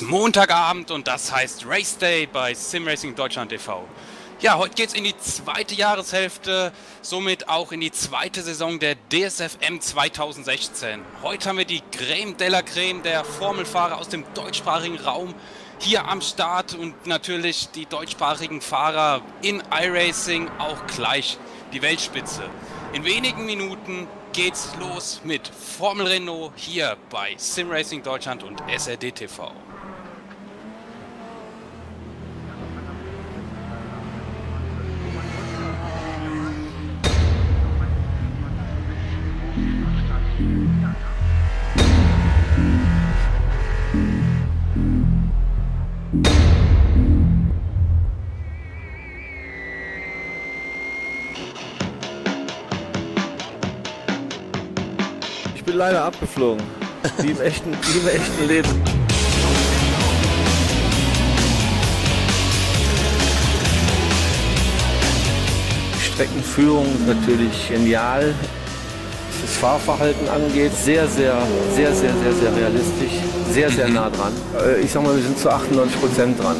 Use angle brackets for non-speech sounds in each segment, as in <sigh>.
ist Montagabend und das heißt Race Day bei Simracing Deutschland TV. Ja, heute geht es in die zweite Jahreshälfte, somit auch in die zweite Saison der DSFM 2016. Heute haben wir die Creme de la Creme der Formelfahrer aus dem deutschsprachigen Raum hier am Start und natürlich die deutschsprachigen Fahrer in iRacing auch gleich die Weltspitze. In wenigen Minuten geht's los mit Formel Renault hier bei Simracing Deutschland und SRD TV. Leider abgeflogen. Wie im echten, wie im echten Leben. Die Streckenführung ist natürlich genial. Was das Fahrverhalten angeht, sehr, sehr, sehr, sehr, sehr, sehr realistisch. Sehr, sehr nah dran. Äh, Ich sag mal, wir sind zu 98 Prozent dran.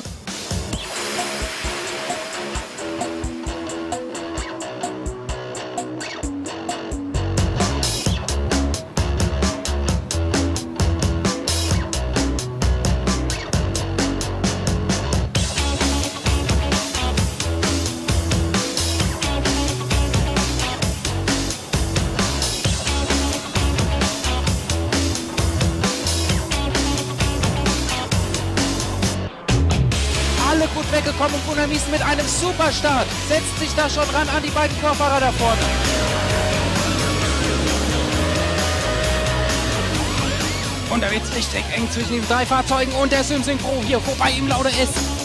Da schon ran an die beiden Vorfahrer da vorne. Und da wird's richtig eng zwischen den drei Fahrzeugen und der Simsing Pro hier vorbei im Laude S.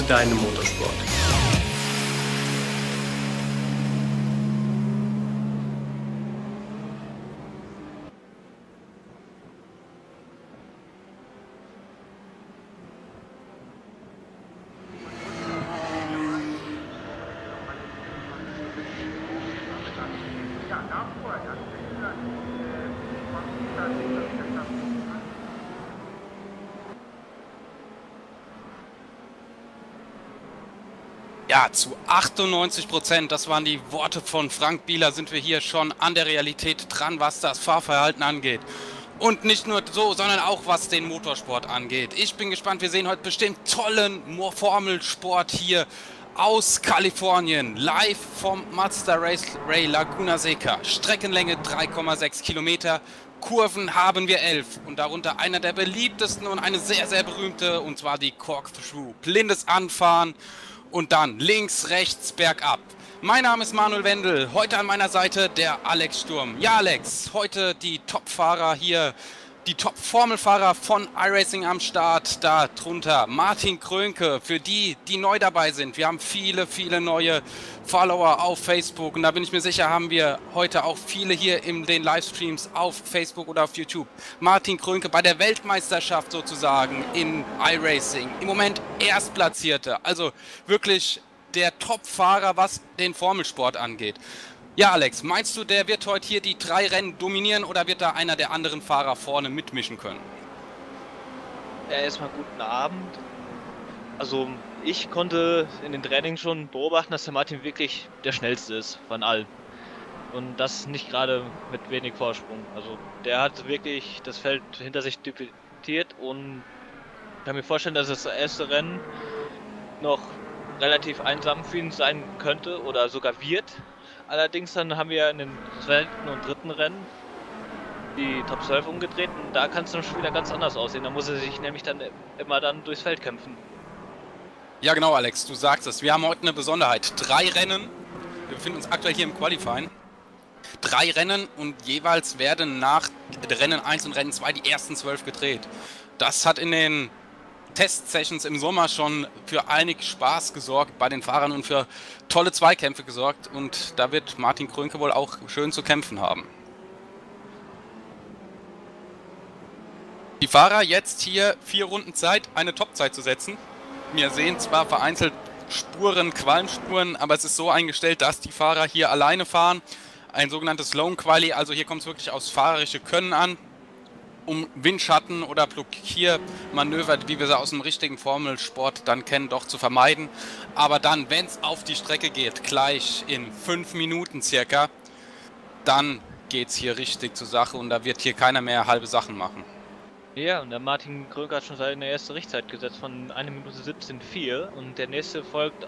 zu deinem Motorsport. Zu 98 Prozent, das waren die Worte von Frank Bieler, sind wir hier schon an der Realität dran, was das Fahrverhalten angeht. Und nicht nur so, sondern auch was den Motorsport angeht. Ich bin gespannt, wir sehen heute bestimmt tollen Formelsport hier aus Kalifornien, live vom Mazda Race Ray Laguna Seca. Streckenlänge 3,6 Kilometer, Kurven haben wir 11 und darunter einer der beliebtesten und eine sehr, sehr berühmte, und zwar die Corkscrew. Blindes Anfahren und dann links, rechts, bergab. Mein Name ist Manuel Wendel, heute an meiner Seite der Alex Sturm. Ja, Alex, heute die Top-Fahrer hier, die Top-Formelfahrer von iRacing am Start. Da drunter Martin Krönke, für die, die neu dabei sind. Wir haben viele, viele neue Follower auf Facebook und da bin ich mir sicher, haben wir heute auch viele hier in den Livestreams auf Facebook oder auf YouTube. Martin Krönke bei der Weltmeisterschaft sozusagen in iRacing. Im Moment Erstplatzierte. Also wirklich der Top-Fahrer, was den Formelsport angeht. Ja, Alex, meinst du, der wird heute hier die drei Rennen dominieren oder wird da einer der anderen Fahrer vorne mitmischen können? Ja, erstmal guten Abend. Also ich konnte in den Trainings schon beobachten, dass der Martin wirklich der schnellste ist von allen. Und das nicht gerade mit wenig Vorsprung. Also der hat wirklich das Feld hinter sich diktiert und kann mir vorstellen, dass das erste Rennen noch relativ einsam für ihn sein könnte oder sogar wird. Allerdings dann haben wir in den zweiten und dritten Rennen die Top 12 umgedreht und da kann es dann schon wieder ganz anders aussehen. Da muss er sich nämlich dann immer dann durchs Feld kämpfen. Ja, genau, Alex, du sagst es. Wir haben heute eine Besonderheit. Drei Rennen. Wir befinden uns aktuell hier im Qualifying. Drei Rennen und jeweils werden nach Rennen 1 und Rennen 2 die ersten zwölf gedreht. Das hat in den Testsessions im Sommer schon für einig Spaß gesorgt bei den Fahrern und für tolle Zweikämpfe gesorgt. Und da wird Martin Krönke wohl auch schön zu kämpfen haben. Die Fahrer jetzt hier vier Runden Zeit, eine Topzeit zu setzen. Wir sehen zwar vereinzelt Spuren, Qualmspuren, aber es ist so eingestellt, dass die Fahrer hier alleine fahren. Ein sogenanntes Lone Quali, also hier kommt es wirklich aufs fahrerische Können an, um Windschatten oder Blockiermanöver, wie wir sie aus dem richtigen Formelsport dann kennen, doch zu vermeiden. Aber dann, wenn es auf die Strecke geht, gleich in fünf Minuten circa, dann geht es hier richtig zur Sache und da wird hier keiner mehr halbe Sachen machen. Ja, und der Martin Kröger hat schon seine erste Richtzeit gesetzt von 1 Minute 17,4 und der nächste folgt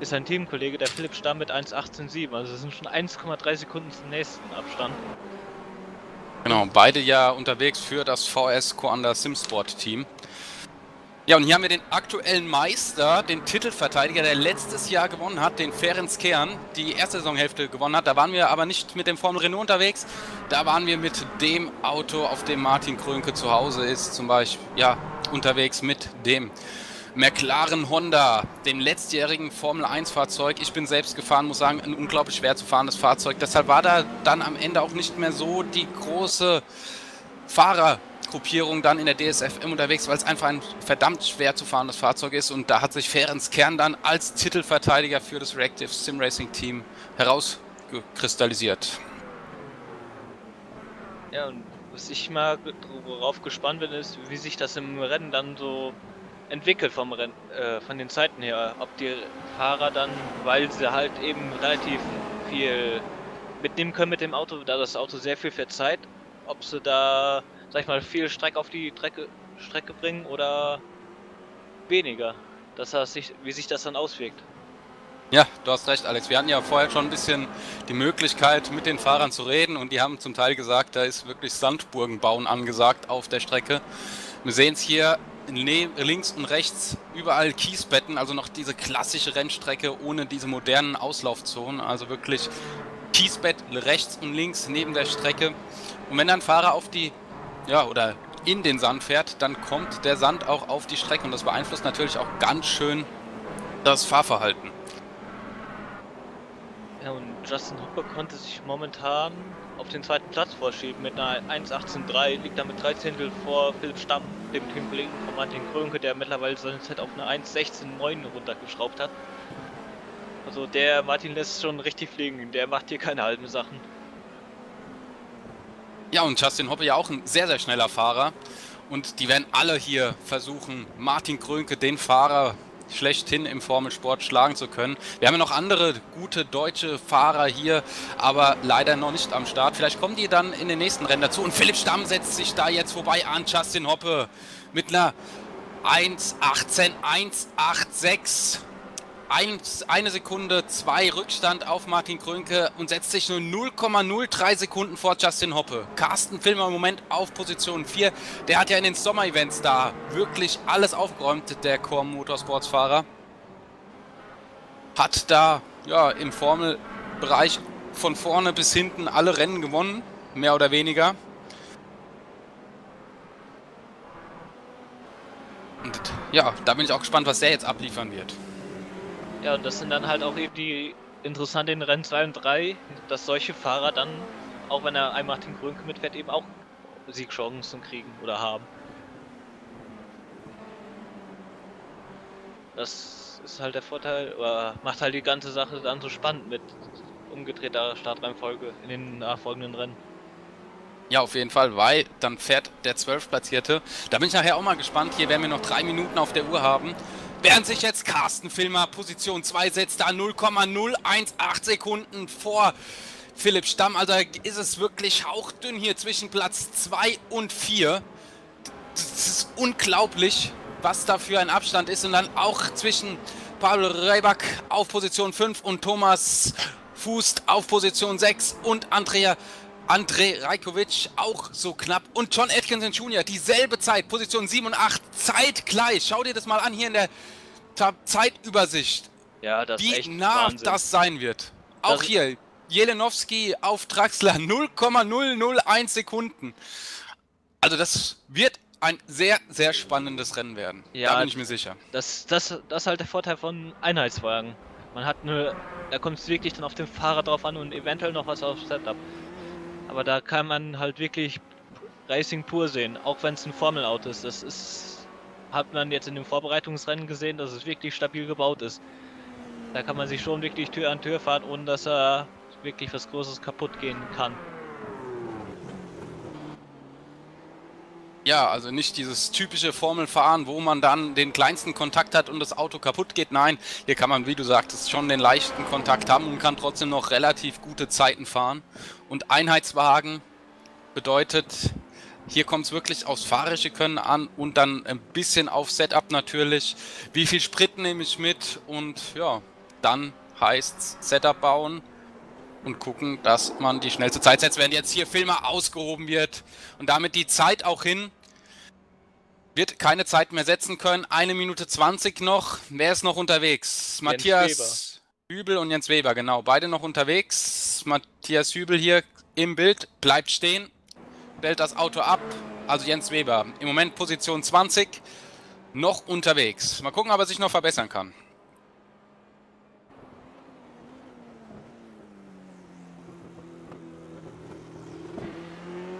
ist ein Teamkollege, der Philipp Stamm mit 1,18,7. Also es sind schon 1,3 Sekunden zum nächsten Abstand. Genau, beide ja unterwegs für das VS Coanda Simsport Team. Ja, und hier haben wir den aktuellen Meister, den Titelverteidiger, der letztes Jahr gewonnen hat, den Ferenc Kern, die erste Saisonhälfte gewonnen hat. Da waren wir aber nicht mit dem Formel Renault unterwegs, da waren wir mit dem Auto, auf dem Martin Krönke zu Hause ist, zum Beispiel, ja, unterwegs mit dem McLaren Honda, dem letztjährigen Formel 1 Fahrzeug. Ich bin selbst gefahren, muss sagen, ein unglaublich schwer zu fahrendes Fahrzeug. Deshalb war da dann am Ende auch nicht mehr so die große Fahrer Gruppierung dann in der DSFM unterwegs, weil es einfach ein verdammt schwer zu fahrendes Fahrzeug ist. Und da hat sich Ferenc Kern dann als Titelverteidiger für das Reactive Sim Racing Team herauskristallisiert. Ja, und was ich mal worauf gespannt bin, ist, wie sich das im Rennen dann so entwickelt vom Rennen, äh, von den Zeiten her. Ob die Fahrer dann, weil sie halt eben relativ viel mitnehmen können mit dem Auto, da das Auto sehr viel verzeiht, ob sie da sag ich mal, viel Streck auf die Strecke, Strecke bringen oder weniger. Das sich, wie sich das dann auswirkt. Ja, du hast recht, Alex. Wir hatten ja vorher schon ein bisschen die Möglichkeit, mit den Fahrern zu reden und die haben zum Teil gesagt, da ist wirklich Sandburgen bauen angesagt auf der Strecke. Wir sehen es hier links und rechts überall Kiesbetten, also noch diese klassische Rennstrecke ohne diese modernen Auslaufzonen, also wirklich Kiesbett rechts und links neben der Strecke. Und wenn dann Fahrer auf die ja, oder in den Sand fährt, dann kommt der Sand auch auf die Strecke und das beeinflusst natürlich auch ganz schön das Fahrverhalten. Ja, und Justin Hopper konnte sich momentan auf den zweiten Platz vorschieben mit einer 1.18.3, liegt damit 13 vor Philipp Stamm, dem Teamkollegen von Martin Krönke, der mittlerweile seine Zeit auf eine 1.16.9 runtergeschraubt hat. Also der Martin lässt schon richtig fliegen, der macht hier keine halben Sachen. Ja, und Justin Hoppe ja auch ein sehr, sehr schneller Fahrer. Und die werden alle hier versuchen, Martin Krönke, den Fahrer schlechthin im Formelsport schlagen zu können. Wir haben ja noch andere gute deutsche Fahrer hier, aber leider noch nicht am Start. Vielleicht kommen die dann in den nächsten Rennen dazu. Und Philipp Stamm setzt sich da jetzt vorbei an Justin Hoppe mit einer 1.18, 1.86 ein, eine Sekunde, zwei Rückstand auf Martin Krönke und setzt sich nur 0,03 Sekunden vor Justin Hoppe. Carsten Filmer im Moment auf Position 4. Der hat ja in den Sommer-Events da wirklich alles aufgeräumt, der Core Motorsports-Fahrer. Hat da ja im Formelbereich von vorne bis hinten alle Rennen gewonnen, mehr oder weniger. Und ja, da bin ich auch gespannt, was der jetzt abliefern wird. Ja, und das sind dann halt auch eben die interessanten Rennen 2 und 3, dass solche Fahrer dann, auch wenn er einmal den Grünke mitfährt, eben auch Siegchancen kriegen oder haben. Das ist halt der Vorteil, oder macht halt die ganze Sache dann so spannend mit umgedrehter Startreihenfolge in den nachfolgenden Rennen. Ja, auf jeden Fall, weil dann fährt der 12 Platzierte. Da bin ich nachher auch mal gespannt. Hier werden wir noch drei Minuten auf der Uhr haben. Während sich jetzt Carsten Filmer Position 2 setzt, da 0,018 Sekunden vor Philipp Stamm. Also ist es wirklich hauchdünn hier zwischen Platz 2 und 4. Das ist unglaublich, was da für ein Abstand ist. Und dann auch zwischen Pablo Reibach auf Position 5 und Thomas Fuß auf Position 6 und Andrea André Rajkovic auch so knapp. Und John Atkinson Jr. dieselbe Zeit, Position 7 und 8, zeitgleich. Schau dir das mal an hier in der Zeitübersicht. Ja, das Wie ist echt nah Wahnsinn. das sein wird. Auch Das- hier, Jelenowski auf Draxler, 0,001 Sekunden. Also das wird ein sehr, sehr spannendes Rennen werden. Ja, da bin ich mir sicher. Das, das, das ist halt der Vorteil von Einheitswagen. Man hat eine, da kommt es wirklich dann auf den Fahrer drauf an und eventuell noch was auf Setup. Aber da kann man halt wirklich Racing pur sehen, auch wenn es ein Formelauto ist. Das ist, hat man jetzt in dem Vorbereitungsrennen gesehen, dass es wirklich stabil gebaut ist. Da kann man sich schon wirklich Tür an Tür fahren, ohne dass er wirklich was Großes kaputt gehen kann. Ja, also nicht dieses typische Formelfahren, wo man dann den kleinsten Kontakt hat und das Auto kaputt geht. Nein, hier kann man, wie du sagtest, schon den leichten Kontakt haben und kann trotzdem noch relativ gute Zeiten fahren. Und Einheitswagen bedeutet, hier kommt es wirklich aufs fahrische Können an und dann ein bisschen auf Setup natürlich. Wie viel Sprit nehme ich mit und ja, dann heißt Setup bauen und gucken, dass man die schnellste Zeit setzt, während jetzt hier Filmer ausgehoben wird und damit die Zeit auch hin. Wird keine Zeit mehr setzen können. Eine Minute 20 noch. Wer ist noch unterwegs? Jens Matthias Hübel und Jens Weber, genau. Beide noch unterwegs. Matthias Hübel hier im Bild, bleibt stehen, bellt das Auto ab. Also Jens Weber, im Moment Position 20, noch unterwegs. Mal gucken, ob er sich noch verbessern kann.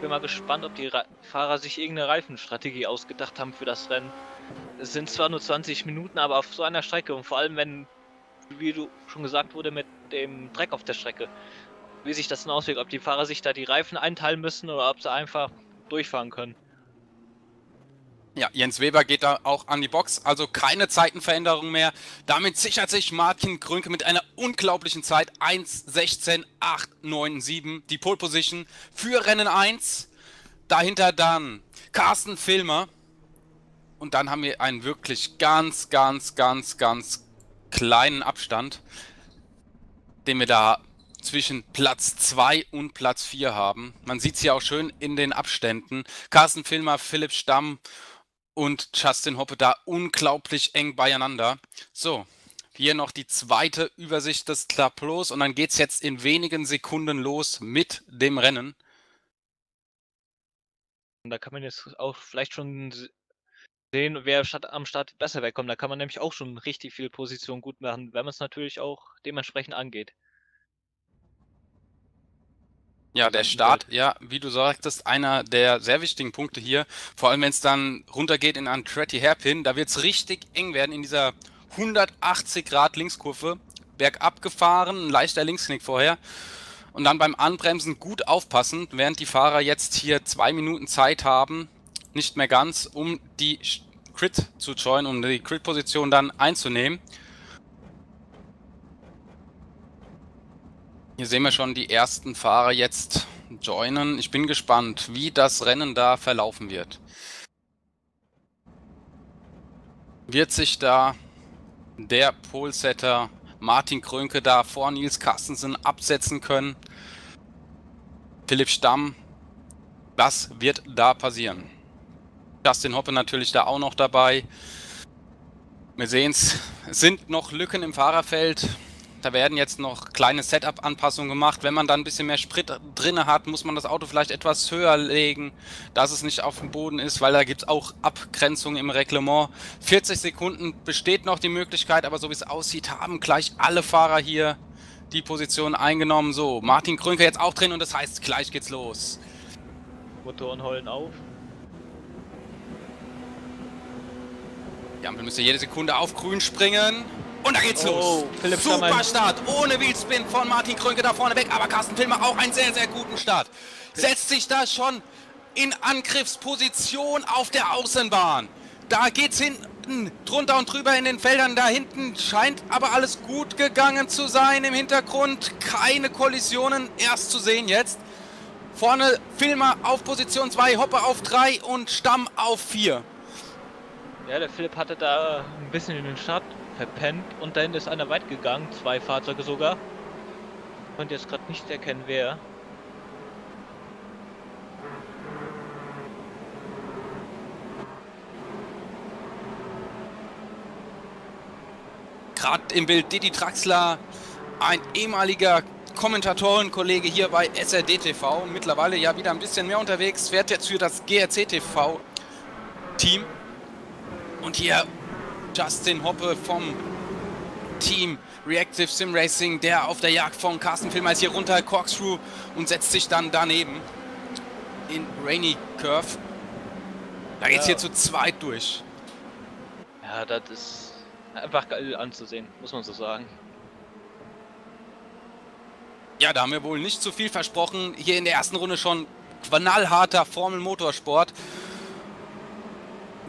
Bin mal gespannt, ob die Ra Fahrer sich irgendeine Reifenstrategie ausgedacht haben für das Rennen. Es sind zwar nur 20 Minuten, aber auf so einer Strecke und vor allem wenn, wie du schon gesagt wurde, mit dem Dreck auf der Strecke, wie sich das dann auswirkt, ob die Fahrer sich da die Reifen einteilen müssen oder ob sie einfach durchfahren können. Ja, Jens Weber geht da auch an die Box, also keine Zeitenveränderung mehr. Damit sichert sich Martin Grünke mit einer unglaublichen Zeit 1.16.897 die Pole Position für Rennen 1. Dahinter dann Carsten Filmer. Und dann haben wir einen wirklich ganz, ganz, ganz, ganz kleinen Abstand, den wir da zwischen Platz 2 und Platz 4 haben. Man sieht es hier auch schön in den Abständen. Carsten Filmer, Philipp Stamm und Justin Hoppe da unglaublich eng beieinander. So, hier noch die zweite Übersicht des Tableaus und dann geht es jetzt in wenigen Sekunden los mit dem Rennen. Da kann man jetzt auch vielleicht schon sehen, wer am Start besser wegkommt. Da kann man nämlich auch schon richtig viel Position gut machen, wenn man es natürlich auch dementsprechend angeht. Ja, der Start, ja, wie du sagtest, einer der sehr wichtigen Punkte hier. Vor allem, wenn es dann runtergeht in Andretti Hairpin, da wird es richtig eng werden in dieser 180 Grad Linkskurve. Bergab gefahren, ein leichter Linksknick vorher. Und dann beim Anbremsen gut aufpassen, während die Fahrer jetzt hier zwei Minuten Zeit haben, nicht mehr ganz, um die Crit zu joinen, um die Crit-Position dann einzunehmen. Hier sehen wir schon die ersten Fahrer jetzt joinen. Ich bin gespannt, wie das Rennen da verlaufen wird. Wird sich da der Polesetter Martin Krönke da vor Nils Carstensen absetzen können? Philipp Stamm, was wird da passieren? Justin Hoppe natürlich da auch noch dabei. Wir sehen es, sind noch Lücken im Fahrerfeld. Da werden jetzt noch kleine Setup-Anpassungen gemacht. Wenn man dann ein bisschen mehr Sprit drin hat, muss man das Auto vielleicht etwas höher legen, dass es nicht auf dem Boden ist, weil da gibt es auch Abgrenzungen im Reglement. 40 Sekunden besteht noch die Möglichkeit, aber so wie es aussieht, haben gleich alle Fahrer hier die Position eingenommen. So, Martin Krönke jetzt auch drin und das heißt, gleich geht's los. Motoren heulen auf. Die Ampel müsste jede Sekunde auf grün springen. Und da geht's Oh, los. Philipp Super. Start. Ohne Wheelspin von Martin Krönke da vorne weg. Aber Carsten Filmer auch einen sehr, sehr guten Start. Setzt sich da schon in Angriffsposition auf der Außenbahn. Da geht's hinten drunter und drüber in den Feldern. Da hinten scheint aber alles gut gegangen zu sein. Im Hintergrund keine Kollisionen erst zu sehen jetzt. Vorne Filmer auf Position 2, Hoppe auf 3 und Stamm auf 4. Ja, der Philipp hatte da ein bisschen in den Start verpennt und dahin ist einer weit gegangen, zwei Fahrzeuge sogar. Konnte jetzt gerade nicht erkennen, wer. gerade im Bild Didi Traxler, ein ehemaliger Kommentatorenkollege hier bei SRD TV, mittlerweile ja wieder ein bisschen mehr unterwegs, fährt jetzt für das GRC TV Team. Und hier Justin Hoppe vom Team Reactive Sim Racing, der auf der Jagd von Carsten Filmer ist hier runter, Corkscrew und setzt sich dann daneben in Rainy Curve. Da geht's ja. hier zu zweit durch. Ja, das ist einfach geil anzusehen, muss man so sagen. Ja, da haben wir wohl nicht zu viel versprochen. Hier in der ersten Runde schon knallharter Formel-Motorsport.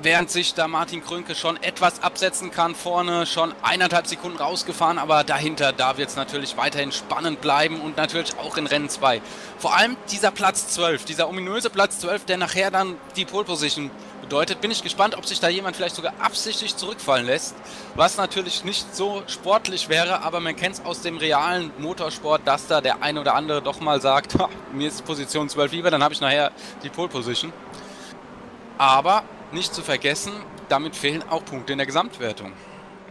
Während sich da Martin Krönke schon etwas absetzen kann, vorne schon eineinhalb Sekunden rausgefahren, aber dahinter, da wird es natürlich weiterhin spannend bleiben und natürlich auch in Rennen 2. Vor allem dieser Platz 12, dieser ominöse Platz 12, der nachher dann die Pole Position bedeutet. Bin ich gespannt, ob sich da jemand vielleicht sogar absichtlich zurückfallen lässt, was natürlich nicht so sportlich wäre, aber man kennt es aus dem realen Motorsport, dass da der eine oder andere doch mal sagt, mir ist Position 12 lieber, dann habe ich nachher die Pole Position. Aber nicht zu vergessen, damit fehlen auch Punkte in der Gesamtwertung.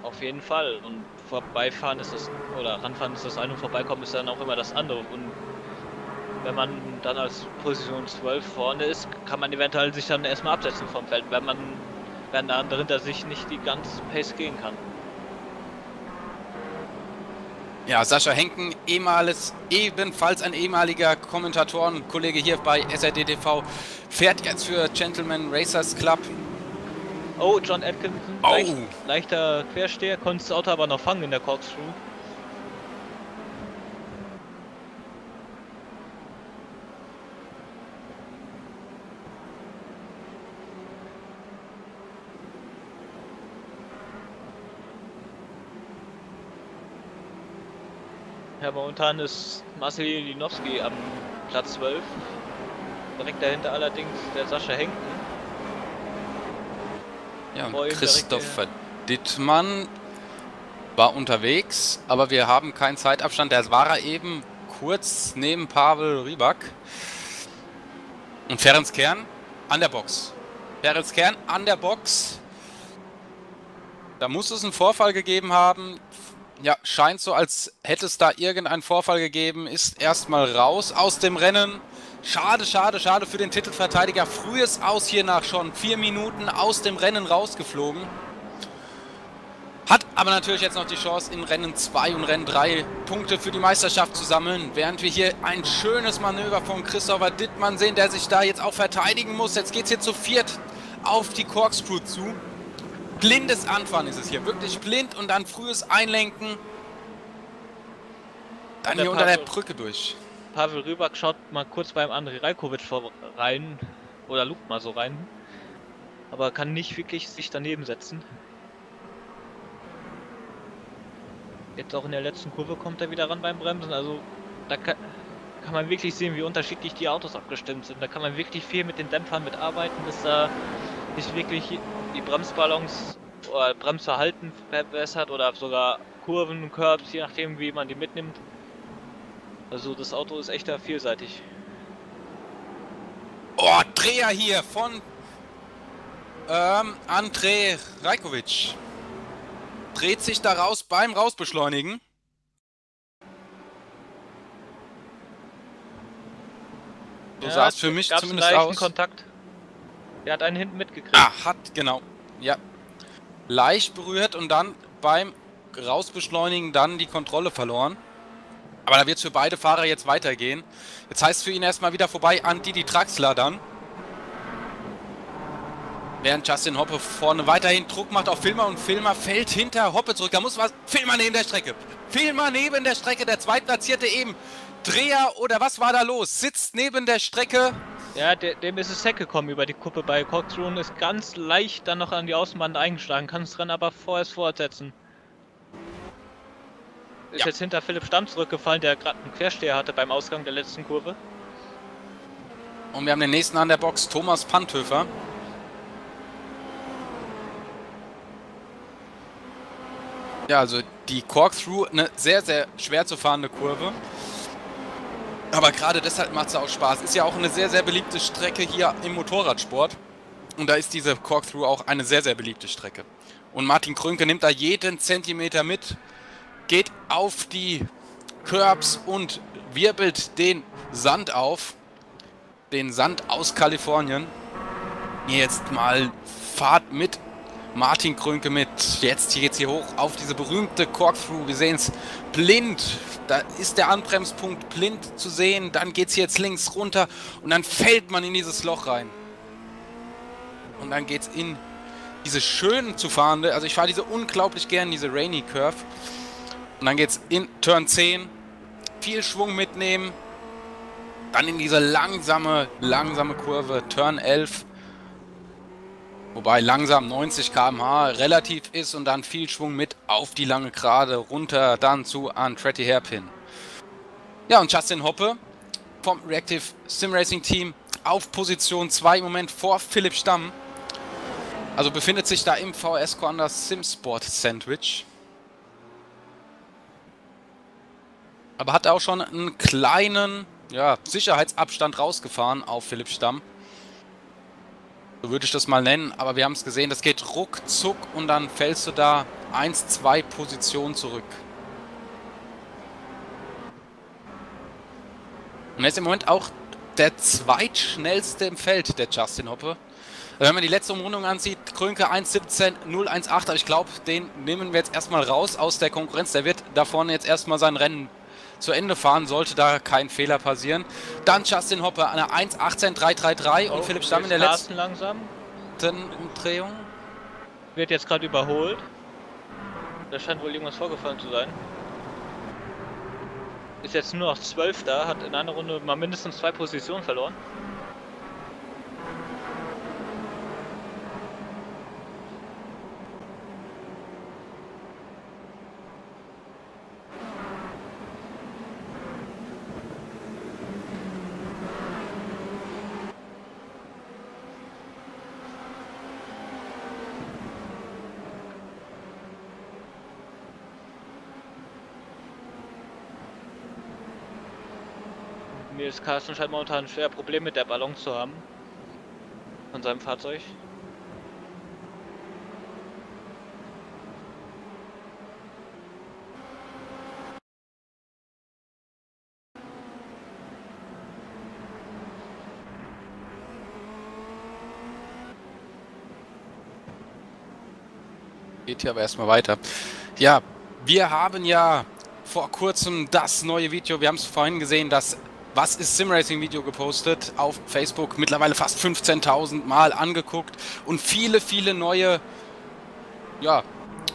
Auf jeden Fall. Und vorbeifahren ist das, oder ranfahren ist das eine und vorbeikommen ist dann auch immer das andere. Und wenn man dann als Position 12 vorne ist, kann man eventuell sich dann erstmal absetzen vom Feld, wenn man wenn der andere hinter sich nicht die ganze Pace gehen kann. Ja, Sascha Henken, ehemals, ebenfalls ein ehemaliger Kommentatorenkollege hier bei SRD TV, fährt jetzt für Gentleman Racers Club. Oh, John Atkinson, oh. Leicht, leichter Quersteher, konnte das Auto aber noch fangen in der Corkscrew. Ja, momentan ist Marcel Linowski am Platz 12. Direkt dahinter allerdings der Sascha Henken. Ja, und Christopher Dittmann war unterwegs, aber wir haben keinen Zeitabstand. Der war er eben kurz neben Pavel Rybak. Und Ferenc Kern an der Box. Ferenc Kern an der Box. Da muss es einen Vorfall gegeben haben. Ja, scheint so, als hätte es da irgendeinen Vorfall gegeben. Ist erstmal raus aus dem Rennen. Schade, schade, schade für den Titelverteidiger. Frühes Aus hier nach schon vier Minuten aus dem Rennen rausgeflogen. Hat aber natürlich jetzt noch die Chance, in Rennen 2 und Rennen 3 Punkte für die Meisterschaft zu sammeln. Während wir hier ein schönes Manöver von Christopher Dittmann sehen, der sich da jetzt auch verteidigen muss. Jetzt geht es hier zu viert auf die Corkscrew zu blindes Anfahren ist es hier. Wirklich blind und dann frühes Einlenken. Dann hier unter der Brücke durch. Pavel Rübak schaut mal kurz beim André Rajkovic rein. Oder lugt mal so rein. Aber kann nicht wirklich sich daneben setzen. Jetzt auch in der letzten Kurve kommt er wieder ran beim Bremsen. Also da kann, kann man wirklich sehen, wie unterschiedlich die Autos abgestimmt sind. Da kann man wirklich viel mit den Dämpfern mitarbeiten, dass da sich wirklich die Bremsballons oder Bremsverhalten verbessert oder sogar Kurven, Curbs, je nachdem wie man die mitnimmt. Also das Auto ist echt vielseitig. Oh, Dreher hier von ähm, André Rajkovic. Dreht sich da raus beim Rausbeschleunigen. So ja, sah es für mich zumindest aus. Kontakt. Der hat einen hinten mitgekriegt. Ah, hat, genau. Ja. Leicht berührt und dann beim Rausbeschleunigen dann die Kontrolle verloren. Aber da wird es für beide Fahrer jetzt weitergehen. Jetzt heißt für ihn erstmal wieder vorbei an Didi Traxler dann. Während Justin Hoppe vorne weiterhin Druck macht auf Filmer und Filmer fällt hinter Hoppe zurück. Da muss was. Filmer neben der Strecke. Filmer neben der Strecke. Der Zweitplatzierte eben. Dreher oder was war da los? Sitzt neben der Strecke. Ja, de dem ist es weggekommen über die Kuppe bei Coxrun. Ist ganz leicht dann noch an die Außenbahn eingeschlagen. Kann es dran aber vorerst fortsetzen. Ist ja. jetzt hinter Philipp Stamm zurückgefallen, der gerade einen Quersteher hatte beim Ausgang der letzten Kurve. Und wir haben den nächsten an der Box, Thomas Panthöfer. Ja, also die Corkscrew, eine sehr, sehr schwer zu fahrende Kurve. Aber gerade deshalb macht es auch Spaß. Ist ja auch eine sehr, sehr beliebte Strecke hier im Motorradsport. Und da ist diese Corkscrew auch eine sehr, sehr beliebte Strecke. Und Martin Krönke nimmt da jeden Zentimeter mit, geht auf die Curbs und wirbelt den Sand auf. Den Sand aus Kalifornien. Jetzt mal Fahrt mit Martin Krönke mit. Jetzt geht es hier hoch auf diese berühmte Corkscrew. Wir sehen es blind. Da ist der Anbremspunkt blind zu sehen. Dann geht es jetzt links runter und dann fällt man in dieses Loch rein. Und dann geht es in diese schön zu fahrende, also ich fahre diese unglaublich gern, diese Rainy Curve. Und dann geht es in Turn 10. Viel Schwung mitnehmen. Dann in diese langsame, langsame Kurve, Turn 11. Wobei langsam 90 km/h relativ ist und dann viel Schwung mit auf die lange Gerade runter dann zu Andretti Hairpin. Ja, und Justin Hoppe vom Reactive Sim Racing Team auf Position 2 im Moment vor Philipp Stamm. Also befindet sich da im VS Conda Sim Sport Sandwich. Aber hat auch schon einen kleinen ja, Sicherheitsabstand rausgefahren auf Philipp Stamm. So würde ich das mal nennen, aber wir haben es gesehen, das geht ruckzuck und dann fällst du da 1, 2 Positionen zurück. Und er ist im Moment auch der zweitschnellste im Feld, der Justin Hoppe. Wenn man die letzte Umrundung ansieht, Krönke 1.17.018, aber ich glaube, den nehmen wir jetzt erstmal raus aus der Konkurrenz. Der wird da vorne jetzt erstmal sein Rennen zu Ende fahren, sollte da kein Fehler passieren. Dann Justin Hopper an der 1.18.333 oh, und Philipp Stamm in der letzten langsam. Umdrehung. Wird jetzt gerade überholt. Da scheint wohl irgendwas vorgefallen zu sein. Ist jetzt nur noch 12 da, hat in einer Runde mal mindestens zwei Positionen verloren. Nils Carsten scheint momentan schwer Probleme mit der Ballon zu haben. Von seinem Fahrzeug. Geht hier aber erstmal weiter. Ja, wir haben ja vor kurzem das neue Video, wir haben es vorhin gesehen, das was ist Simracing Video gepostet auf Facebook, mittlerweile fast 15.000 Mal angeguckt und viele, viele neue ja,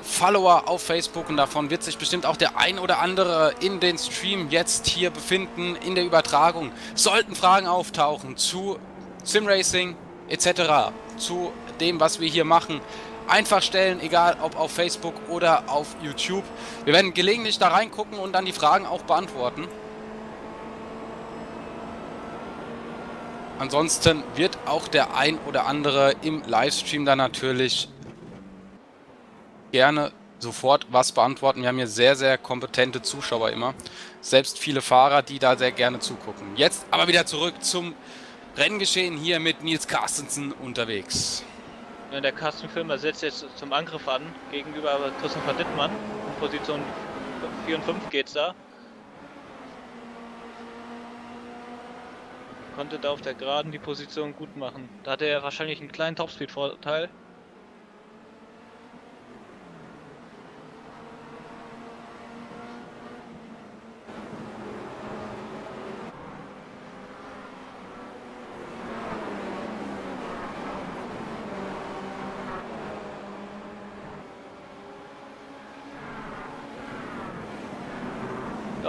Follower auf Facebook und davon wird sich bestimmt auch der ein oder andere in den Stream jetzt hier befinden, in der Übertragung. Sollten Fragen auftauchen zu Simracing etc., zu dem, was wir hier machen, einfach stellen, egal ob auf Facebook oder auf YouTube. Wir werden gelegentlich da reingucken und dann die Fragen auch beantworten. Ansonsten wird auch der ein oder andere im Livestream dann natürlich gerne sofort was beantworten. Wir haben hier sehr, sehr kompetente Zuschauer immer. Selbst viele Fahrer, die da sehr gerne zugucken. Jetzt aber wieder zurück zum Renngeschehen hier mit Nils Carstensen unterwegs. Ja, der Carsten setzt jetzt zum Angriff an gegenüber Christopher Dittmann. In Position 4 und 5 geht's da. Konnte da auf der Geraden die Position gut machen. Da hatte er wahrscheinlich einen kleinen Topspeed-Vorteil.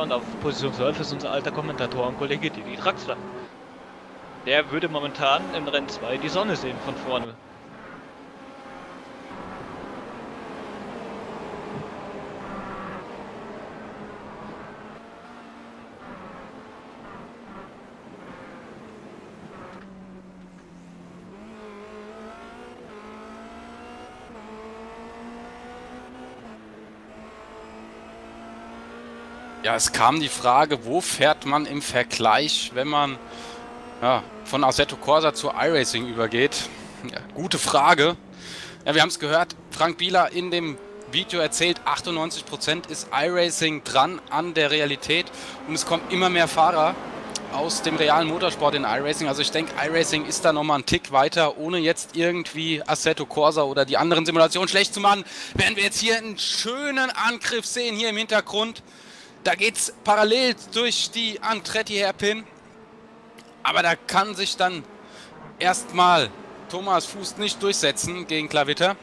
und auf Position 12 ist unser alter Kommentatorenkollege Didi Draxler. Der würde momentan in Rennen 2 die Sonne sehen von vorne. Ja, es kam die Frage, wo fährt man im Vergleich, wenn man ja, von Assetto Corsa zu iRacing übergeht? Ja, gute Frage. Ja, wir haben es gehört, Frank Bieler in dem Video erzählt, 98% ist iRacing dran an der Realität und es kommen immer mehr Fahrer aus dem realen Motorsport in iRacing. Also ich denke, iRacing ist da nochmal einen Tick weiter, ohne jetzt irgendwie Assetto Corsa oder die anderen Simulationen schlecht zu machen. Werden wir jetzt hier einen schönen Angriff sehen, hier im Hintergrund. Da geht es parallel durch die Antretti Hairpin. Aber da kann sich dann erstmal Thomas Fuß nicht durchsetzen gegen Klavitter.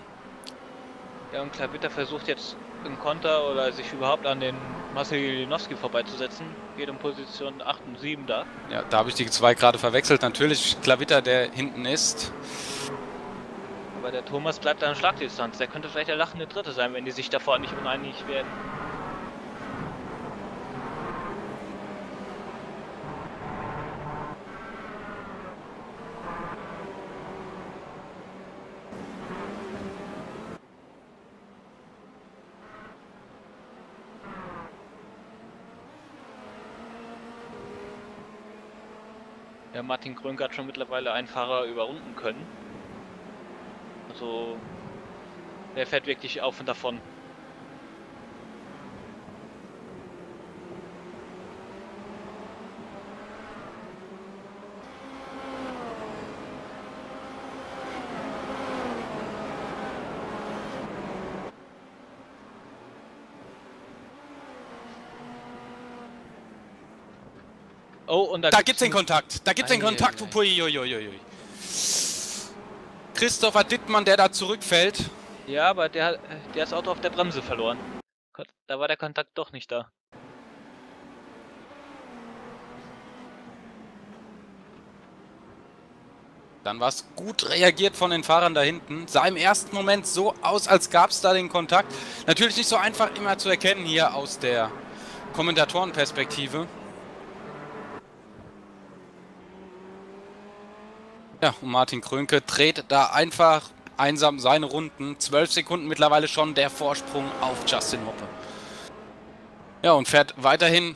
Ja, und Klavitter versucht jetzt im Konter oder sich überhaupt an den Marcel Jelinowski vorbeizusetzen. Geht um Position 8 und 7 da. Ja, da habe ich die zwei gerade verwechselt. Natürlich Klavitter, der hinten ist. Aber der Thomas bleibt an Schlagdistanz. Der könnte vielleicht der lachende Dritte sein, wenn die sich davor nicht uneinig werden. Martin Krönke hat schon mittlerweile einen Fahrer überrunden können. Also, der fährt wirklich auf und davon. Oh, und da, Da gibt's den Kontakt. Da gibt's den Ei, Kontakt. Puiuiuiui. Christopher Dittmann, der da zurückfällt. Ja, aber der, hat- der das Auto auf der Bremse verloren. Da war der Kontakt doch nicht da. Dann war es gut reagiert von den Fahrern da hinten. Sah im ersten Moment so aus, als gab es da den Kontakt. Natürlich nicht so einfach immer zu erkennen hier aus der Kommentatorenperspektive. Ja, und Martin Krönke dreht da einfach einsam seine Runden. 12 Sekunden mittlerweile schon der Vorsprung auf Justin Hoppe. Ja, und fährt weiterhin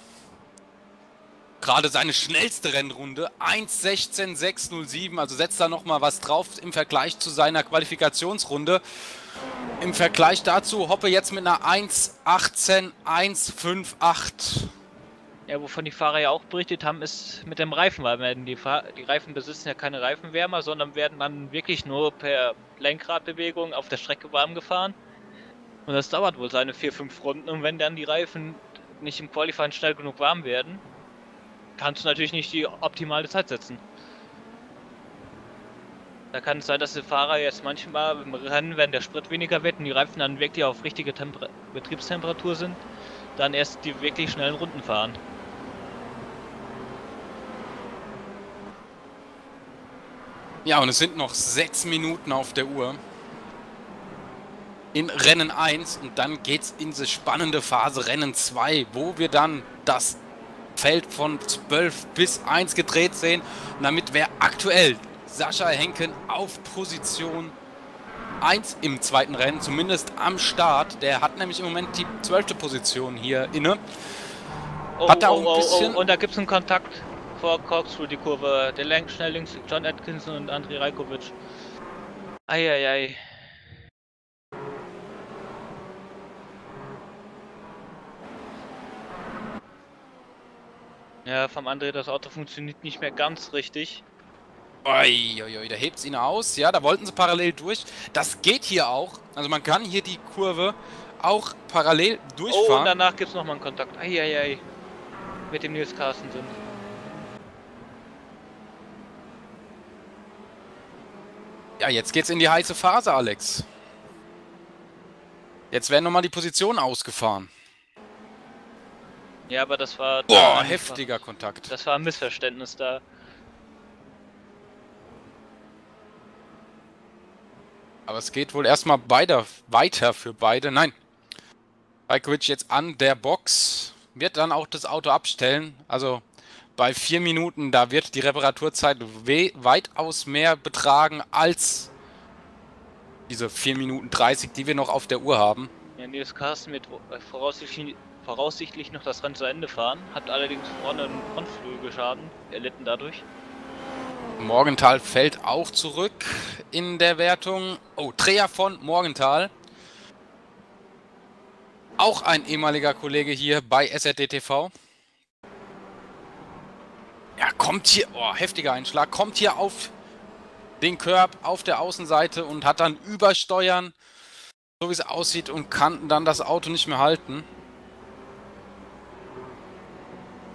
gerade seine schnellste Rennrunde. 1.16.607, also setzt da nochmal was drauf im Vergleich zu seiner Qualifikationsrunde. Im Vergleich dazu Hoppe jetzt mit einer 1.18.158. Ja, wovon die Fahrer ja auch berichtet haben, ist mit dem Reifen, weil werden die, die Reifen besitzen ja keine Reifenwärmer, sondern werden dann wirklich nur per Lenkradbewegung auf der Strecke warm gefahren. Und das dauert wohl seine 4-5 Runden und wenn dann die Reifen nicht im Qualifying schnell genug warm werden, kannst du natürlich nicht die optimale Zeit setzen. Da kann es sein, dass die Fahrer jetzt manchmal im Rennen, wenn der Sprit weniger wird und die Reifen dann wirklich auf richtige Temper Betriebstemperatur sind, dann erst die wirklich schnellen Runden fahren. Ja, und es sind noch sechs Minuten auf der Uhr. In Rennen 1 und dann geht's in diese spannende Phase Rennen 2, wo wir dann das Feld von 12 bis 1 gedreht sehen. Und damit wäre aktuell Sascha Henken auf Position 1 im zweiten Rennen, zumindest am Start. Der hat nämlich im Moment die 12. Position hier inne. Oh, Hat auch oh, ein oh, bisschen- Oh, und da gibt es einen Kontakt vor Corkscrew, die Kurve. Der lenkt schnell links John Atkinson und Andrei Rajkovic. Eieiei. Ja, vom André das Auto funktioniert nicht mehr ganz richtig. Uiuiui, da hebt es ihn aus. Ja, da wollten sie parallel durch. Das geht hier auch. Also man kann hier die Kurve auch parallel Oh, und durchfahren. danach gibt es nochmal einen Kontakt. Eieiei. Mit dem Nils Carstensen. Ja, jetzt geht's in die heiße Phase, Alex. Jetzt werden nochmal die Positionen ausgefahren. Ja, aber das war. Boah, war- heftiger Kontakt. Das war ein Missverständnis da. Aber es geht wohl erstmal beide weiter für beide. Nein. Rajkovic jetzt an der Box. Wird dann auch das Auto abstellen. Also bei vier Minuten, da wird die Reparaturzeit we weitaus mehr betragen als diese 4 Minuten 30, die wir noch auf der Uhr haben. Ja, Nils Carsten wird voraussichtlich, voraussichtlich noch das Rennen zu Ende fahren, hat allerdings vorne einen Frontflügelschaden erlitten dadurch. Morgenthal fällt auch zurück in der Wertung. Oh, Dreher von Morgenthal. Auch ein ehemaliger Kollege hier bei SRD TV. Ja, kommt hier, oh, heftiger Einschlag, kommt hier auf den Körb auf der Außenseite und hat dann übersteuern, so wie es aussieht, und kann dann das Auto nicht mehr halten.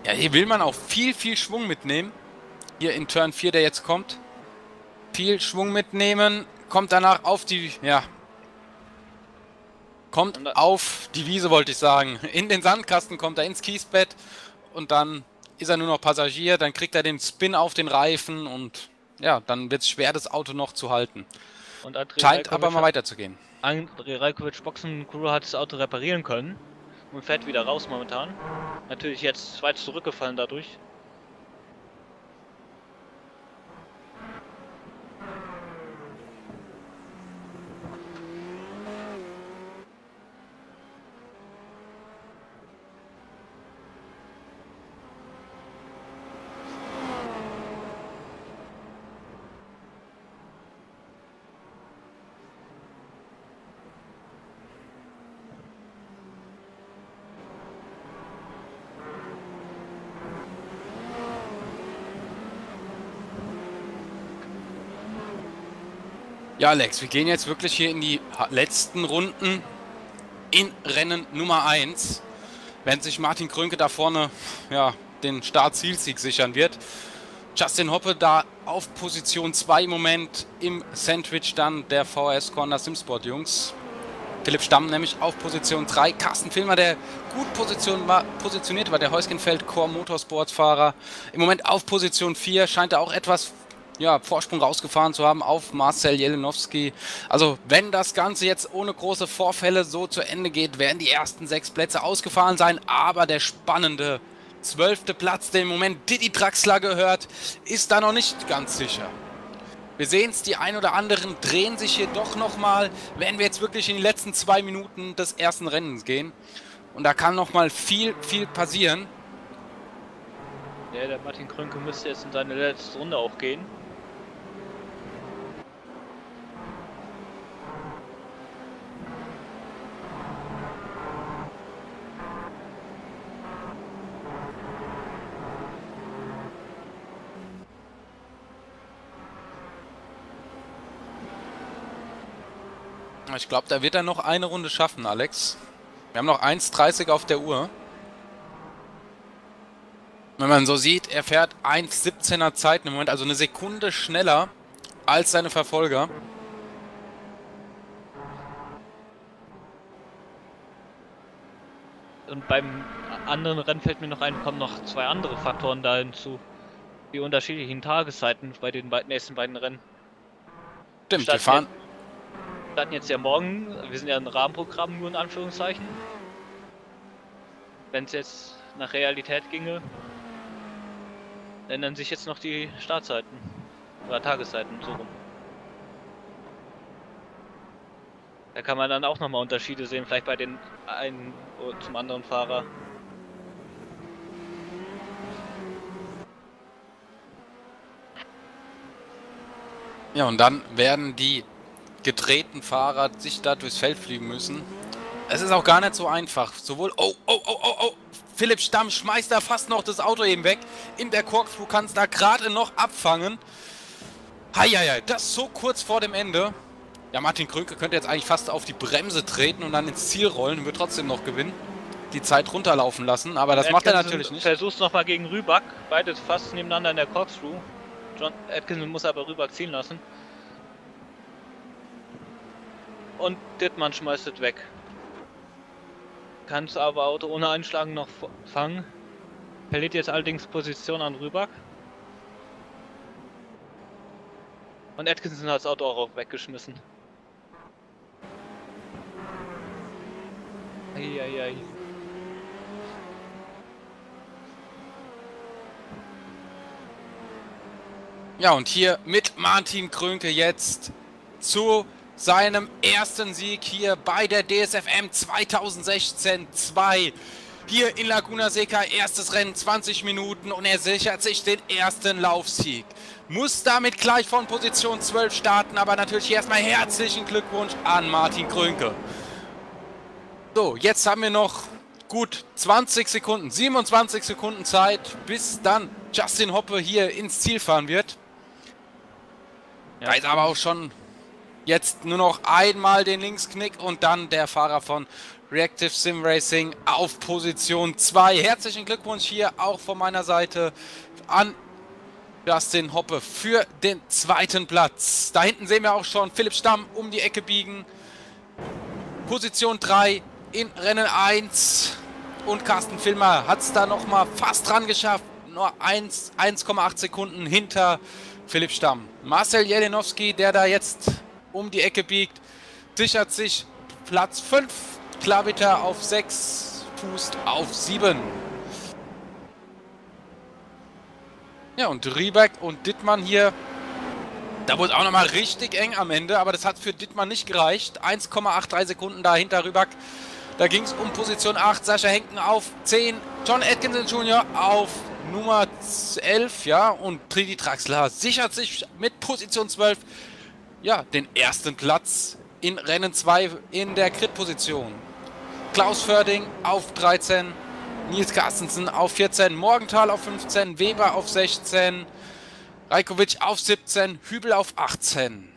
Ja, hier will man auch viel, viel Schwung mitnehmen. Hier in Turn 4, der jetzt kommt. Viel Schwung mitnehmen, kommt danach auf die, ja, kommt auf die Wiese, wollte ich sagen. In den Sandkasten kommt er ins Kiesbett und dann ist er nur noch Passagier, dann kriegt er den Spin auf den Reifen und ja, dann wird es schwer, das Auto noch zu halten. Und André Scheint Rajkovic aber mal weiterzugehen. André Rajkovic Boxen Crew hat das Auto reparieren können und fährt wieder raus momentan. Natürlich jetzt weit zurückgefallen dadurch. Ja, Alex, wir gehen jetzt wirklich hier in die letzten Runden in Rennen Nummer 1. Wenn sich Martin Krönke da vorne ja, den Start-Zielsieg sichern wird. Justin Hoppe da auf Position 2 im Moment im Sandwich dann der VS Corner Simsport Jungs. Philipp Stamm nämlich auf Position 3. Carsten Filmer, der gut Position war, positioniert war, der Heuskenfeld Core Motorsports Fahrer. Im Moment auf Position 4 scheint er auch etwas ja, Vorsprung rausgefahren zu haben auf Marcel Jelenowski. Also wenn das Ganze jetzt ohne große Vorfälle so zu Ende geht, werden die ersten sechs Plätze ausgefahren sein. Aber der spannende zwölfte Platz, der im Moment Didi Draxler gehört, ist da noch nicht ganz sicher. Wir sehen es, die ein oder anderen drehen sich hier doch nochmal, wenn wir jetzt wirklich in die letzten zwei Minuten des ersten Rennens gehen. Und da kann nochmal viel, viel passieren. Ja, der Martin Krönke müsste jetzt in seine letzte Runde auch gehen. Ich glaube, da wird er noch eine Runde schaffen, Alex. Wir haben noch 1,30 auf der Uhr. Wenn man so sieht, er fährt 1,17er Zeit im Moment, also eine Sekunde schneller als seine Verfolger. Und beim anderen Rennen fällt mir noch ein, kommen noch zwei andere Faktoren da hinzu. Die unterschiedlichen Tageszeiten bei den nächsten beiden Rennen. Stimmt, Statt wir fahren, starten jetzt ja morgen, wir sind ja ein Rahmenprogramm nur in Anführungszeichen. Wenn es jetzt nach Realität ginge, ändern sich jetzt noch die Startzeiten oder Tageszeiten so rum. Da kann man dann auch nochmal Unterschiede sehen, vielleicht bei den einen zum anderen Fahrer. Ja, und dann werden die gedrehten Fahrer sich da durchs Feld fliegen müssen. Es ist auch gar nicht so einfach. Sowohl... Oh, oh, oh, oh, oh! Philipp Stamm schmeißt da fast noch das Auto eben weg. In der Corkscrew kann es da gerade noch abfangen. Heieiei, das so kurz vor dem Ende. Ja, Martin Krönke könnte jetzt eigentlich fast auf die Bremse treten und dann ins Ziel rollen und wird trotzdem noch gewinnen. Die Zeit runterlaufen lassen, aber das Atkinson macht er natürlich nicht. Versuch's nochmal gegen Rüback. Beide fast nebeneinander in der Corkscrew. John Atkinson muss aber Rüback ziehen lassen und Dittmann schmeißt es weg. Kannst aber Auto ohne Einschlagen noch fangen. Verliert jetzt allerdings Position an Rüback. Und Atkinson hat das Auto auch weggeschmissen. Eieiei. Ja, und hier mit Martin Krönke jetzt zu seinem ersten Sieg hier bei der DSFM 2016 2. Hier in Laguna Seca, erstes Rennen, 20 Minuten und er sichert sich den ersten Laufsieg. Muss damit gleich von Position 12 starten, aber natürlich erstmal herzlichen Glückwunsch an Martin Krönke. So, jetzt haben wir noch gut 20 Sekunden, 27 Sekunden Zeit, bis dann Justin Hoppe hier ins Ziel fahren wird. Ja. Da ist aber auch schon jetzt nur noch einmal den Linksknick und dann der Fahrer von Reactive Sim Racing auf Position 2. Herzlichen Glückwunsch hier auch von meiner Seite an Justin Hoppe für den zweiten Platz. Da hinten sehen wir auch schon Philipp Stamm um die Ecke biegen. Position 3 in Rennen 1. Und Carsten Filmer hat es da nochmal fast dran geschafft. Nur 1,8 Sekunden hinter Philipp Stamm. Marcel Jelenowski, der da jetzt um die Ecke biegt, sichert sich Platz 5. Klaviter auf 6, Pust auf 7. Ja, und Riebeck und Dittmann hier. Da wurde auch nochmal richtig eng am Ende, aber das hat für Dittmann nicht gereicht. 1,83 Sekunden dahinter Riebeck. Da ging es um Position 8. Sascha Henken auf 10. John Atkinson Jr. auf Nummer 11. Ja, und Tridi Traxler sichert sich mit Position 12 ja, den ersten Platz in Rennen 2 in der Crit-Position. Klaus Förding auf 13. Nils Carstensen auf 14, Morgenthal auf 15, Weber auf 16, Rajkovic auf 17, Hübel auf 18.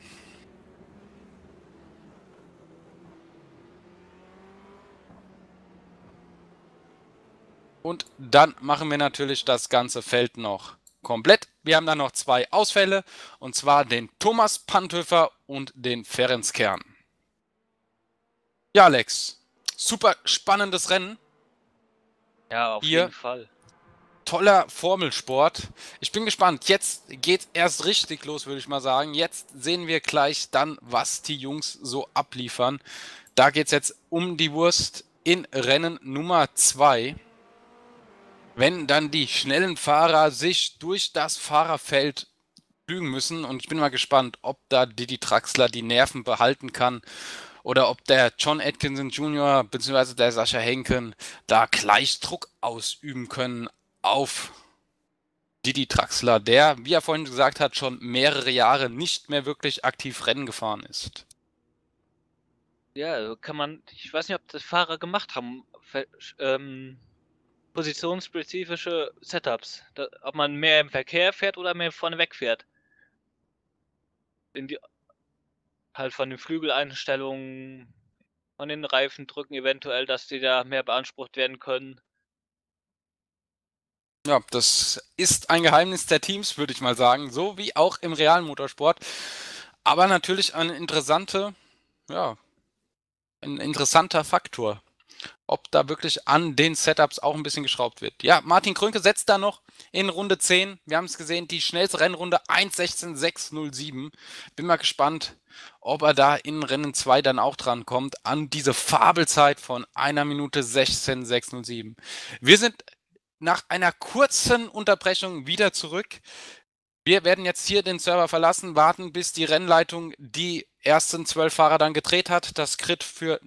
Und dann machen wir natürlich das ganze Feld noch komplett. Wir haben dann noch zwei Ausfälle, und zwar den Thomas Panthöfer und den Ferenckern. Ja, Alex, super spannendes Rennen. Ja, auf Hier. jeden Fall. toller Formelsport. Ich bin gespannt. Jetzt geht erst richtig los, würde ich mal sagen. Jetzt sehen wir gleich dann, was die Jungs so abliefern. Da geht es jetzt um die Wurst in Rennen Nummer 2. Wenn dann die schnellen Fahrer sich durch das Fahrerfeld flügen müssen. Und ich bin mal gespannt, ob da Didi Traxler die Nerven behalten kann oder ob der John Atkinson Jr. bzw. der Sascha Henken da gleich Druck ausüben können auf Didi Traxler, der, wie er vorhin gesagt hat, schon mehrere Jahre nicht mehr wirklich aktiv Rennen gefahren ist. Ja, kann man, ich weiß nicht, ob das Fahrer gemacht haben, ähm, positionsspezifische Setups. Da, ob man mehr im Verkehr fährt oder mehr vorne weg fährt. In die, halt von den Flügeleinstellungen, von den Reifendrücken eventuell, dass die da mehr beansprucht werden können. Ja, das ist ein Geheimnis der Teams, würde ich mal sagen, so wie auch im realen Motorsport. Aber natürlich ein interessante, ja, ein interessanter Faktor, ob da wirklich an den Setups auch ein bisschen geschraubt wird. Ja, Martin Krönke setzt da noch in Runde 10. Wir haben es gesehen, die schnellste Rennrunde 1.16.607. Bin mal gespannt, ob er da in Rennen 2 dann auch dran kommt an diese Fabelzeit von einer Minute 16.607. Wir sind nach einer kurzen Unterbrechung wieder zurück. Wir werden jetzt hier den Server verlassen, warten, bis die Rennleitung die ersten zwölf Fahrer dann gedreht hat, das Crit für,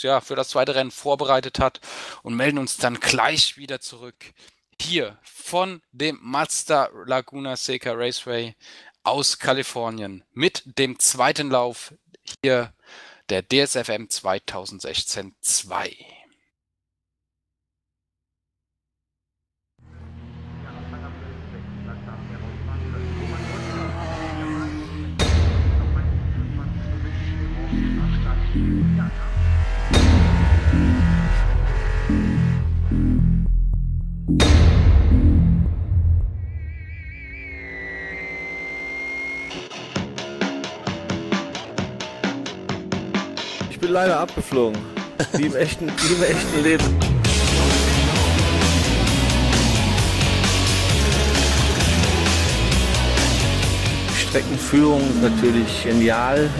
ja, für das zweite Rennen vorbereitet hat und melden uns dann gleich wieder zurück. Hier von dem Mazda Laguna Seca Raceway aus Kalifornien mit dem zweiten Lauf hier der DSFM 2016 2. leider abgeflogen. Wie im echten, wie im echten Leben. Streckenführung ist natürlich genial.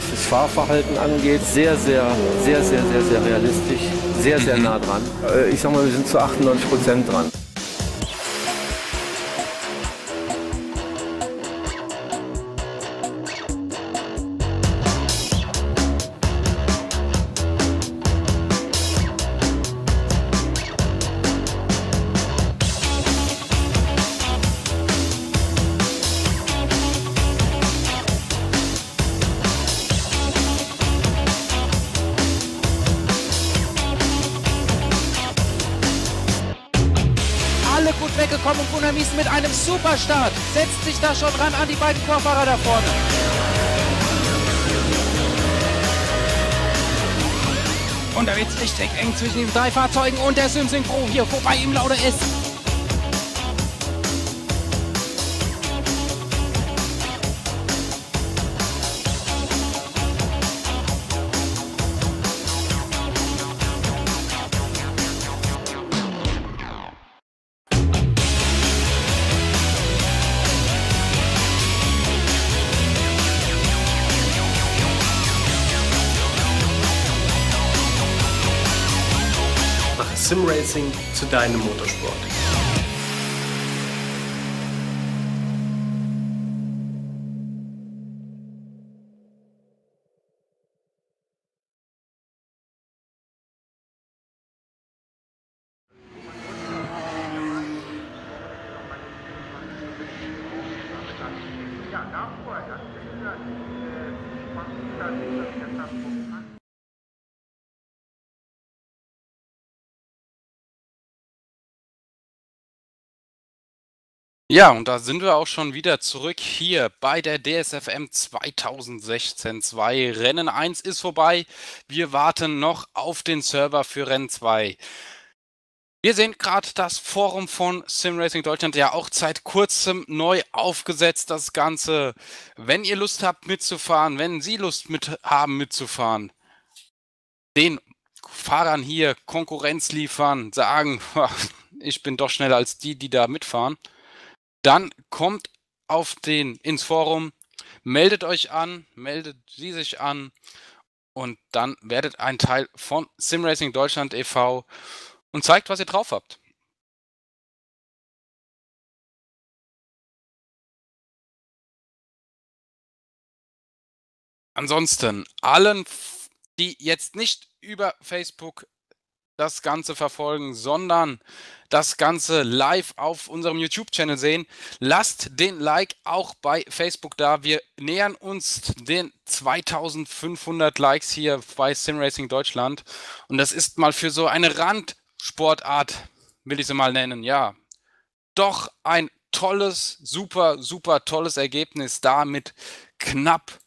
Was das Fahrverhalten angeht, sehr, sehr, sehr, sehr, sehr, sehr realistisch. Sehr, sehr nah dran. Äh, Ich sag mal, wir sind zu 98 Prozent dran. Sich da schon ran an die beiden Vorfahrer da vorne. Und da wird es richtig eng zwischen den drei Fahrzeugen und der Simsync Pro hier vorbei im Laude S. Simracing zu deinem Motorsport. Ja, und da sind wir auch schon wieder zurück hier bei der DSFM 2016 2. Rennen 1 ist vorbei. Wir warten noch auf den Server für Rennen 2. Wir sehen gerade das Forum von SimRacing Deutschland ja auch seit kurzem neu aufgesetzt, das Ganze. Wenn ihr Lust habt mitzufahren, wenn Sie Lust mit haben mitzufahren, den Fahrern hier Konkurrenz liefern, sagen, <laughs> ich bin doch schneller als die, die da mitfahren dann kommt auf den ins Forum, meldet euch an, meldet sie sich an und dann werdet ein Teil von Simracing Deutschland e.V. und zeigt, was ihr drauf habt. Ansonsten allen, die jetzt nicht über Facebook das Ganze verfolgen, sondern das Ganze live auf unserem YouTube-Channel sehen. Lasst den Like auch bei Facebook da. Wir nähern uns den 2500 Likes hier bei SimRacing Deutschland. Und das ist mal für so eine Randsportart, will ich sie mal nennen, ja, doch ein tolles, super, super tolles Ergebnis da mit knapp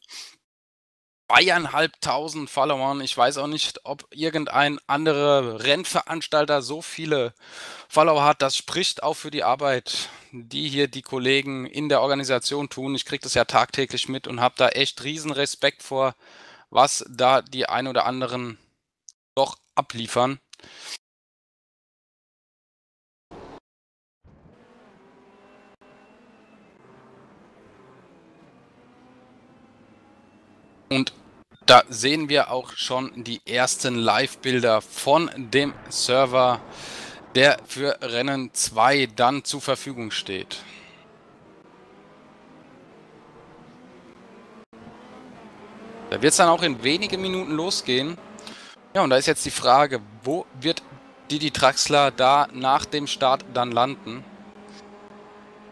zweieinhalbtausend Followern. Ich weiß auch nicht, ob irgendein anderer Rennveranstalter so viele Follower hat. Das spricht auch für die Arbeit, die hier die Kollegen in der Organisation tun. Ich kriege das ja tagtäglich mit und habe da echt riesen Respekt vor, was da die ein oder anderen doch abliefern. Und da sehen wir auch schon die ersten Live-Bilder von dem Server, der für Rennen 2 dann zur Verfügung steht. Da wird es dann auch in wenigen Minuten losgehen. Ja, und da ist jetzt die Frage, wo wird Didi Traxler da nach dem Start dann landen?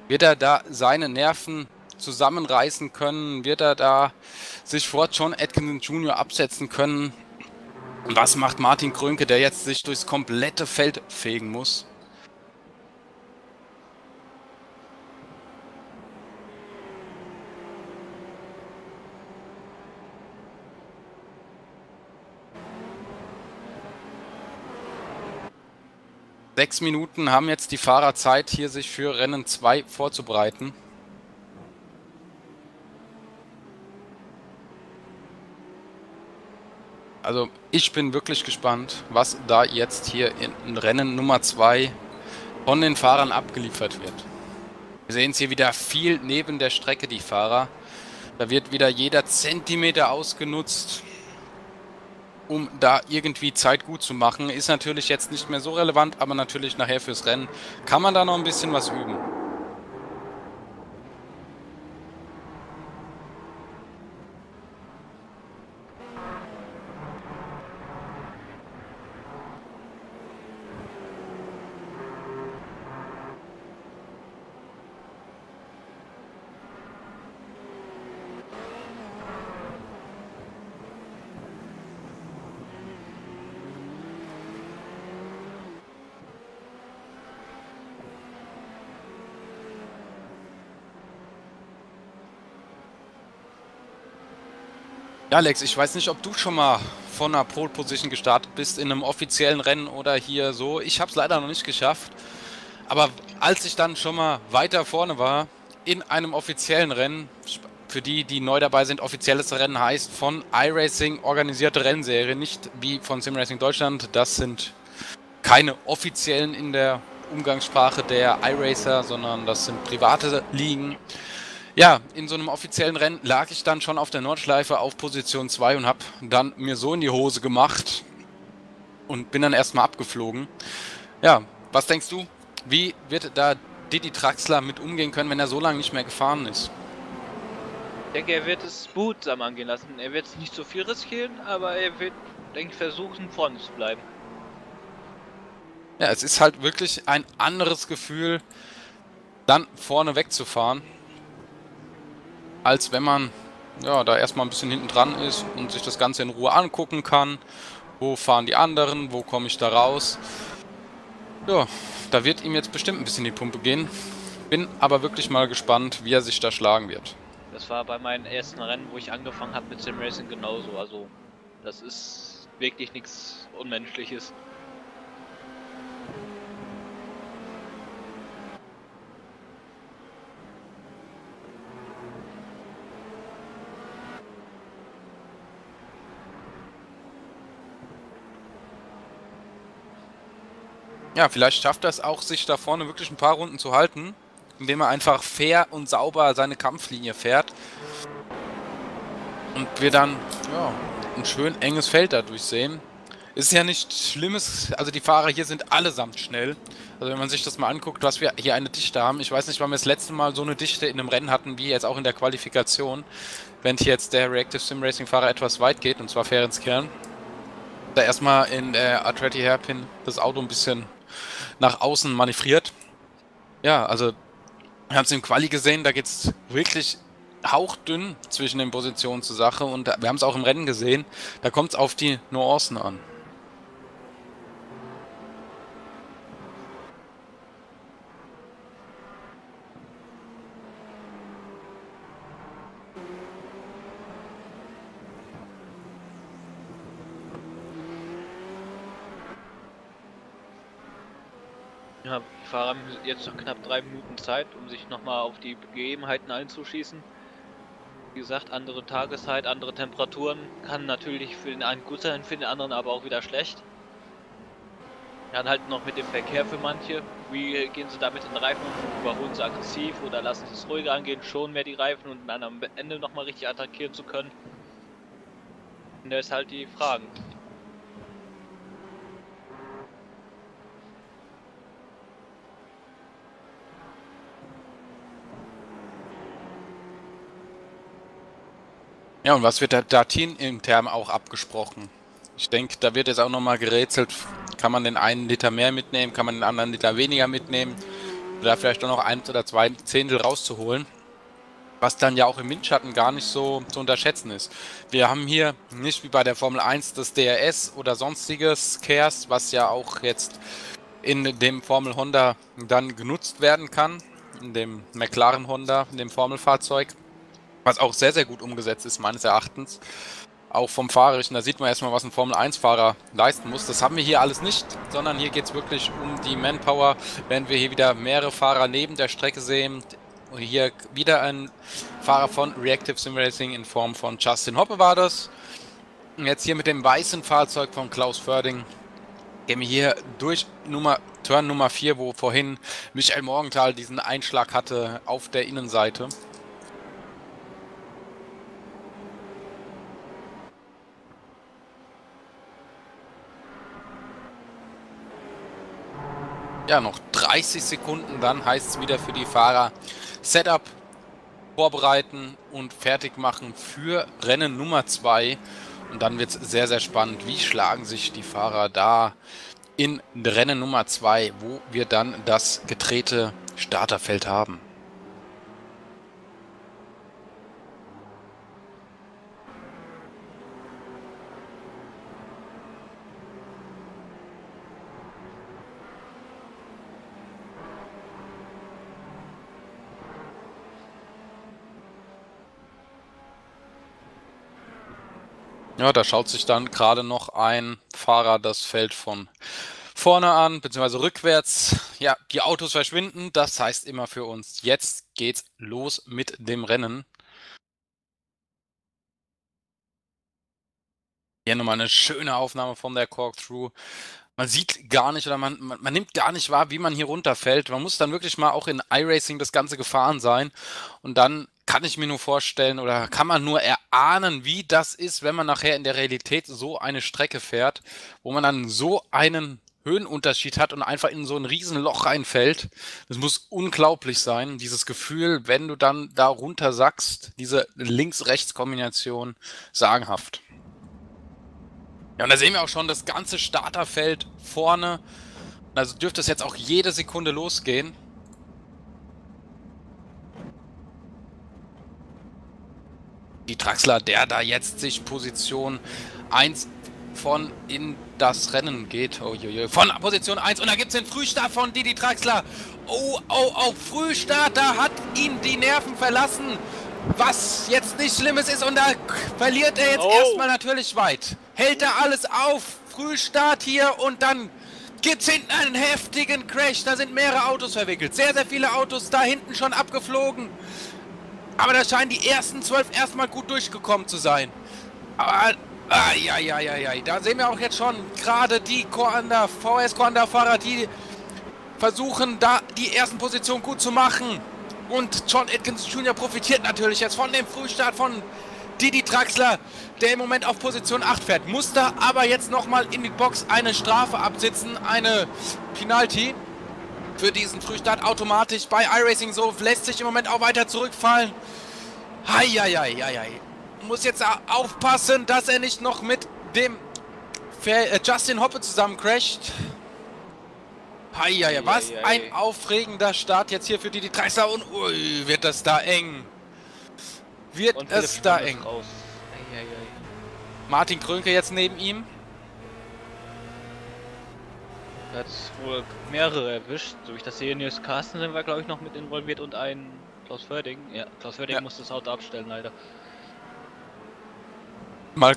Wird er da seine Nerven zusammenreißen können? Wird er da sich vor John Atkinson Jr. absetzen können? Was macht Martin Krönke, der jetzt sich durchs komplette Feld fegen muss? Sechs Minuten haben jetzt die Fahrer Zeit, hier sich für Rennen 2 vorzubereiten. Also ich bin wirklich gespannt, was da jetzt hier in Rennen Nummer 2 von den Fahrern abgeliefert wird. Wir sehen es hier wieder viel neben der Strecke, die Fahrer. Da wird wieder jeder Zentimeter ausgenutzt, um da irgendwie Zeit gut zu machen. Ist natürlich jetzt nicht mehr so relevant, aber natürlich nachher fürs Rennen kann man da noch ein bisschen was üben. Ja, Alex, ich weiß nicht, ob du schon mal von einer Pole Position gestartet bist in einem offiziellen Rennen oder hier so. Ich habe es leider noch nicht geschafft. Aber als ich dann schon mal weiter vorne war in einem offiziellen Rennen, für die, die neu dabei sind, offizielles Rennen heißt von iRacing organisierte Rennserie, nicht wie von SimRacing Deutschland. Das sind keine offiziellen in der Umgangssprache der iRacer, sondern das sind private Ligen. Ja, in so einem offiziellen Rennen lag ich dann schon auf der Nordschleife auf Position 2 und habe dann mir so in die Hose gemacht und bin dann erstmal abgeflogen. Ja, was denkst du? Wie wird da Didi Traxler mit umgehen können, wenn er so lange nicht mehr gefahren ist? Ich denke, er wird es behutsam angehen lassen. Er wird nicht so viel riskieren, aber er wird, denke ich, versuchen, vorne zu bleiben. Ja, es ist halt wirklich ein anderes Gefühl, dann vorne wegzufahren als wenn man ja, da erstmal ein bisschen hinten dran ist und sich das Ganze in Ruhe angucken kann. Wo fahren die anderen? Wo komme ich da raus? Ja, da wird ihm jetzt bestimmt ein bisschen die Pumpe gehen. Bin aber wirklich mal gespannt, wie er sich da schlagen wird. Das war bei meinen ersten Rennen, wo ich angefangen habe mit Sim Racing genauso. Also, das ist wirklich nichts Unmenschliches. Ja, vielleicht schafft er es auch, sich da vorne wirklich ein paar Runden zu halten, indem er einfach fair und sauber seine Kampflinie fährt. Und wir dann ja, ein schön enges Feld dadurch sehen. Ist ja nichts Schlimmes, also die Fahrer hier sind allesamt schnell. Also wenn man sich das mal anguckt, was wir hier eine Dichte haben. Ich weiß nicht, wann wir das letzte Mal so eine Dichte in einem Rennen hatten, wie jetzt auch in der Qualifikation. Wenn jetzt der Reactive Sim Racing Fahrer etwas weit geht, und zwar fair ins Kern. Da erstmal in der Atretti Hairpin das Auto ein bisschen nach außen manövriert. Ja, also wir haben es im Quali gesehen, da geht es wirklich hauchdünn zwischen den Positionen zur Sache und wir haben es auch im Rennen gesehen, da kommt es auf die Nuancen an. Ja, die Fahrer haben jetzt noch knapp drei Minuten Zeit, um sich nochmal auf die Begebenheiten einzuschießen. Wie gesagt, andere Tageszeit, andere Temperaturen kann natürlich für den einen gut sein, für den anderen aber auch wieder schlecht. Dann halt noch mit dem Verkehr für manche. Wie gehen sie da mit den Reifen um? Überholen sie aggressiv oder lassen sie es ruhiger angehen, schon mehr die Reifen und dann am Ende nochmal richtig attackieren zu können? Und das ist halt die Fragen. Ja, und was wird da Datin intern auch abgesprochen? Ich denke, da wird jetzt auch nochmal gerätselt, kann man den einen Liter mehr mitnehmen, kann man den anderen Liter weniger mitnehmen, oder vielleicht auch noch ein oder zwei Zehntel rauszuholen, was dann ja auch im Windschatten gar nicht so zu unterschätzen ist. Wir haben hier nicht wie bei der Formel 1 das DRS oder sonstiges CARES, was ja auch jetzt in dem Formel Honda dann genutzt werden kann, in dem McLaren Honda, in dem Formelfahrzeug was auch sehr, sehr gut umgesetzt ist, meines Erachtens. Auch vom Fahrerischen, da sieht man erstmal, was ein Formel-1-Fahrer leisten muss. Das haben wir hier alles nicht, sondern hier geht es wirklich um die Manpower. Wenn wir hier wieder mehrere Fahrer neben der Strecke sehen, hier wieder ein Fahrer von Reactive Sim Racing in Form von Justin Hoppe war das. Und jetzt hier mit dem weißen Fahrzeug von Klaus Förding gehen wir hier durch Nummer, Turn Nummer 4, wo vorhin Michael Morgenthal diesen Einschlag hatte auf der Innenseite. Ja, noch 30 Sekunden, dann heißt es wieder für die Fahrer Setup vorbereiten und fertig machen für Rennen Nummer 2. Und dann wird es sehr, sehr spannend. Wie schlagen sich die Fahrer da in Rennen Nummer 2, wo wir dann das gedrehte Starterfeld haben? Ja, da schaut sich dann gerade noch ein Fahrer das Feld von vorne an, beziehungsweise rückwärts. Ja, die Autos verschwinden. Das heißt immer für uns, jetzt geht's los mit dem Rennen. Hier nochmal eine schöne Aufnahme von der Cork-Through. Man sieht gar nicht oder man, man, man, nimmt gar nicht wahr, wie man hier runterfällt. Man muss dann wirklich mal auch in iRacing das Ganze gefahren sein. Und dann kann ich mir nur vorstellen oder kann man nur erahnen, wie das ist, wenn man nachher in der Realität so eine Strecke fährt, wo man dann so einen Höhenunterschied hat und einfach in so ein Riesenloch reinfällt. Das muss unglaublich sein, dieses Gefühl, wenn du dann da runter sackst, diese Links-Rechts-Kombination, sagenhaft. Ja, und da sehen wir auch schon das ganze Starterfeld vorne. Also dürfte es jetzt auch jede Sekunde losgehen. Die Traxler, der da jetzt sich Position 1 von in das Rennen geht. Oh, je, je. Von Position 1. Und da gibt es den Frühstart von Didi Traxler. Oh, oh, oh, Frühstart, da hat ihn die Nerven verlassen. Was jetzt nicht Schlimmes ist. Und da verliert er jetzt oh. erstmal natürlich weit. Hält er alles auf. Frühstart hier und dann gibt es hinten einen heftigen Crash. Da sind mehrere Autos verwickelt. Sehr, sehr viele Autos da hinten schon abgeflogen. Aber da scheinen die ersten zwölf erstmal gut durchgekommen zu sein. Aber Eieieiei, da sehen wir auch jetzt schon gerade die Coanda, VS Coanda Fahrer, die versuchen da die ersten Positionen gut zu machen. Und John Atkins Jr. profitiert natürlich jetzt von dem Frühstart von Didi Traxler, der im Moment auf Position 8 fährt. Muss da aber jetzt nochmal in die Box eine Strafe absitzen, eine Penalty für diesen Frühstart automatisch. Bei iRacing so lässt sich im Moment auch weiter zurückfallen. Heieieiei muss jetzt aufpassen, dass er nicht noch mit dem äh, Justin Hoppe zusammen crasht. Heieiei, was ein aufregender Start jetzt hier für die, die Dreißer und ui, wird das da eng. Wird und es da eng. Martin Krönke jetzt neben ihm. Hat wohl mehrere erwischt, so wie ich das sehe. Nils Carsten sind wir glaube ich noch mit involviert und ein Klaus Förding. Ja, Klaus Förding ja. muss das Auto abstellen leider. Mal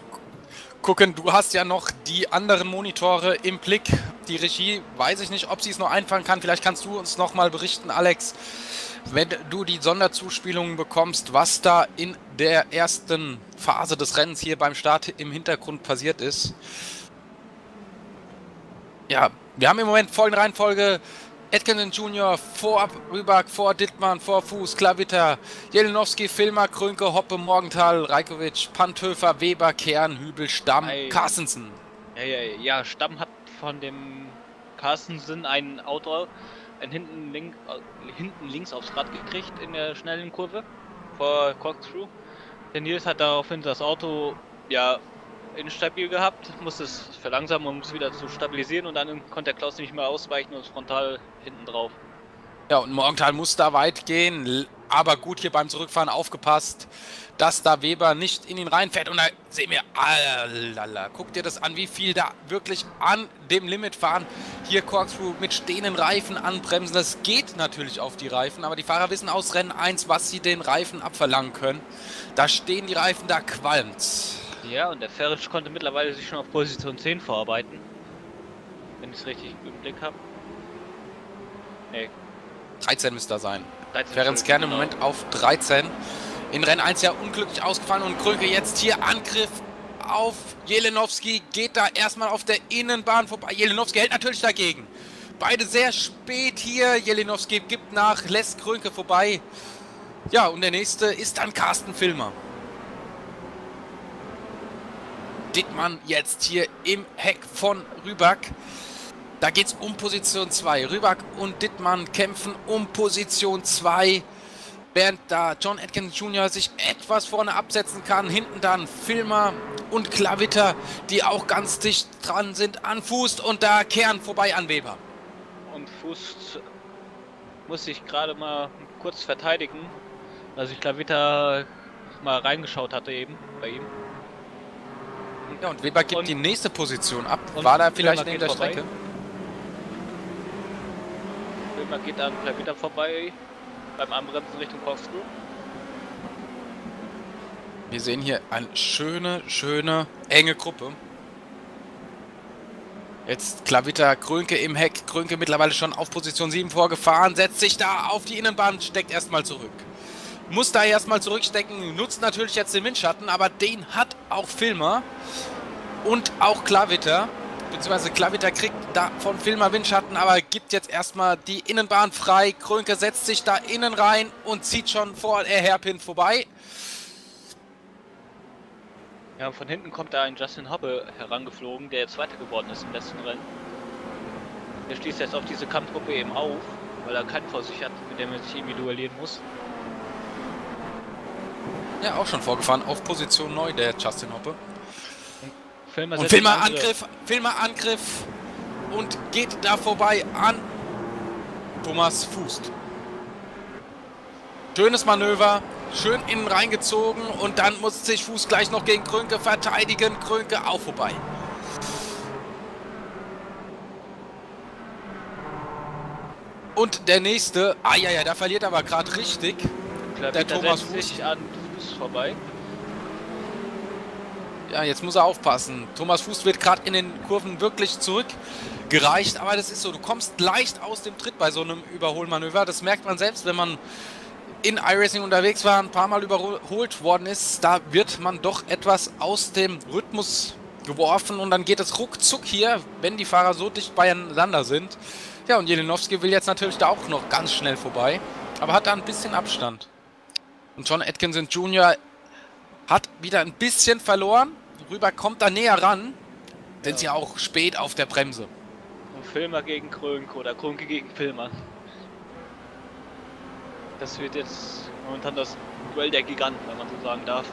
gucken, du hast ja noch die anderen Monitore im Blick. Die Regie, weiß ich nicht, ob sie es noch einfangen kann. Vielleicht kannst du uns noch mal berichten, Alex, wenn du die Sonderzuspielungen bekommst, was da in der ersten Phase des Rennens hier beim Start im Hintergrund passiert ist. Ja, wir haben im Moment folgende Reihenfolge. Atkinson Jr. vor Rübak, vor Dittmann, vor Fuß, Klavita, Jelinowski, Filmer, Krönke, Hoppe, Morgenthal, Rajkovic, Panthöfer, Weber, Kern, Hübel, Stamm, Ei. Carstensen. Ja, ja, ja, Stamm hat von dem Carstensen ein Auto ein hinten, link, äh, hinten links aufs Rad gekriegt in der schnellen Kurve vor Corkscrew. Der Nils hat daraufhin das Auto ja instabil gehabt, musste es verlangsamen, um es wieder zu stabilisieren und dann konnte der Klaus nicht mehr ausweichen und frontal hinten drauf. Ja, und Morgenthal muss da weit gehen, aber gut hier beim Zurückfahren aufgepasst, dass da Weber nicht in ihn reinfährt. Und da sehen wir, alala, guck dir das an, wie viel da wirklich an dem Limit fahren. Hier Corkscrew mit stehenden Reifen anbremsen. Das geht natürlich auf die Reifen, aber die Fahrer wissen aus Rennen 1, was sie den Reifen abverlangen können. Da stehen die Reifen, da qualmt. Ja, und der Feric konnte mittlerweile sich schon auf Position 10 vorarbeiten. Wenn ich es richtig im Blick habe. Nee. 13 müsste da sein. Ferenc Kern im genau. Moment auf 13. In Rennen 1 ja unglücklich ausgefallen und Krönke jetzt hier Angriff auf Jelenowski. Geht da erstmal auf der Innenbahn vorbei. Jelenowski hält natürlich dagegen. Beide sehr spät hier. Jelenowski gibt nach, lässt Krönke vorbei. Ja, und der nächste ist dann Carsten Filmer. Dittmann jetzt hier im Heck von Rüback. Da geht es um Position 2. Rüback und Dittmann kämpfen um Position 2. Während da John Atkins Jr. sich etwas vorne absetzen kann. Hinten dann Filmer und Klavitter, die auch ganz dicht dran sind an Fuß. Und da kehren vorbei an Weber. Und Fuß muss sich gerade mal kurz verteidigen. Also ich Klavitter mal reingeschaut hatte eben bei ihm. Ja, und Weber gibt und die nächste Position ab. War da vielleicht neben der Strecke? Weber geht gleich wieder vorbei beim Anbremsen Richtung Corkscrew. Wir sehen hier eine schöne, schöne, enge Gruppe. Jetzt Klavita Krönke im Heck. Krönke mittlerweile schon auf Position 7 vorgefahren. Setzt sich da auf die Innenbahn, steckt erstmal zurück. Muss da erstmal zurückstecken. Nutzt natürlich jetzt den Windschatten, aber den hat auch Filmer. Und auch Klavita. Beziehungsweise Klavita kriegt da von Filmer Windschatten, aber gibt jetzt erstmal die Innenbahn frei. Krönke setzt sich da innen rein und zieht schon vor der Hairpin vorbei. Ja, von hinten kommt da ein Justin Hobbe herangeflogen, der Zweiter geworden ist im letzten Rennen. Der schließt jetzt auf diese Kampfgruppe eben auf, weil er keinen vor sich hat, mit dem er sich irgendwie duellieren muss. Ja, auch schon vorgefahren. Auf Position neu, der Justin Hoppe. Filmer Und Filmer Angriff. Filmer Angriff und geht da vorbei an Thomas Fußt. Schönes Manöver, schön innen reingezogen und dann muss sich Fuß gleich noch gegen Krönke verteidigen. Krönke auch vorbei. Und der nächste, ah ja, ja, da verliert aber gerade richtig. Klar, der Thomas Fuß. sich an Fuß vorbei. Ja, jetzt muss er aufpassen. Thomas Fuß wird gerade in den Kurven wirklich zurückgereicht, aber das ist so, du kommst leicht aus dem Tritt bei so einem Überholmanöver. Das merkt man selbst, wenn man in iRacing unterwegs war, ein paar Mal überholt worden ist. Da wird man doch etwas aus dem Rhythmus geworfen und dann geht es ruckzuck hier, wenn die Fahrer so dicht beieinander sind. Ja, und Jelinowski will jetzt natürlich da auch noch ganz schnell vorbei, aber hat da ein bisschen Abstand. Und John Atkinson Jr. hat wieder ein bisschen verloren. Rüber kommt da näher ran. Sind sie auch spät auf der Bremse. Und Filmer gegen Krönke oder Krönke gegen Filmer. Das wird jetzt momentan das Duell der Giganten, wenn man so sagen darf.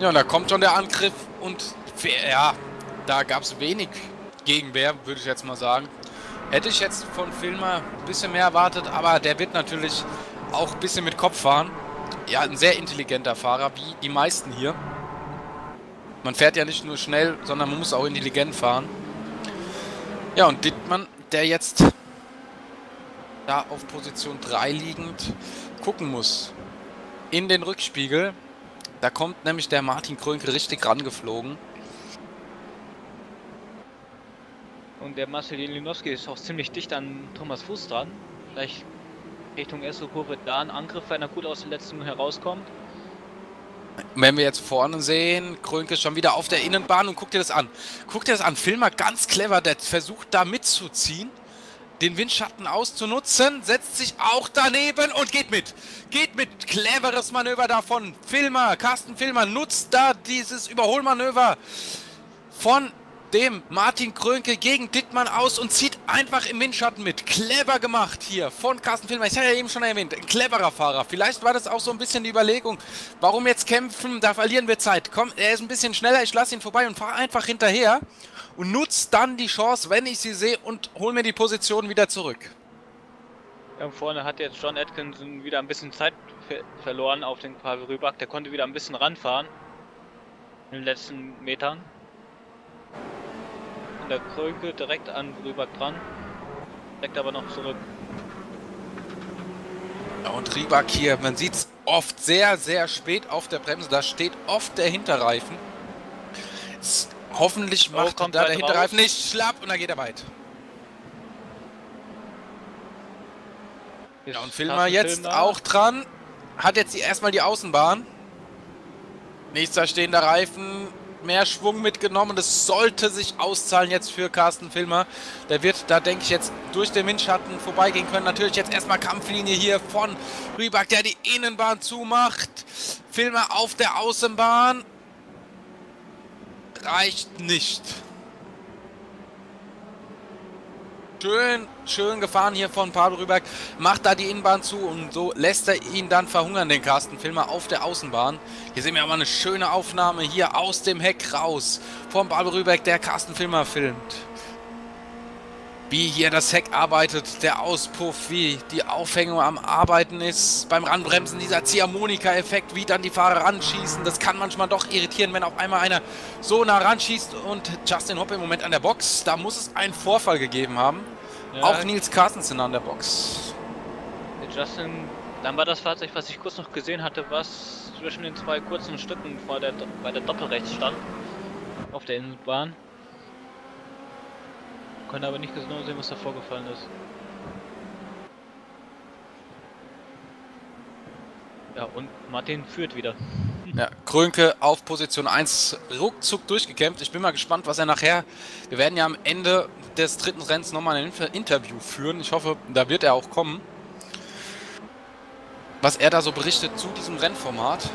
Ja, und da kommt schon der Angriff und ja, da gab es wenig Gegenwehr, würde ich jetzt mal sagen. Hätte ich jetzt von Filmer ein bisschen mehr erwartet, aber der wird natürlich auch ein bisschen mit Kopf fahren. Ja, ein sehr intelligenter Fahrer, wie die meisten hier. Man fährt ja nicht nur schnell, sondern man muss auch intelligent fahren. Ja, und Dittmann, der jetzt da auf Position 3 liegend gucken muss in den Rückspiegel. Da kommt nämlich der Martin Krönke richtig rangeflogen. Und der Marcel Jelinowski ist auch ziemlich dicht an Thomas Fuß dran. Vielleicht Richtung Esso-Kurve da ein Angriff, wenn er gut aus der letzten herauskommt. Wenn wir jetzt vorne sehen, Krönke ist schon wieder auf der Innenbahn und guck dir das an. Guck dir das an. Filmer ganz clever, der versucht da mitzuziehen, den Windschatten auszunutzen, setzt sich auch daneben und geht mit. Geht mit. Cleveres Manöver davon. Filmer, Carsten Filmer nutzt da dieses Überholmanöver von dem Martin Krönke gegen Dittmann aus und zieht einfach im Windschatten mit. Clever gemacht hier von Carsten Filmer. Ich hatte ja eben schon erwähnt, ein cleverer Fahrer. Vielleicht war das auch so ein bisschen die Überlegung, warum jetzt kämpfen, da verlieren wir Zeit. Komm, er ist ein bisschen schneller, ich lasse ihn vorbei und fahre einfach hinterher und nutze dann die Chance, wenn ich sie sehe und hol mir die Position wieder zurück. Ja, vorne hat jetzt John Atkinson wieder ein bisschen Zeit ver verloren auf den Pavel Rüback. Der konnte wieder ein bisschen ranfahren. In den letzten Metern. Und der Krönke direkt an Rüback dran. Steckt aber noch zurück. Ja, und Rieback hier, man sieht es oft sehr, sehr spät auf der Bremse. Da steht oft der Hinterreifen. S- Hoffentlich Oh, macht kommt da der. Hinterreifen nicht schlapp und dann geht er weit. Ja, und Filmer jetzt Filmer. auch dran. Hat jetzt die, erstmal die Außenbahn. Nächster stehender Reifen. Mehr Schwung mitgenommen. Das sollte sich auszahlen jetzt für Carsten Filmer. Der wird da, denke ich, jetzt durch den Windschatten vorbeigehen können. Natürlich jetzt erstmal Kampflinie hier von Rüback, der die Innenbahn zumacht. Filmer auf der Außenbahn. Reicht nicht. Schön, schön gefahren hier von Pablo Rüberg. Macht da die Innenbahn zu und so lässt er ihn dann verhungern, den Carsten Filmer, auf der Außenbahn. Hier sehen wir aber eine schöne Aufnahme hier aus dem Heck raus. Von Pablo Rüberg, der Carsten Filmer filmt. Wie hier das Heck arbeitet, der Auspuff, wie die Aufhängung am Arbeiten ist, beim Ranbremsen dieser Ziehharmonika-Effekt, wie dann die Fahrer ranschießen. Das kann manchmal doch irritieren, wenn auf einmal einer so nah ranschießt und Justin Hoppe im Moment an der Box. Da muss es einen Vorfall gegeben haben. Ja. Auch Nils Carstensen an der Box. Justin, dann war das Fahrzeug, was ich kurz noch gesehen hatte, was zwischen den zwei kurzen Stücken vor der, bei der Doppelrechts stand. Auf der Innenbahn. Können aber nicht genau sehen, was da vorgefallen ist. Ja, und Martin führt wieder. Ja, Krönke auf Position 1 ruckzuck durchgekämpft. Ich bin mal gespannt, was er nachher. Wir werden ja am Ende des dritten Rennens nochmal ein Interview führen. Ich hoffe, da wird er auch kommen. Was er da so berichtet zu diesem Rennformat.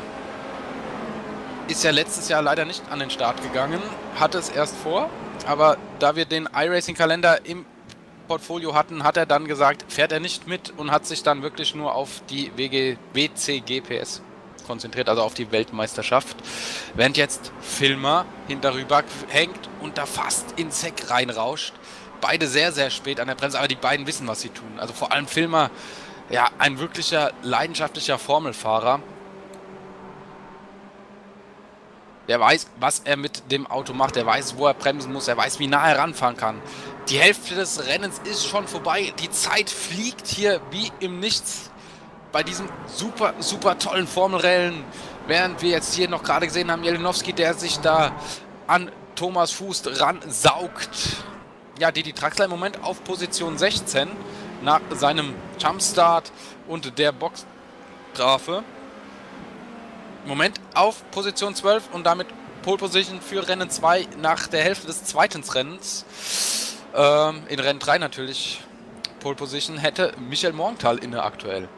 Ist ja letztes Jahr leider nicht an den Start gegangen. Hatte es erst vor. Aber da wir den iRacing-Kalender im Portfolio hatten, hat er dann gesagt, fährt er nicht mit und hat sich dann wirklich nur auf die WG, WCGPS konzentriert, also auf die Weltmeisterschaft. Während jetzt Filmer hinterrüber hängt und da fast ins Heck reinrauscht. Beide sehr, sehr spät an der Bremse, aber die beiden wissen, was sie tun. Also vor allem Filmer, ja, ein wirklicher leidenschaftlicher Formelfahrer. Der weiß, was er mit dem Auto macht. Er weiß, wo er bremsen muss. Er weiß, wie nah er ranfahren kann. Die Hälfte des Rennens ist schon vorbei. Die Zeit fliegt hier wie im Nichts bei diesem super, super tollen Formelrennen. Während wir jetzt hier noch gerade gesehen haben, Jelinowski, der sich da an Thomas Fuß ransaugt. Ja, die Traxler im Moment auf Position 16 nach seinem Jumpstart und der Boxstrafe. Moment auf Position 12 und damit Pole Position für Rennen 2 nach der Hälfte des zweiten Rennens. Ähm, in Rennen 3 natürlich Pole Position hätte Michael Morgenthal inne aktuell.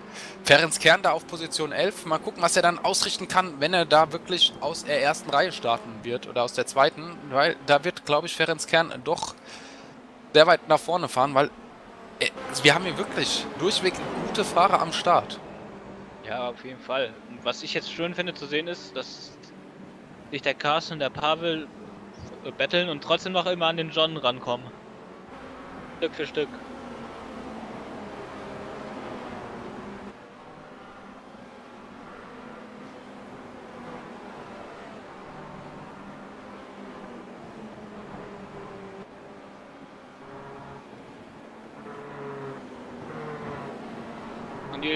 Ferenc Kern da auf Position 11. Mal gucken, was er dann ausrichten kann, wenn er da wirklich aus der ersten Reihe starten wird oder aus der zweiten. Weil da wird, glaube ich, Ferenc Kern doch sehr weit nach vorne fahren, weil äh, wir haben hier wirklich durchweg gute Fahrer am Start. Ja, auf jeden Fall. Und was ich jetzt schön finde zu sehen ist, dass sich der Carsten und der Pavel betteln und trotzdem noch immer an den John rankommen. Stück für Stück.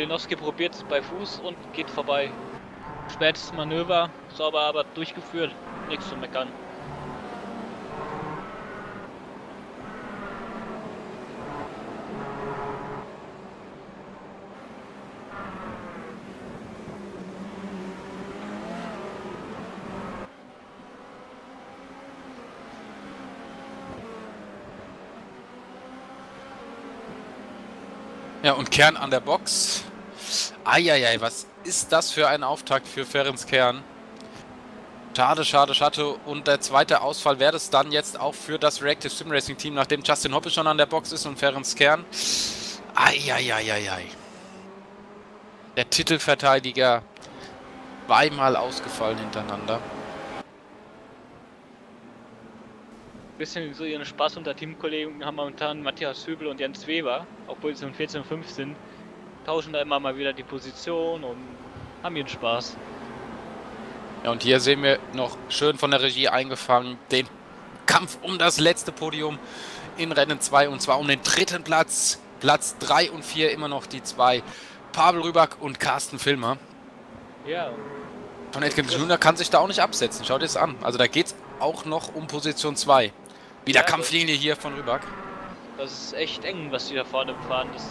Und Jelinowski probiert es bei Fuß und geht vorbei. Spätes Manöver, sauber aber durchgeführt, nichts zu meckern. Ja, und Kern an der Box. Eieiei, was ist das für ein Auftakt für Ferenc Kern? Schade, schade, schade. Und der zweite Ausfall wäre es dann jetzt auch für das Reactive Sim Racing Team, nachdem Justin Hoppe schon an der Box ist und Ferenc Kern. Eieieiei. Der Titelverteidiger zweimal ausgefallen hintereinander. bisschen so ihren Spaß unter Teamkollegen haben momentan Matthias Hübel und Jens Weber, auch Position 14 und 15, tauschen da immer mal wieder die Position und haben ihren Spaß. Ja, und hier sehen wir noch schön von der Regie eingefangen den Kampf um das letzte Podium in Rennen 2 und zwar um den dritten Platz. Platz 3 und 4 immer noch die zwei. Pavel Rüback und Carsten Filmer. Ja. Von Atkins Jr. kann sich da auch nicht absetzen. Schaut es an. Also da geht es auch noch um Position 2. Wieder ja, Kampflinie hier von Rüback. Das ist echt eng, was die da vorne fahren. Das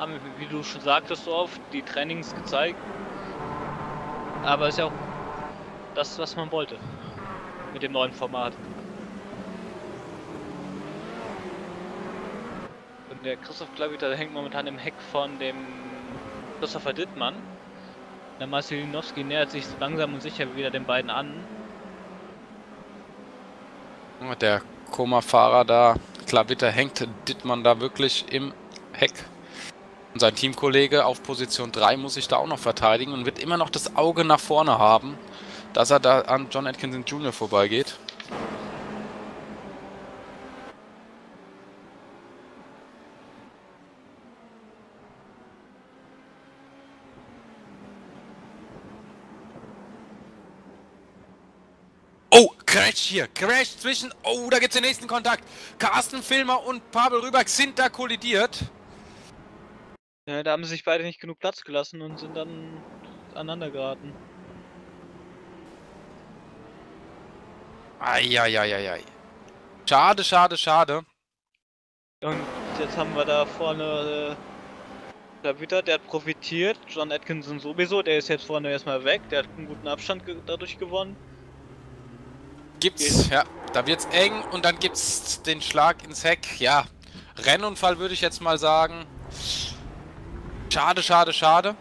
haben, wie du schon sagtest, so oft die Trainings gezeigt. Aber ist ja auch das, was man wollte. Mit dem neuen Format. Und der Christoph Klaviter hängt momentan im Heck von dem Christopher Dittmann. Der Marcelinowski nähert sich langsam und sicher wieder den beiden an. Der Koma-Fahrer da, Klavitter hängt Dittmann da wirklich im Heck. Und sein Teamkollege auf Position 3 muss sich da auch noch verteidigen und wird immer noch das Auge nach vorne haben, dass er da an John Atkinson Jr. vorbeigeht. Oh, Crash hier. Crash zwischen... Oh, da gibt es den nächsten Kontakt. Carsten Filmer und Pavel Rüberg sind da kollidiert. Ja, da haben sich beide nicht genug Platz gelassen und sind dann aneinander geraten. Eieieiei. Schade, schade, schade. Und jetzt haben wir da vorne äh, Davida, der hat profitiert. John Atkinson sowieso, der ist jetzt vorne erstmal weg. Der hat einen guten Abstand ge dadurch gewonnen. Gibt's, ja, da wird's eng und dann gibt's den Schlag ins Heck. Ja, Rennunfall würde ich jetzt mal sagen. Schade, schade, schade.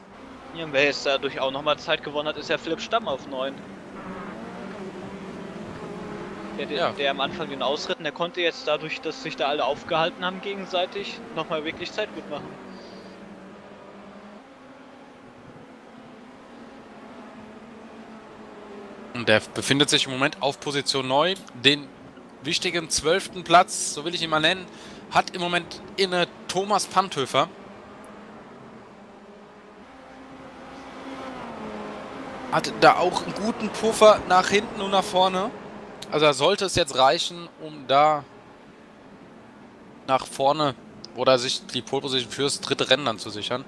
Ja, wer jetzt dadurch auch nochmal Zeit gewonnen hat, ist ja Philipp Stamm auf 9. Der, der, Ja. der am Anfang den Ausritten, der konnte jetzt dadurch, dass sich da alle aufgehalten haben gegenseitig, nochmal wirklich Zeit gut machen. Und der befindet sich im Moment auf Position 9. Den wichtigen 12. Platz, so will ich ihn mal nennen, hat im Moment inne Thomas Panthöfer. Hat da auch einen guten Puffer nach hinten und nach vorne. Also da sollte es jetzt reichen, um da nach vorne oder sich die Pole Position fürs dritte Rennen dann zu sichern.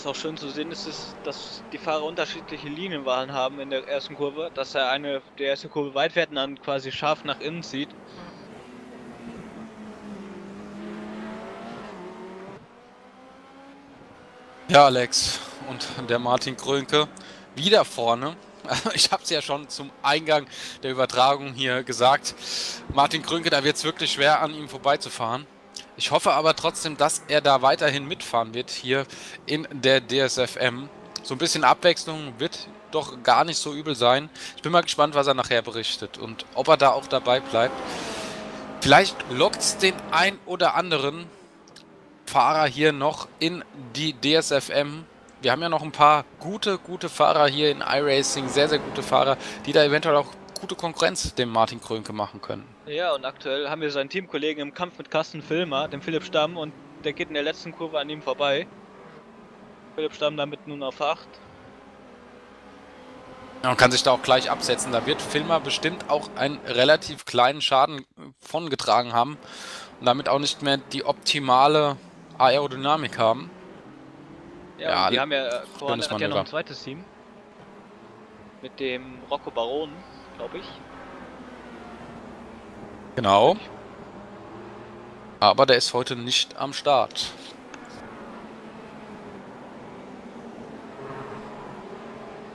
Was auch schön zu sehen ist, ist, dass die Fahrer unterschiedliche Linienwahlen haben in der ersten Kurve, dass er eine der erste Kurve weit fährt und dann quasi scharf nach innen zieht. Ja, Alex und der Martin Krönke wieder vorne. <laughs> Ich habe es ja schon zum Eingang der Übertragung hier gesagt. Martin Krönke, da wird es wirklich schwer, an ihm vorbeizufahren. Ich hoffe aber trotzdem, dass er da weiterhin mitfahren wird hier in der DSFM. So ein bisschen Abwechslung wird doch gar nicht so übel sein. Ich bin mal gespannt, was er nachher berichtet und ob er da auch dabei bleibt. Vielleicht lockt es den ein oder anderen Fahrer hier noch in die DSFM. Wir haben ja noch ein paar gute, gute Fahrer hier in iRacing, sehr, sehr gute Fahrer, die da eventuell auch gute Konkurrenz dem Martin Krönke machen können. Ja, und aktuell haben wir seinen Teamkollegen im Kampf mit Carsten Filmer, dem Philipp Stamm, und der geht in der letzten Kurve an ihm vorbei. Philipp Stamm damit nun auf 8. Ja, und kann sich da auch gleich absetzen. Da wird Filmer bestimmt auch einen relativ kleinen Schaden von getragen haben und damit auch nicht mehr die optimale Aerodynamik haben. Ja, Ja, die haben ja äh, vorne schönes hat ja noch ein zweites Team. Mit dem Rocco Baron, glaube ich. Genau. Aber der ist heute nicht am Start.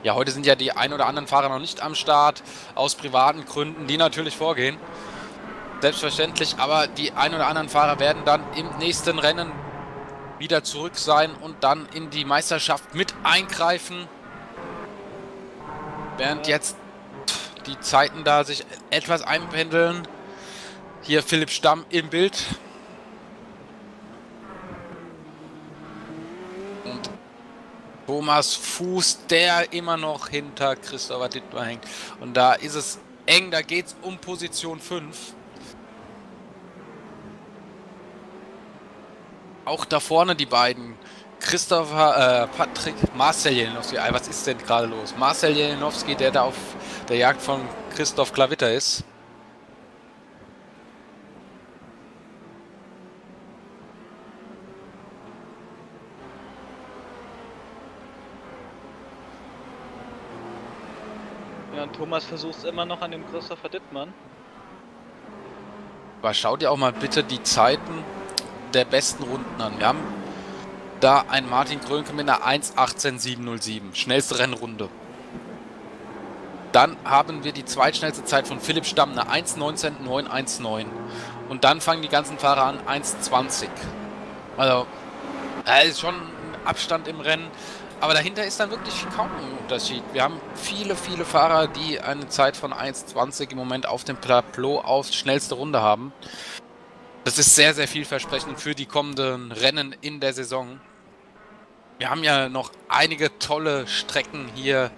Ja, heute sind ja die ein oder anderen Fahrer noch nicht am Start, aus privaten Gründen, die natürlich vorgehen. Selbstverständlich, aber die ein oder anderen Fahrer werden dann im nächsten Rennen wieder zurück sein und dann in die Meisterschaft mit eingreifen. Während jetzt die Zeiten da sich etwas einpendeln. Hier Philipp Stamm im Bild. Und Thomas Fuß, der immer noch hinter Christopher Dittmar hängt. Und da ist es eng, da geht es um Position 5. Auch da vorne die beiden. Christopher, äh, Patrick, Marcel Jelinowski. Ey, Was ist denn gerade los? Marcel Jelinowski, der da auf der Jagd von Christoph Klavitter ist. Ja, und Thomas versucht es immer noch an dem Christopher Dittmann. Aber schau dir auch mal bitte die Zeiten der besten Runden an. Wir haben da einen Martin Krönke mit einer 1.18.707. Schnellste Rennrunde. Dann haben wir die zweitschnellste Zeit von Philipp Stamm, eine 1.19.919. Und dann fangen die ganzen Fahrer an 1.20. Also, da ist schon ein Abstand im Rennen. Aber dahinter ist dann wirklich kaum ein Unterschied. Wir haben viele, viele Fahrer, die eine Zeit von 1,20 im Moment auf dem Tableau auf schnellste Runde haben. Das ist sehr, sehr vielversprechend für die kommenden Rennen in der Saison. Wir haben ja noch einige tolle Strecken hier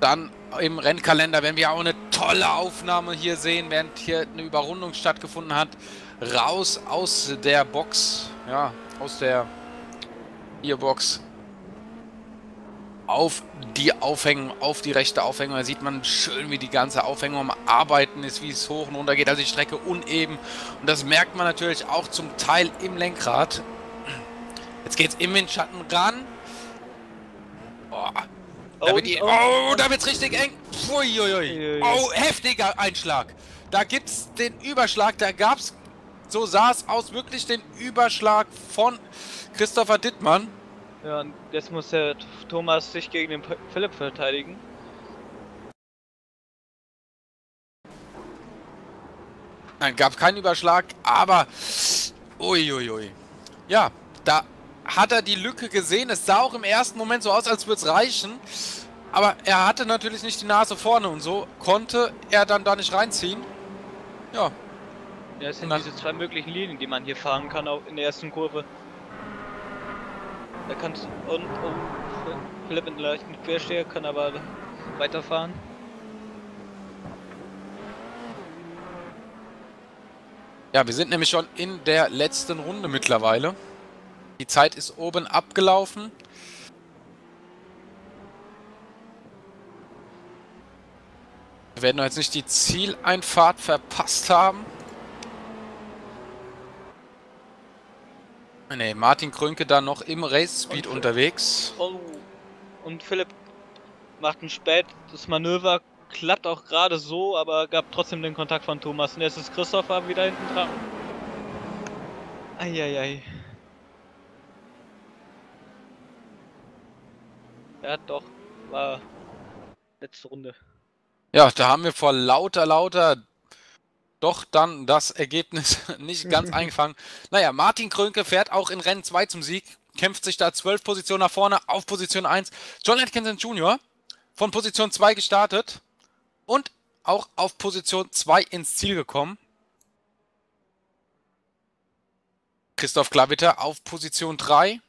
Dann im Rennkalender werden wir auch eine tolle Aufnahme hier sehen, während hier eine Überrundung stattgefunden hat. Raus aus der Box, ja, aus der Gearbox auf die Aufhängung, auf die rechte Aufhängung. Da sieht man schön, wie die ganze Aufhängung am Arbeiten ist, wie es hoch und runter geht, also die Strecke uneben. Und das merkt man natürlich auch zum Teil im Lenkrad. Jetzt geht es im Windschatten ran. Oh, da wird die, oh, da wird's richtig eng. Uiuiui. Oh, heftiger Einschlag. Da gibt es den Überschlag. Da gab es, so sah es aus, wirklich den Überschlag von Christopher Dittmann. Ja, und jetzt muss der Thomas sich gegen den Philipp verteidigen. Nein, gab keinen Überschlag, aber uiuiui. Ui, ui. Ja, da hat er die Lücke gesehen. Es sah auch im ersten Moment so aus, als würde es reichen. Aber er hatte natürlich nicht die Nase vorne und so konnte er dann da nicht reinziehen. Ja. Ja, es sind diese zwei möglichen Linien, die man hier fahren kann auch in der ersten Kurve. Da kannst und, und Philipp in leichten Quersteher kann aber weiterfahren. Ja, wir sind nämlich schon in der letzten Runde mittlerweile. Die Zeit ist oben abgelaufen. Wir werden jetzt nicht die Zieleinfahrt verpasst haben. Ne, Martin Krönke da noch im Race Speed und, unterwegs. Oh, und Philipp macht ein spätes Manöver, klappt auch gerade so, aber gab trotzdem den Kontakt von Thomas. Und jetzt ist Christopher wieder hinten dran. Eieiei. Ja, doch. War letzte Runde. Ja, da haben wir vor lauter, lauter doch dann das Ergebnis <laughs> nicht ganz <laughs> eingefangen. Naja, Martin Krönke fährt auch in Rennen 2 zum Sieg, kämpft sich da 12 Positionen nach vorne auf Position 1. John Atkinson Jr. von Position 2 gestartet und auch auf Position 2 ins Ziel gekommen. Christoph Klavitter auf Position 3.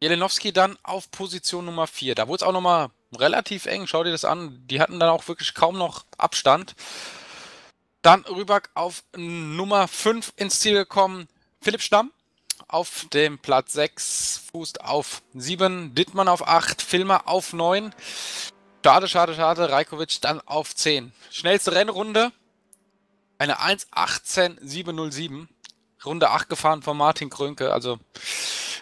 Jelenowski dann auf Position Nummer 4. Da wurde es auch nochmal relativ eng. Schau dir das an. Die hatten dann auch wirklich kaum noch Abstand. Dann rüber auf Nummer 5 ins Ziel gekommen. Philipp Stamm auf dem Platz 6, Fußt auf 7, Dittmann auf 8, Filmer auf 9. Schade, schade, schade. Rajkovic dann auf 10. Schnellste Rennrunde. Eine 1.18.707. Runde 8 gefahren von Martin Krönke. Also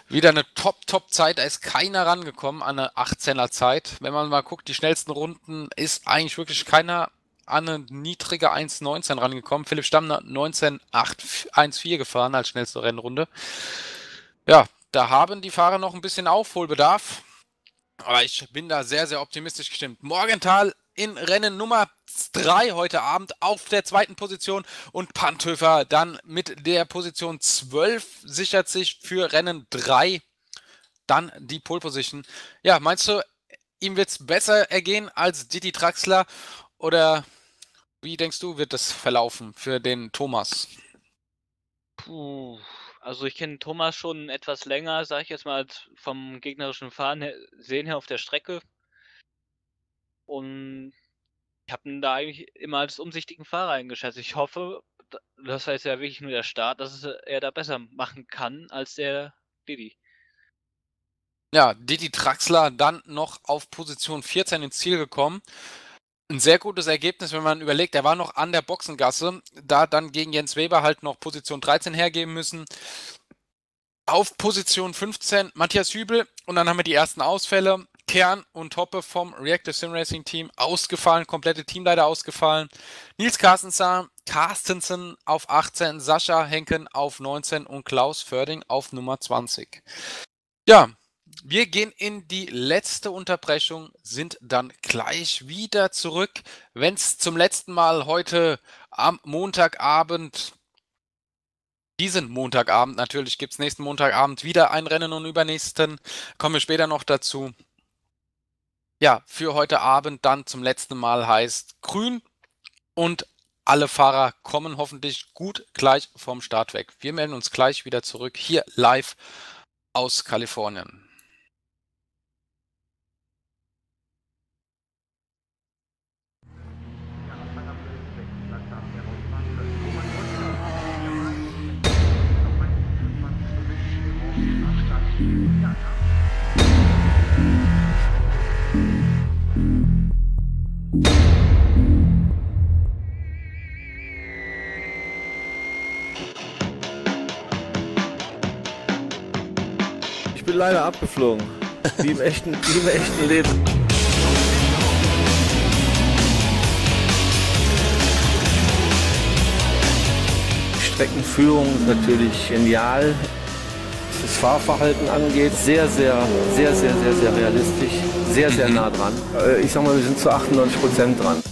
wieder eine Top-Top-Zeit. Da ist keiner rangekommen an eine 18er Zeit. Wenn man mal guckt, die schnellsten Runden ist eigentlich wirklich keiner an eine niedrige 1.19 rangekommen. Philipp Stamm 19.814 gefahren als schnellste Rennrunde. Ja, da haben die Fahrer noch ein bisschen Aufholbedarf. Aber ich bin da sehr, sehr optimistisch gestimmt. Morgenthal in Rennen Nummer 3 heute Abend auf der zweiten Position und Panthöfer dann mit der Position 12 sichert sich für Rennen 3 dann die Pole Position. Ja, meinst du, ihm wird es besser ergehen als Didi Traxler oder wie denkst du, wird das verlaufen für den Thomas? Puh, also ich kenne Thomas schon etwas länger, sage ich jetzt mal, vom gegnerischen Fahren her, sehen her auf der Strecke. Und ich habe ihn da eigentlich immer als umsichtigen Fahrer eingeschätzt. Ich hoffe, das heißt ja wirklich nur der Start, dass er da besser machen kann als der Didi. Ja, Didi Traxler dann noch auf Position 14 ins Ziel gekommen. Ein sehr gutes Ergebnis, wenn man überlegt, er war noch an der Boxengasse, da dann gegen Jens Weber halt noch Position 13 hergeben müssen. Auf Position 15 Matthias Hübel und dann haben wir die ersten Ausfälle. Kern und Hoppe vom Reactive Sim Racing Team ausgefallen, komplette Teamleiter ausgefallen. Nils Carstensen, Carstensen auf 18, Sascha Henken auf 19 und Klaus Förding auf Nummer 20. Ja, wir gehen in die letzte Unterbrechung, sind dann gleich wieder zurück. Wenn es zum letzten Mal heute am Montagabend diesen Montagabend natürlich gibt es nächsten Montagabend wieder ein Rennen und übernächsten. Kommen wir später noch dazu ja, für heute Abend dann zum letzten Mal heißt grün und alle Fahrer kommen hoffentlich gut gleich vom Start weg. Wir melden uns gleich wieder zurück hier live aus Kalifornien. Bin leider abgeflogen. Wie im echten, wie im echten Leben. Streckenführung ist natürlich genial. Was das Fahrverhalten angeht, sehr, sehr, sehr, sehr, sehr, sehr realistisch. Sehr, sehr nah dran. Äh, Ich sag mal, wir sind zu 98 Prozent dran.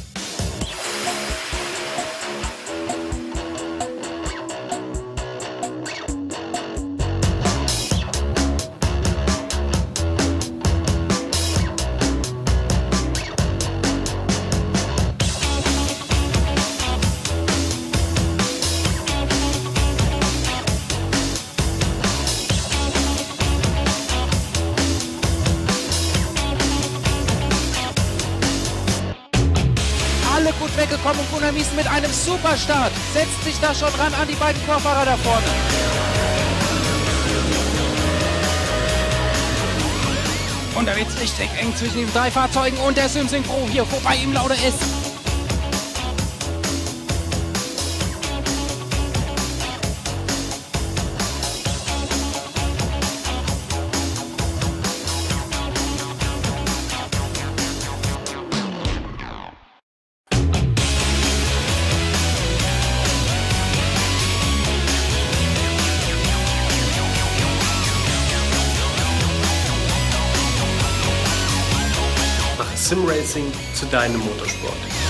Setzt sich da schon ran an die beiden Vorfahrer da vorne. Und da wird's richtig eng zwischen den drei Fahrzeugen und der Simsing Pro hier vorbei im Laude S. zu deinem Motorsport.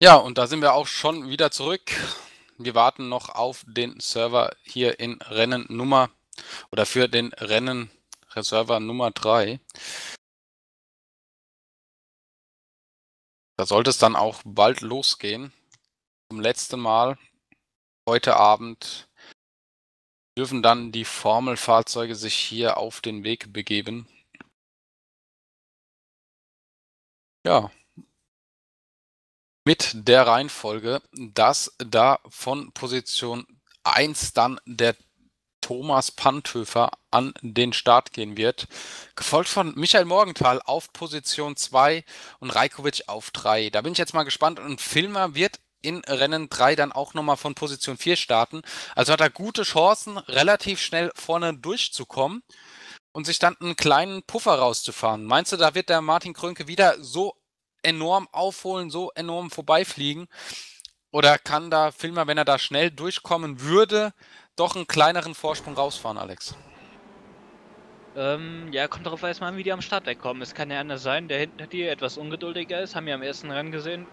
Ja, und da sind wir auch schon wieder zurück. Wir warten noch auf den Server hier in Rennen Nummer oder für den Rennen Server Nummer 3. Da sollte es dann auch bald losgehen. Zum letzten Mal heute Abend dürfen dann die Formelfahrzeuge sich hier auf den Weg begeben. Ja, mit der Reihenfolge, dass da von Position 1 dann der Thomas Panthöfer an den Start gehen wird, gefolgt von Michael Morgenthal auf Position 2 und Rajkovic auf 3. Da bin ich jetzt mal gespannt und Filmer wird in Rennen 3 dann auch nochmal von Position 4 starten. Also hat er gute Chancen, relativ schnell vorne durchzukommen und sich dann einen kleinen Puffer rauszufahren. Meinst du, da wird der Martin Krönke wieder so enorm aufholen, so enorm vorbeifliegen? Oder kann da Filmer, wenn er da schnell durchkommen würde, doch einen kleineren Vorsprung rausfahren, Alex? Ähm, ja, kommt darauf erstmal an, wie die am Start wegkommen. Es kann ja einer sein, der hinter dir etwas ungeduldiger ist. Haben wir am ersten Rennen gesehen,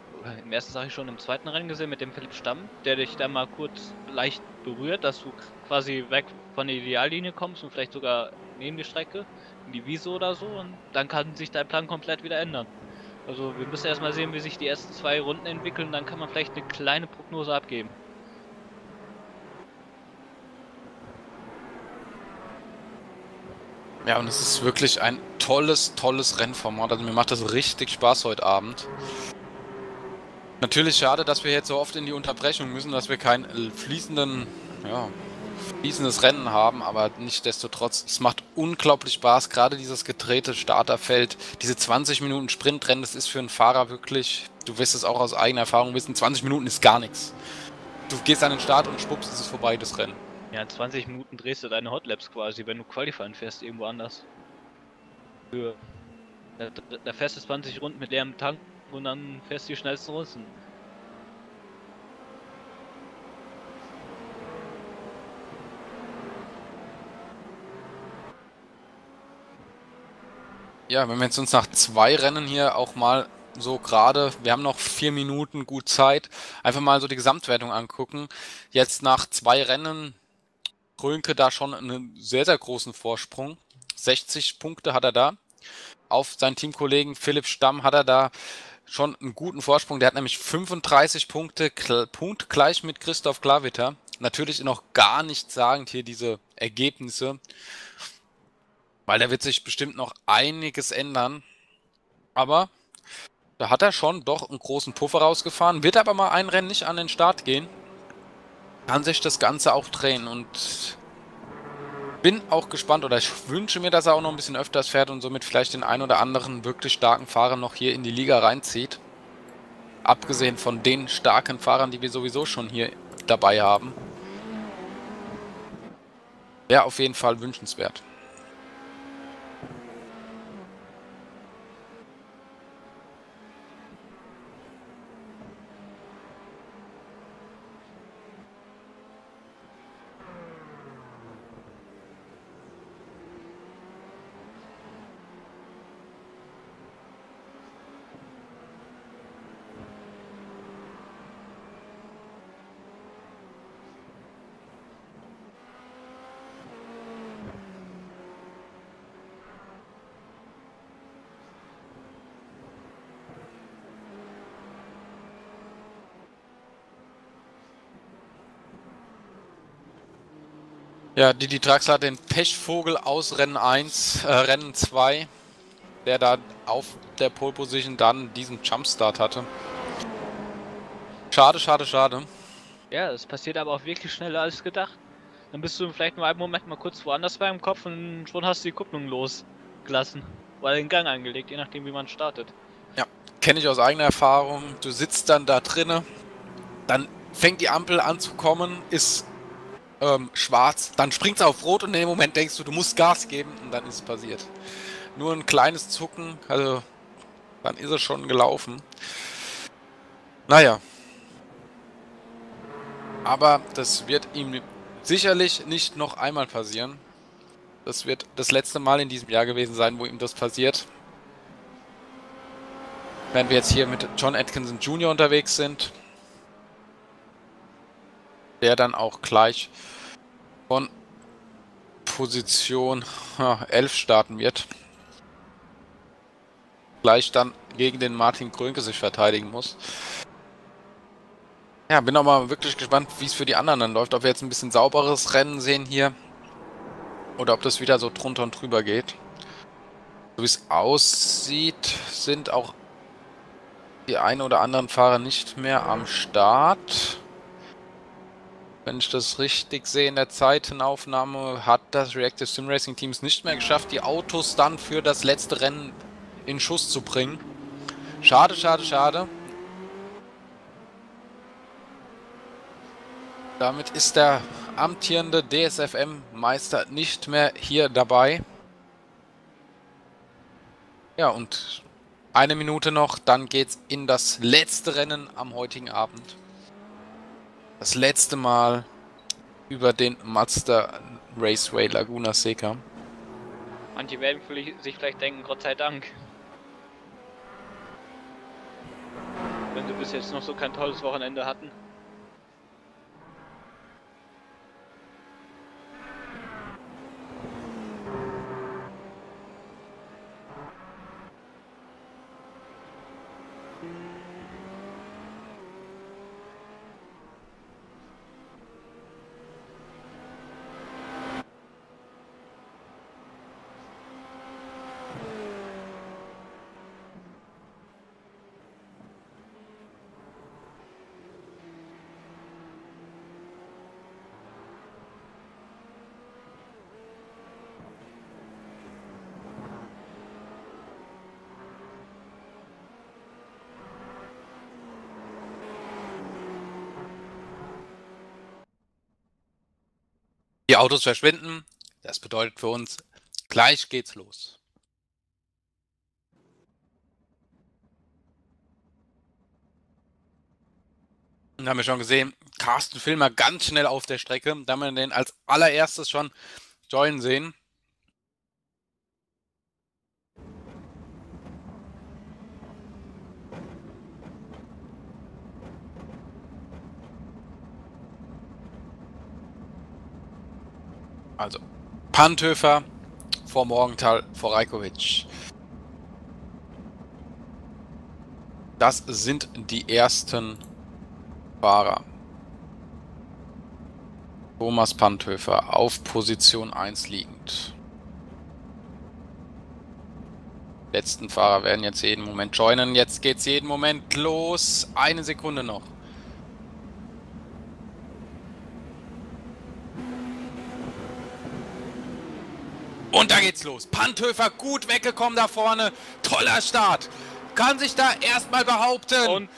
im ersten sage ich schon, im zweiten Rennen gesehen mit dem Philipp Stamm, der dich da mal kurz leicht berührt, dass du quasi weg von der Ideallinie kommst und vielleicht sogar neben die Strecke, in die Wiese oder so. Und dann kann sich dein Plan komplett wieder ändern. Also wir müssen erstmal sehen, wie sich die ersten zwei Runden entwickeln. Dann kann man vielleicht eine kleine Prognose abgeben. Ja, und es ist wirklich ein tolles, tolles Rennformat. Also mir macht das richtig Spaß heute Abend. Natürlich schade, dass wir jetzt so oft in die Unterbrechung müssen, dass wir kein äh, fließenden, ja, fließendes Rennen haben, aber nichtsdestotrotz, es macht unglaublich Spaß. Gerade dieses gedrehte Starterfeld, diese 20 Minuten Sprintrennen, das ist für einen Fahrer wirklich, du wirst es auch aus eigener Erfahrung wissen, 20 Minuten ist gar nichts. Du gehst an den Start und schwupps, ist es vorbei, das Rennen. Ja, in 20 Minuten drehst du deine Hotlaps quasi, wenn du Qualifying fährst irgendwo anders. Da, da, da fährst du 20 Runden mit leerem Tank und dann fährst du die schnellsten Runden. Ja, wenn wir jetzt uns nach zwei Rennen hier auch mal so gerade, wir haben noch vier Minuten gut Zeit, einfach mal so die Gesamtwertung angucken. Jetzt nach zwei Rennen Krönke da schon einen sehr, sehr großen Vorsprung. 60 Punkte hat er da. Auf seinen Teamkollegen Philipp Stamm hat er da schon einen guten Vorsprung. Der hat nämlich 35 Punkte, Punkt gleich mit Christoph Klaviter. Natürlich noch gar nicht sagend hier diese Ergebnisse, weil da wird sich bestimmt noch einiges ändern. Aber da hat er schon doch einen großen Puffer rausgefahren, wird aber mal ein Rennen nicht an den Start gehen. Kann sich das Ganze auch drehen und bin auch gespannt oder ich wünsche mir, dass er auch noch ein bisschen öfters fährt und somit vielleicht den ein oder anderen wirklich starken Fahrer noch hier in die Liga reinzieht. Abgesehen von den starken Fahrern, die wir sowieso schon hier dabei haben. Wäre auf jeden Fall wünschenswert. Ja, Didi Draxler hat den Pechvogel aus Rennen 1, äh, Rennen 2, der da auf der Pole Position dann diesen Jumpstart hatte. Schade, schade, schade. Ja, es passiert aber auch wirklich schneller als gedacht. Dann bist du vielleicht nur einen Moment mal kurz woanders bei im Kopf und schon hast du die Kupplung losgelassen. Oder den Gang angelegt, je nachdem wie man startet. Ja, kenne ich aus eigener Erfahrung. Du sitzt dann da drinne, dann fängt die Ampel an zu kommen, ist ähm, schwarz, dann springt es auf rot und in dem Moment denkst du, du musst Gas geben und dann ist es passiert. Nur ein kleines Zucken, also dann ist es schon gelaufen. Naja. Aber das wird ihm sicherlich nicht noch einmal passieren. Das wird das letzte Mal in diesem Jahr gewesen sein, wo ihm das passiert. Wenn wir jetzt hier mit John Atkinson Jr. unterwegs sind, der dann auch gleich von Position ja, 11 starten wird. Gleich dann gegen den Martin Krönke sich verteidigen muss. Ja, bin auch mal wirklich gespannt, wie es für die anderen dann läuft. Ob wir jetzt ein bisschen sauberes Rennen sehen hier. Oder ob das wieder so drunter und drüber geht. So wie es aussieht, sind auch die ein oder anderen Fahrer nicht mehr am Start. Wenn ich das richtig sehe in der Zeitenaufnahme, hat das Reactive Sim Racing Team es nicht mehr geschafft, die Autos dann für das letzte Rennen in Schuss zu bringen. Schade, schade, schade. Damit ist der amtierende DSFM-Meister nicht mehr hier dabei. Ja, und eine Minute noch, dann geht's in das letzte Rennen am heutigen Abend das letzte Mal über den Mazda Raceway Laguna Seca. Manche werden sich vielleicht denken, Gott sei Dank. Wenn wir bis jetzt noch so kein tolles Wochenende hatten. Die Autos verschwinden. Das bedeutet für uns, gleich geht's los. Und haben wir schon gesehen, Carsten Filmer ganz schnell auf der Strecke. Da haben wir den als allererstes schon joinen sehen. Also, Pantöfer vor Morgenthal, vor Rajkovic. Das sind die ersten Fahrer. Thomas Pantöfer auf Position 1 liegend. Letzten Fahrer werden jetzt jeden Moment joinen. Jetzt geht's jeden Moment los. Eine Sekunde noch. Und da geht's los. Pantöfer gut weggekommen da vorne. Toller Start. Kann sich da erstmal behaupten. Und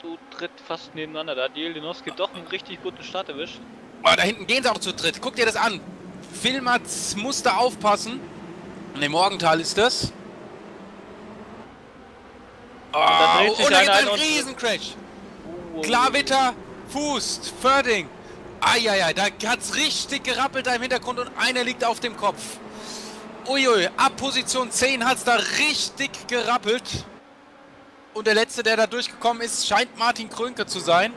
zu dritt fast nebeneinander. Da hat Jelinowski doch einen richtig guten Start erwischt. Oh, da hinten gehen sie auch zu dritt. Guck dir das an. Filmatz muss da aufpassen. Ne, Morgenthal ist das. Oh, und da gibt ein ein und- Riesencrash. Oh, Klavitter, Fuß, Förding. Eieiei, da hat's richtig gerappelt da im Hintergrund und einer liegt auf dem Kopf. Uiui, ab Position 10 hat's da richtig gerappelt. Und der letzte, der da durchgekommen ist, scheint Martin Krönke zu sein.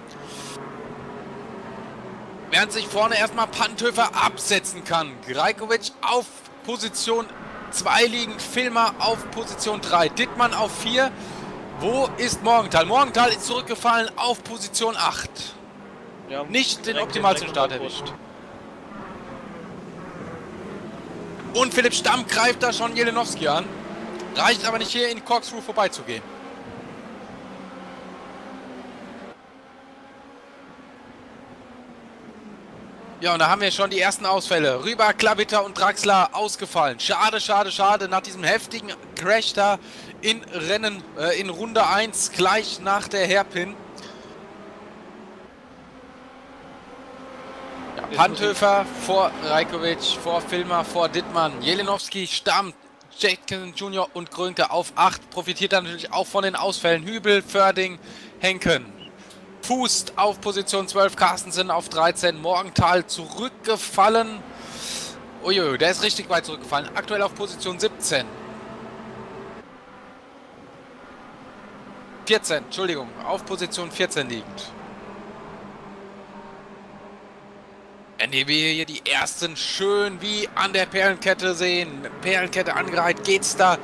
Während sich vorne erstmal Pantöfer absetzen kann. Grajkovic auf Position 2 liegend, Filmer auf Position 3, Dittmann auf 4. Wo ist Morgenthal? Morgenthal ist zurückgefallen auf Position 8. Ja, Nicht den optimalsten Start erwischt. Und Philipp Stamm greift da schon Jelenowski an. Reicht aber nicht hier in Corkscrew vorbeizugehen. Ja, und da haben wir schon die ersten Ausfälle. Rüber, Klavitter und Draxler ausgefallen. Schade, schade, schade. Nach diesem heftigen Crash da in Rennen, äh, in Runde 1, gleich nach der Hairpin. Ja, Pantöfer vor Rajkovic, vor Filmer, vor Dittmann, Jelinowski, Stamm, Jackson Junior und Grönke auf 8. Profitiert dann natürlich auch von den Ausfällen. Hübel, Förding, Henken. Fußt auf Position 12, Carstensen auf 13, Morgenthal zurückgefallen. Uiui, der ist richtig weit zurückgefallen. Aktuell auf Position 17. 14, Entschuldigung, auf Position 14 liegend. Wenn wir hier die ersten schön wie an der Perlenkette sehen, Perlenkette angereiht, geht's da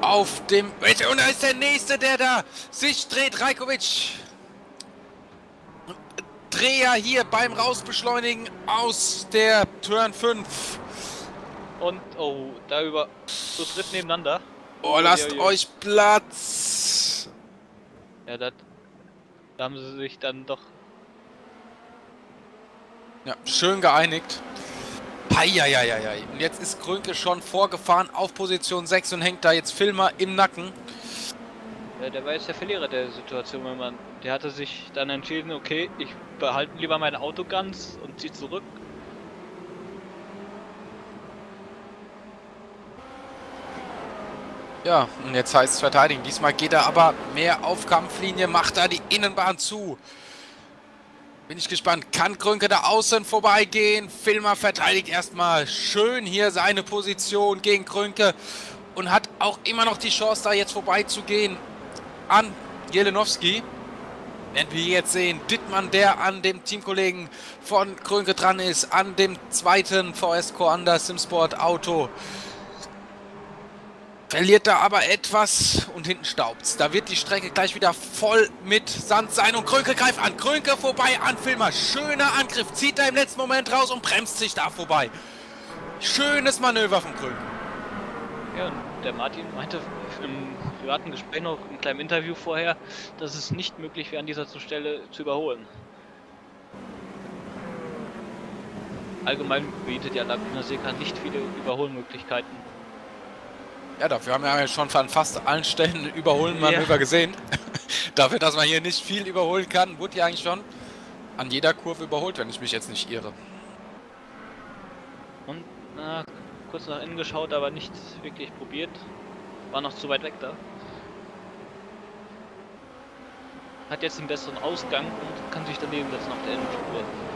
auf dem... Und da ist der Nächste, der da sich dreht, Rajkovic. Dreher hier beim Rausbeschleunigen aus der Turn 5. Und, oh, da über zu dritt nebeneinander. Oh, lasst Uiuiui. euch Platz. Ja, das, da haben sie sich dann doch. Ja, schön geeinigt. Heieieiei. Und jetzt ist Krönke schon vorgefahren auf Position 6 und hängt da jetzt Filmer im Nacken. Ja, der war jetzt der Verlierer der Situation, wenn man. Der hatte sich dann entschieden, okay, ich behalte lieber mein Auto ganz und zieh zurück. Ja, und jetzt heißt es verteidigen. Diesmal geht er aber mehr auf Kampflinie, macht da die Innenbahn zu. Bin ich gespannt. Kann Krönke da außen vorbeigehen? Filmer verteidigt erstmal schön hier seine Position gegen Krönke und hat auch immer noch die Chance, da jetzt vorbeizugehen an Jelenowski. Wenn wir jetzt sehen, Dittmann, der an dem Teamkollegen von Krönke dran ist, an dem zweiten VS Coanda Simsport Auto. Verliert da aber etwas und hinten staubt's. Da wird die Strecke gleich wieder voll mit Sand sein und Krönke greift an. Krönke vorbei an Filmer. Schöner Angriff. Zieht er im letzten Moment raus und bremst sich da vorbei. Schönes Manöver von Krönke. Ja, und der Martin meinte im privaten Gespräch noch im kleinen Interview vorher, dass es nicht möglich wäre, an dieser Stelle zu überholen. Allgemein bietet ja Laguna Seca nicht viele Überholmöglichkeiten. Ja, dafür haben wir ja schon an fast allen Stellen <laughs> überholen Manöver Ja. gesehen. <laughs> dafür, dass man hier nicht viel überholen kann, wurde ja eigentlich schon an jeder Kurve überholt, wenn ich mich jetzt nicht irre. Und na, kurz nach innen geschaut, aber nicht wirklich probiert. War noch zu weit weg da. Hat jetzt einen besseren Ausgang und kann sich daneben setzen auf der Innenspur.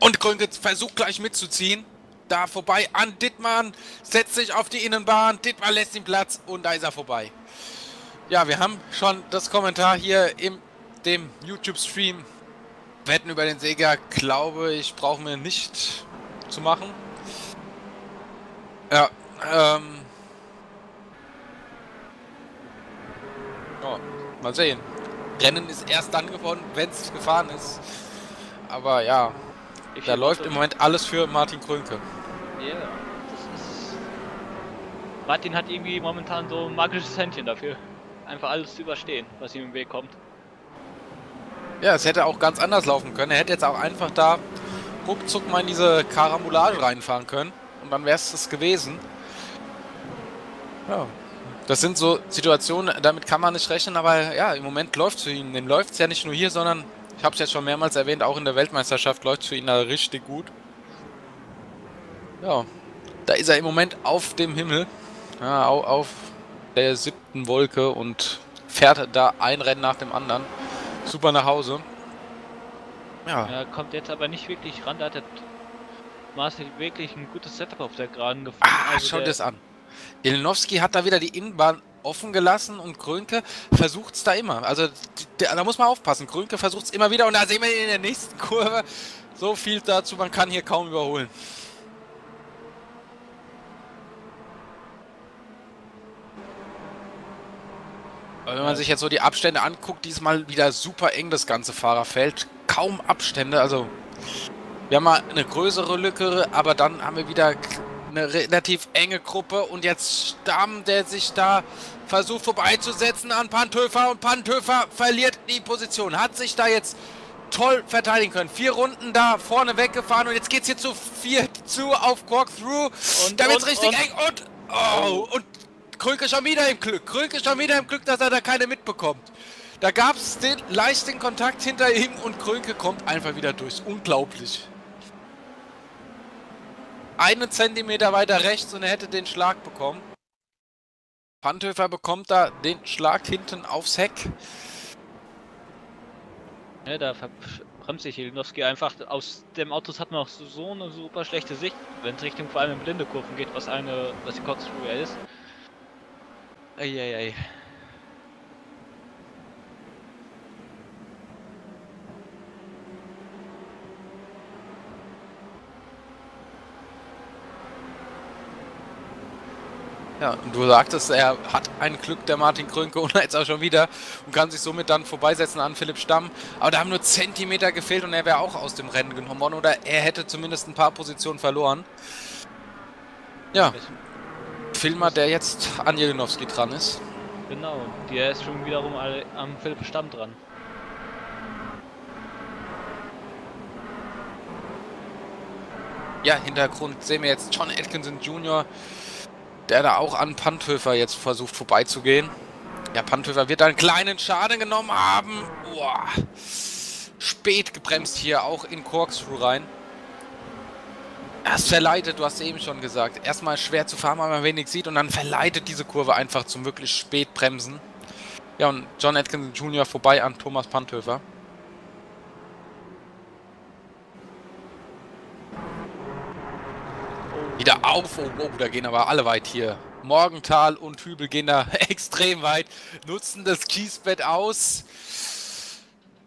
Und Krönke versucht gleich mitzuziehen. Da vorbei an Dittmann, setzt sich auf die Innenbahn. Dittmann lässt ihm Platz und da ist er vorbei. Ja, wir haben schon das Kommentar hier im dem YouTube-Stream. Wetten über den Sieger, glaube ich, brauchen wir nicht zu machen. Ja, ähm. Ja, mal sehen. Rennen ist erst dann gewonnen, wenn es gefahren ist. Aber ja, Ich da läuft im Moment alles für Martin Krönke. Ja, das ist. Martin hat irgendwie momentan so ein magisches Händchen dafür. Einfach alles zu überstehen, was ihm im Weg kommt. Ja, es hätte auch ganz anders laufen können. Er hätte jetzt auch einfach da ruckzuck mal in diese Karambolage reinfahren können. Und dann wäre es das gewesen. Ja. Das sind so Situationen, damit kann man nicht rechnen, aber ja, im Moment läuft es für ihn. Dem läuft es ja nicht nur hier, sondern, ich habe es jetzt schon mehrmals erwähnt, auch in der Weltmeisterschaft läuft es für ihn da richtig gut. Ja, da ist er im Moment auf dem Himmel, ja, au- auf der siebten Wolke und fährt da ein Rennen nach dem anderen. Super nach Hause. Ja, Er kommt jetzt aber nicht wirklich ran. Da hat der Marcel wirklich ein gutes Setup auf der Geraden gefunden. Ah, Also schau dir der- das an. Jelinowski hat da wieder die Innenbahn offen gelassen und Krönke versucht es da immer. Also da muss man aufpassen. Krönke versucht es immer wieder und da sehen wir ihn in der nächsten Kurve. So viel dazu, man kann hier kaum überholen. Wenn man sich jetzt so die Abstände anguckt, diesmal wieder super eng das ganze Fahrerfeld. Kaum Abstände, also wir haben mal eine größere Lücke, aber dann haben wir wieder eine relativ enge Gruppe und jetzt Stamm, der sich da versucht vorbeizusetzen an Pantöfer und Pantöfer verliert die Position. Hat sich da jetzt toll verteidigen können. Vier Runden da vorne weggefahren und jetzt geht's hier zu vier zu auf Corkscrew. Und- da wird's und- richtig und- eng und oh, und Krönke schon wieder im Glück. Krönke schon wieder im Glück, dass er da keine mitbekommt. Da gab's den leichten Kontakt hinter ihm und Krönke kommt einfach wieder durch. Unglaublich einen Zentimeter weiter rechts und er hätte den Schlag bekommen. Panthöfer bekommt da den Schlag hinten aufs Heck. Ja, da bremst sich Jelinowski einfach. Aus dem Autos hat man auch so, so eine super schlechte Sicht, wenn es Richtung vor allem in blinde Kurven geht, was eine, was die ja ist. Eieiei. Ja, und du sagtest, er hat ein Glück, der Martin Krönke, <laughs> und jetzt auch schon wieder und kann sich somit dann vorbeisetzen an Philipp Stamm. Aber da haben nur Zentimeter gefehlt und er wäre auch aus dem Rennen genommen worden oder er hätte zumindest ein paar Positionen verloren. Ja, Filmer, der jetzt an Jelinowski dran ist. Genau, der ist schon wiederum am Philipp Stamm dran. Ja, Hintergrund sehen wir jetzt John Atkinson Jr., der da auch an Panthöfer jetzt versucht vorbeizugehen. Ja, Panthöfer wird einen kleinen Schaden genommen haben. Boah. Spät gebremst hier auch in Corkscrew rein. Es verleitet, du hast eben schon gesagt. Erstmal schwer zu fahren, weil man wenig sieht und dann verleitet diese Kurve einfach zum wirklich spät bremsen. Ja, und John Atkinson Jr. vorbei an Thomas Panthöfer. Wieder auf, oh, oh, da gehen aber alle weit hier. Morgenthal und Hübel gehen da <laughs> extrem weit, nutzen das Kiesbett aus.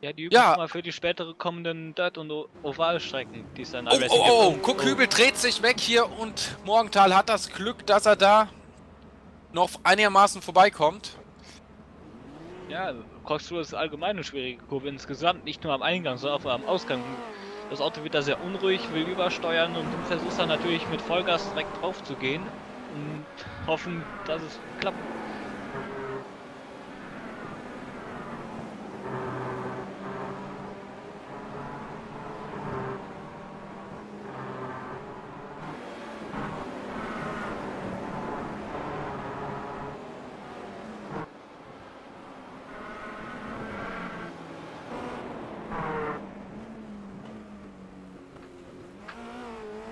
Ja, die üben Ja. mal für die spätere kommenden Dirt- und Ovalstrecken, die es dann Oh, oh, oh, gibt. guck, Hübel dreht sich weg hier und Morgenthal hat das Glück, dass er da noch einigermaßen vorbeikommt. Ja, Corkscrew ist allgemein eine schwierige Kurve insgesamt, nicht nur am Eingang, sondern auch am Ausgang. Das Auto wird da sehr unruhig, will übersteuern und du versuchst dann natürlich mit Vollgas direkt drauf zu gehen und hoffen, dass es klappt.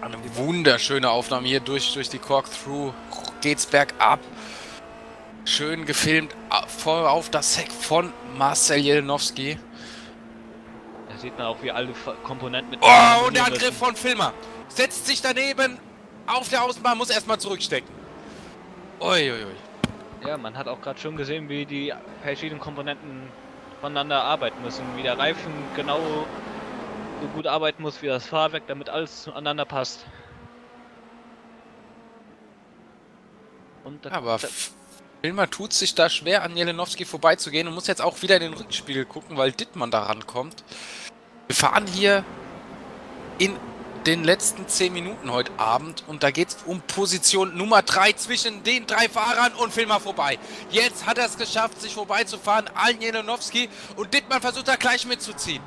Eine wunderschöne Aufnahme hier durch, durch die Cork-Through. Geht's bergab. Schön gefilmt. Voll auf das Heck von Marcel Jelinowski. Da sieht man auch, wie alle Komponenten mit. Oh, und der Angriff von Filmer. Setzt sich daneben auf der Außenbahn, muss erstmal zurückstecken. Uiuiui. Ja, man hat auch gerade schon gesehen, wie die verschiedenen Komponenten voneinander arbeiten müssen. Wie der Reifen genau so gut arbeiten muss wie das Fahrwerk, damit alles zueinander passt. Und aber Filmer tut sich da schwer, an Jelenowski vorbeizugehen und muss jetzt auch wieder in den Rückspiegel gucken, weil Dittmann da rankommt. Wir fahren hier in den letzten 10 Minuten heute Abend und da geht es um Position Nummer 3 zwischen den drei Fahrern und Filmer vorbei. Jetzt hat er es geschafft, sich vorbeizufahren an Jelenowski und Dittmann versucht da gleich mitzuziehen.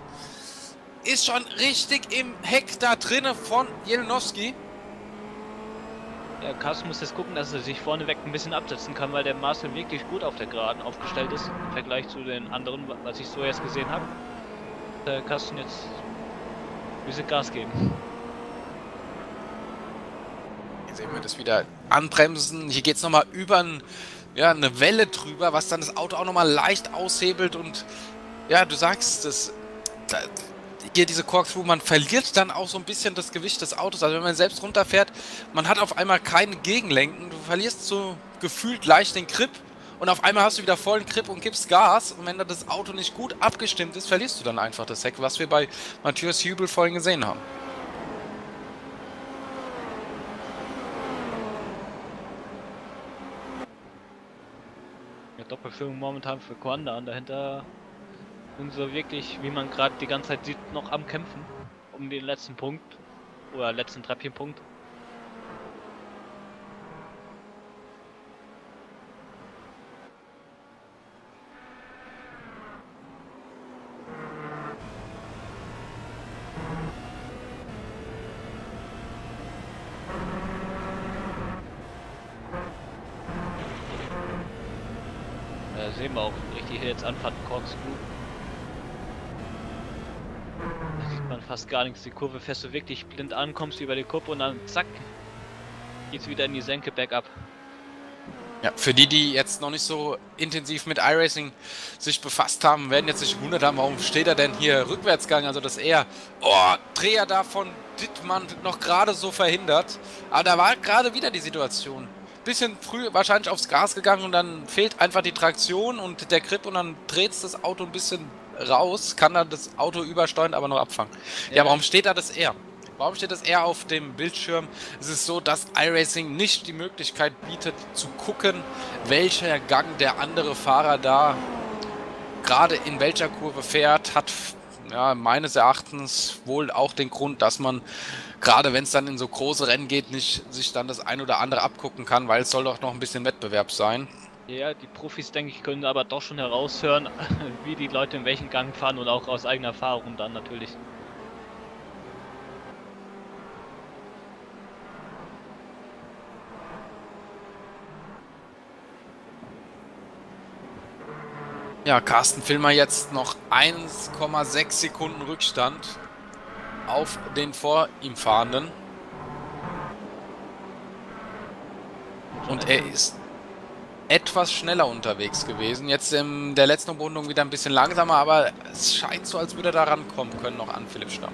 Ist schon richtig im Heck da drinne von Jelenowski. Der Carsten muss jetzt gucken, dass er sich vorneweg ein bisschen absetzen kann, weil der Marcel wirklich gut auf der Geraden aufgestellt ist im Vergleich zu den anderen, was ich so erst gesehen habe. Der Carsten jetzt ein bisschen Gas geben. Hier sehen wir das wieder anbremsen. Hier geht es nochmal über ein, ja, eine Welle drüber, was dann das Auto auch nochmal leicht aushebelt und ja, du sagst es, hier diese Corkscrew, man verliert dann auch so ein bisschen das Gewicht des Autos. Also wenn man selbst runterfährt, man hat auf einmal kein Gegenlenken. Du verlierst so gefühlt leicht den Grip und auf einmal hast du wieder vollen Grip und gibst Gas. Und wenn das Auto nicht gut abgestimmt ist, verlierst du dann einfach das Heck, was wir bei Matthias Hübel vorhin gesehen haben. Ja, Doppelführung momentan für Quanda und dahinter sind so wirklich, wie man gerade die ganze Zeit sieht, noch am Kämpfen um den letzten Punkt oder letzten Treppchenpunkt. Sehen wir auch richtig jetzt Anfahrt Corkscrew. Fast gar nichts. Die Kurve fährst du wirklich blind an, kommst über die Kuppe und dann zack, geht's wieder in die Senke bergab. Ja, für die, die jetzt noch nicht so intensiv mit iRacing sich befasst haben, werden jetzt sich gewundert haben, warum steht er denn hier Rückwärtsgang, also dass er, oh, Dreher da von Dittmann noch gerade so verhindert. Aber da war gerade wieder die Situation. Bisschen früh wahrscheinlich aufs Gas gegangen und dann fehlt einfach die Traktion und der Grip und dann dreht das Auto ein bisschen raus, kann dann das Auto übersteuern, aber noch abfangen. Ja, ja warum steht da das R? Warum steht das R auf dem Bildschirm? Es ist so, dass iRacing nicht die Möglichkeit bietet zu gucken, welcher Gang der andere Fahrer da gerade in welcher Kurve fährt, hat ja, meines Erachtens wohl auch den Grund, dass man gerade wenn es dann in so große Rennen geht, nicht sich dann das ein oder andere abgucken kann, weil es soll doch noch ein bisschen Wettbewerb sein. Ja, die Profis, denke ich, können aber doch schon heraushören, <laughs> wie die Leute in welchen Gang fahren und auch aus eigener Erfahrung dann natürlich. Ja, Carsten Filmer jetzt noch 1,6 Sekunden Rückstand auf den vor ihm fahrenden. Und er ist etwas schneller unterwegs gewesen. Jetzt in der letzten Umrundung wieder ein bisschen langsamer, aber es scheint so, als würde er da rankommen können noch an Philipp Stamm.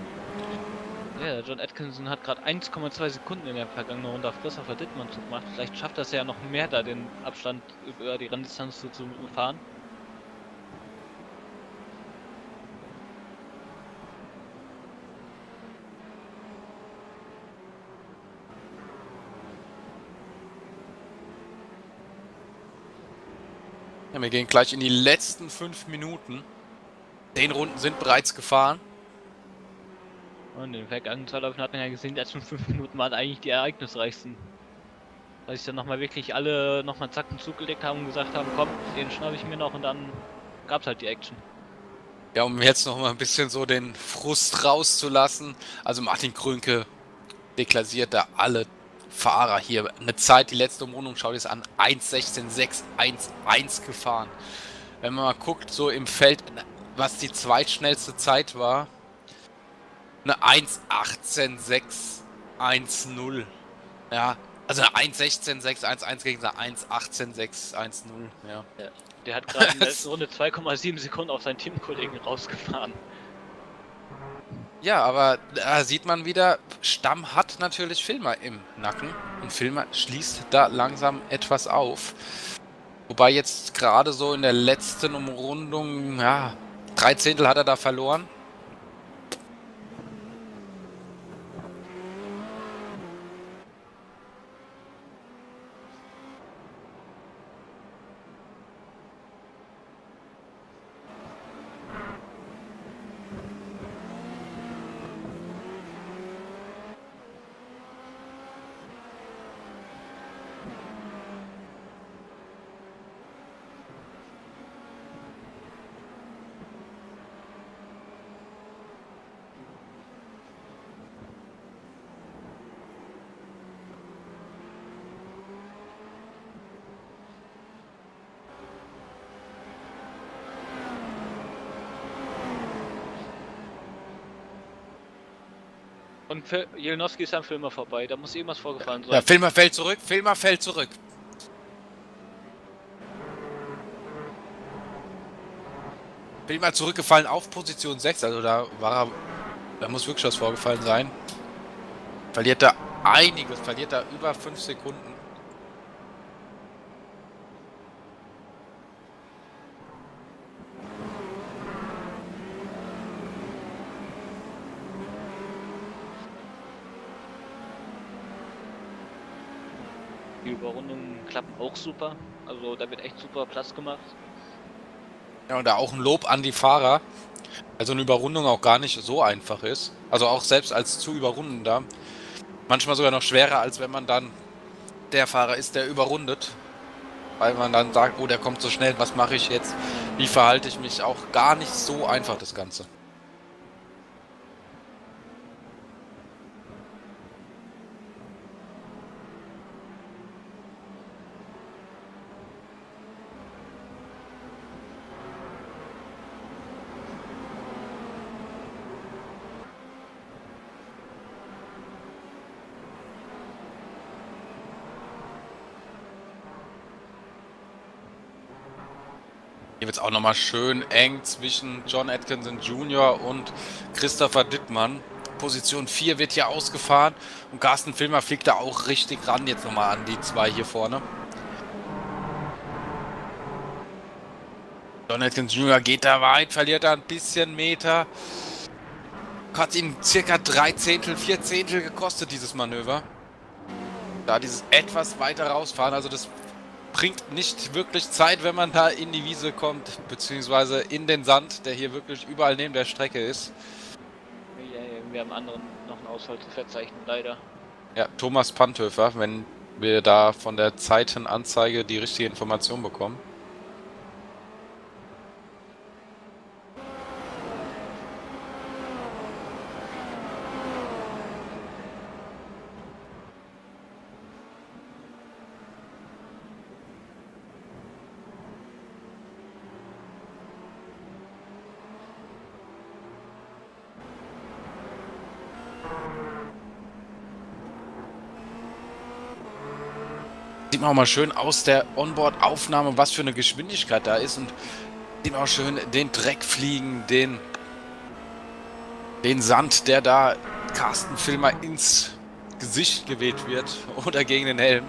Ja, John Atkinson hat gerade 1,2 Sekunden in der vergangenen Runde auf Christopher Dittmann gemacht. Vielleicht schafft er es ja noch mehr, da den Abstand über die Renndistanz zu fahren. Ja, wir gehen gleich in die letzten fünf Minuten. Zehn Runden sind bereits gefahren. Und in den vergangenen zwei Läufen hat man ja gesehen, die letzten fünf Minuten waren eigentlich die ereignisreichsten. Weil sich dann nochmal wirklich alle nochmal zack und zugelegt haben und gesagt haben, komm, den schnappe ich mir noch und dann gab es halt die Action. Ja, um jetzt nochmal ein bisschen so den Frust rauszulassen. Also Martin Krönke deklassiert da alle Fahrer hier. Eine Zeit, die letzte Umrundung, schaut es an, 1.16.6, 1.1 gefahren. Wenn man mal guckt, so im Feld, was die zweitschnellste Zeit war, eine 1.18.6, 1.0. Ja, also eine 1.16.6, 1.1 gegen eine 1.18.6, 1.0, ja. ja. Der hat gerade in der letzten <laughs> Runde 2,7 Sekunden auf seinen Teamkollegen rausgefahren. Ja, aber da sieht man wieder, Stamm hat natürlich Filmer im Nacken und Filmer schließt da langsam etwas auf. Wobei jetzt gerade so in der letzten Umrundung, ja, Drei Zehntel hat er da verloren. Jelinowski ist am Filmer vorbei, da muss irgendwas vorgefallen sein. Ja, Filmer fällt zurück, Filmer fällt zurück. Filmer zurückgefallen auf Position 6, also da war er, da muss wirklich was vorgefallen sein. Verliert da einiges, verliert da über 5 Sekunden. Die Überrundungen klappen auch super. Also da wird echt super Platz gemacht. Ja, und da auch ein Lob an die Fahrer. Also eine Überrundung auch gar nicht so einfach ist. Also auch selbst als zu überrundender. Manchmal sogar noch schwerer, als wenn man dann der Fahrer ist, der überrundet. Weil man dann sagt, oh, der kommt so schnell, was mache ich jetzt? Wie verhalte ich mich? Auch gar nicht so einfach das Ganze. Wird es auch nochmal schön eng zwischen John Atkinson Jr. und Christopher Dittmann. Position 4 wird hier ausgefahren und Carsten Filmer fliegt da auch richtig ran jetzt nochmal an die zwei hier vorne. John Atkinson Jr. geht da weit, verliert da ein bisschen Meter. Hat ihm circa drei Zehntel, vier Zehntel gekostet, dieses Manöver. Da dieses etwas weiter rausfahren, also das bringt nicht wirklich Zeit, wenn man da in die Wiese kommt, beziehungsweise in den Sand, der hier wirklich überall neben der Strecke ist. Wir haben anderen noch einen Ausfall zu verzeichnen, leider. Ja, Thomas Panthöfer, wenn wir da von der Zeitenanzeige die richtige Information bekommen. Sieht man auch mal schön aus der Onboard-Aufnahme, was für eine Geschwindigkeit da ist. Und sieht man auch schön den Dreck fliegen, den, den Sand, der da Carsten Filmer ins Gesicht geweht wird <laughs> oder gegen den Helm.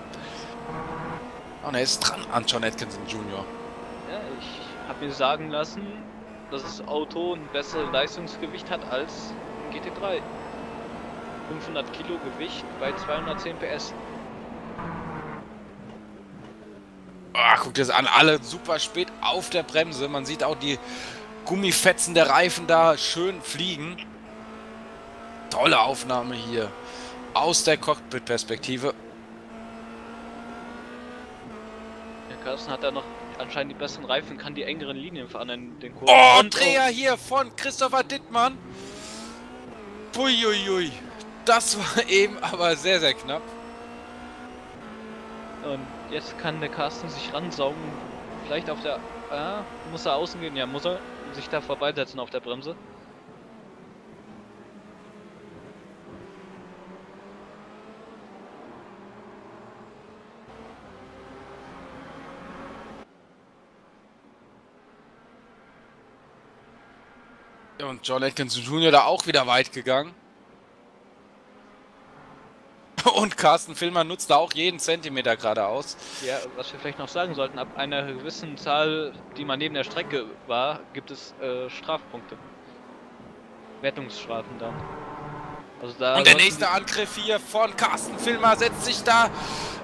Und er ist dran an John Atkinson Jr. Ja, ich habe mir sagen lassen, dass das Auto ein besseres Leistungsgewicht hat als ein GT3. 500 Kilo Gewicht bei 210 PS. Guckt das an, alle super spät auf der Bremse. Man sieht auch die Gummifetzen der Reifen da schön fliegen. Tolle Aufnahme hier aus der Cockpit-Perspektive. Der Carsten hat da noch anscheinend die besseren Reifen, kann die engeren Linien fahren in den Kurven. Oh, Und- Dreher hier von Christopher Dittmann. Puiuiui. Das war <laughs> eben aber sehr, sehr knapp. Und jetzt kann der Carsten sich ransaugen. Vielleicht auf der. Ah, muss er außen gehen? Ja, muss er sich da vorbeisetzen auf der Bremse. Und John Atkinson Jr. da auch wieder weit gegangen. <laughs> Und Carsten Filmer nutzt da auch jeden Zentimeter geradeaus. Ja, was wir vielleicht noch sagen sollten, ab einer gewissen Zahl, die man neben der Strecke war, gibt es äh, Strafpunkte. Wertungsstrafen dann. Also da und der nächste Angriff hier von Carsten Filmer setzt sich da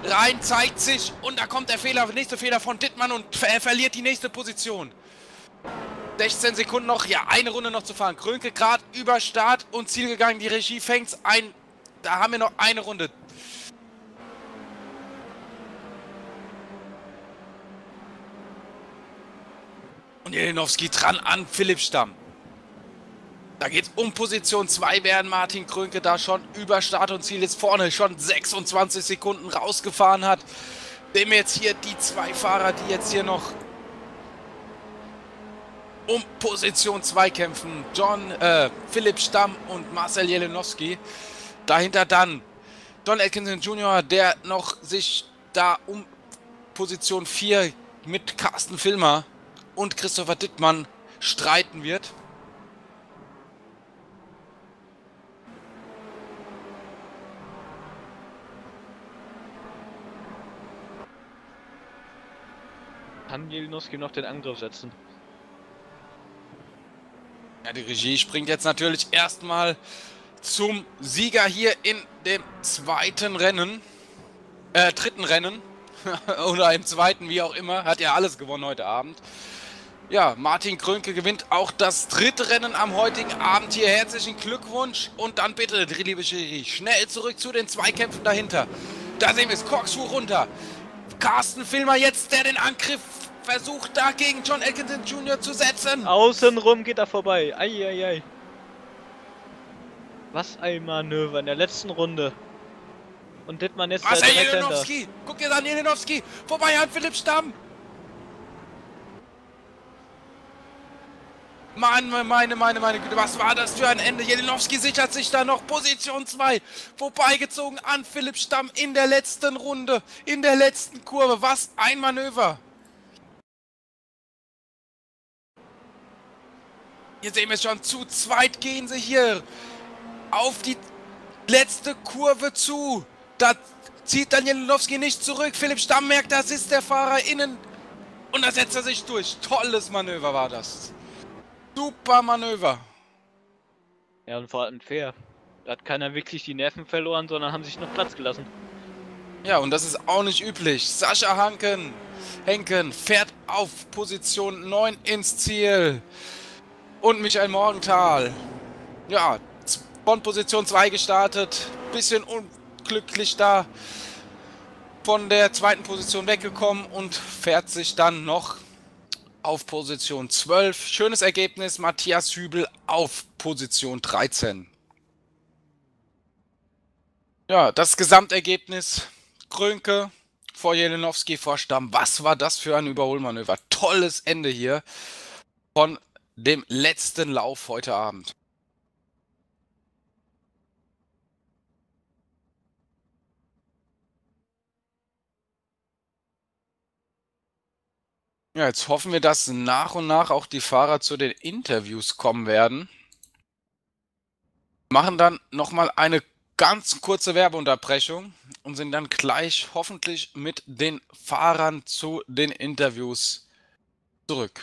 rein, zeigt sich und da kommt der Fehler, nächste Fehler von Dittmann und er verliert die nächste Position. 16 Sekunden noch, ja, eine Runde noch zu fahren. Krönke gerade über Start und Ziel gegangen. Die Regie fängt ein. Da haben wir noch eine Runde. Und Jelinowski dran an Philipp Stamm. Da geht es um Position 2, während Martin Krönke da schon über Start und Ziel ist vorne schon 26 Sekunden rausgefahren hat. Dem jetzt hier die zwei Fahrer, die jetzt hier noch um Position 2 kämpfen. John, äh, Philipp Stamm und Marcel Jelenowski. Dahinter dann Don Atkinson Jr., der noch sich da um Position 4 mit Carsten Filmer und Christopher Dittmann streiten wird. Kann Jelinowski noch den Angriff setzen? Ja, die Regie springt jetzt natürlich erstmal zum Sieger hier in dem zweiten Rennen. Äh, dritten Rennen. <laughs> Oder im zweiten, wie auch immer. Hat ja alles gewonnen heute Abend. Ja, Martin Krönke gewinnt auch das dritte Rennen am heutigen Abend hier. Herzlichen Glückwunsch. Und dann bitte, liebe Jury, schnell zurück zu den Zweikämpfen dahinter. Da sehen wir es, Korkschuh runter. Carsten Filmer jetzt, der den Angriff versucht da gegen John Atkinson Jr. zu setzen. Außenrum geht er vorbei. Eieiei. Was ein Manöver in der letzten Runde. Und Dittmann ist Was, der Jelenowski! Guck dir an, Jelenowski! Vorbei an Philipp Stamm! Mann, meine, meine, meine Güte, was war das für ein Ende? Jelenowski sichert sich da noch Position 2. Vorbeigezogen an Philipp Stamm in der letzten Runde, in der letzten Kurve. Was ein Manöver. Hier sehen wir es schon, zu zweit gehen sie hier auf die letzte Kurve zu. Da zieht dann Janilowski nicht zurück. Philipp Stamm merkt, das ist der Fahrer innen. Und da setzt er sich durch. Tolles Manöver war das. Super Manöver. Ja, und vor allem fair. Da hat keiner wirklich die Nerven verloren, sondern haben sich noch Platz gelassen. Ja, und das ist auch nicht üblich. Sascha Hanken, Henken fährt auf Position 9 ins Ziel und Michael Morgenthal. Ja, von Position 2 gestartet. Bisschen unglücklich da von der zweiten Position weggekommen und fährt sich dann noch auf Position 12. Schönes Ergebnis. Matthias Hübel auf Position 13. Ja, das Gesamtergebnis. Krönke vor Jelenowski vor Stamm. Was war das für ein Überholmanöver? Tolles Ende hier von dem letzten Lauf heute Abend. Ja, jetzt hoffen wir, dass nach und nach auch die Fahrer zu den Interviews kommen werden. Machen dann nochmal eine ganz kurze Werbeunterbrechung und sind dann gleich hoffentlich mit den Fahrern zu den Interviews zurück.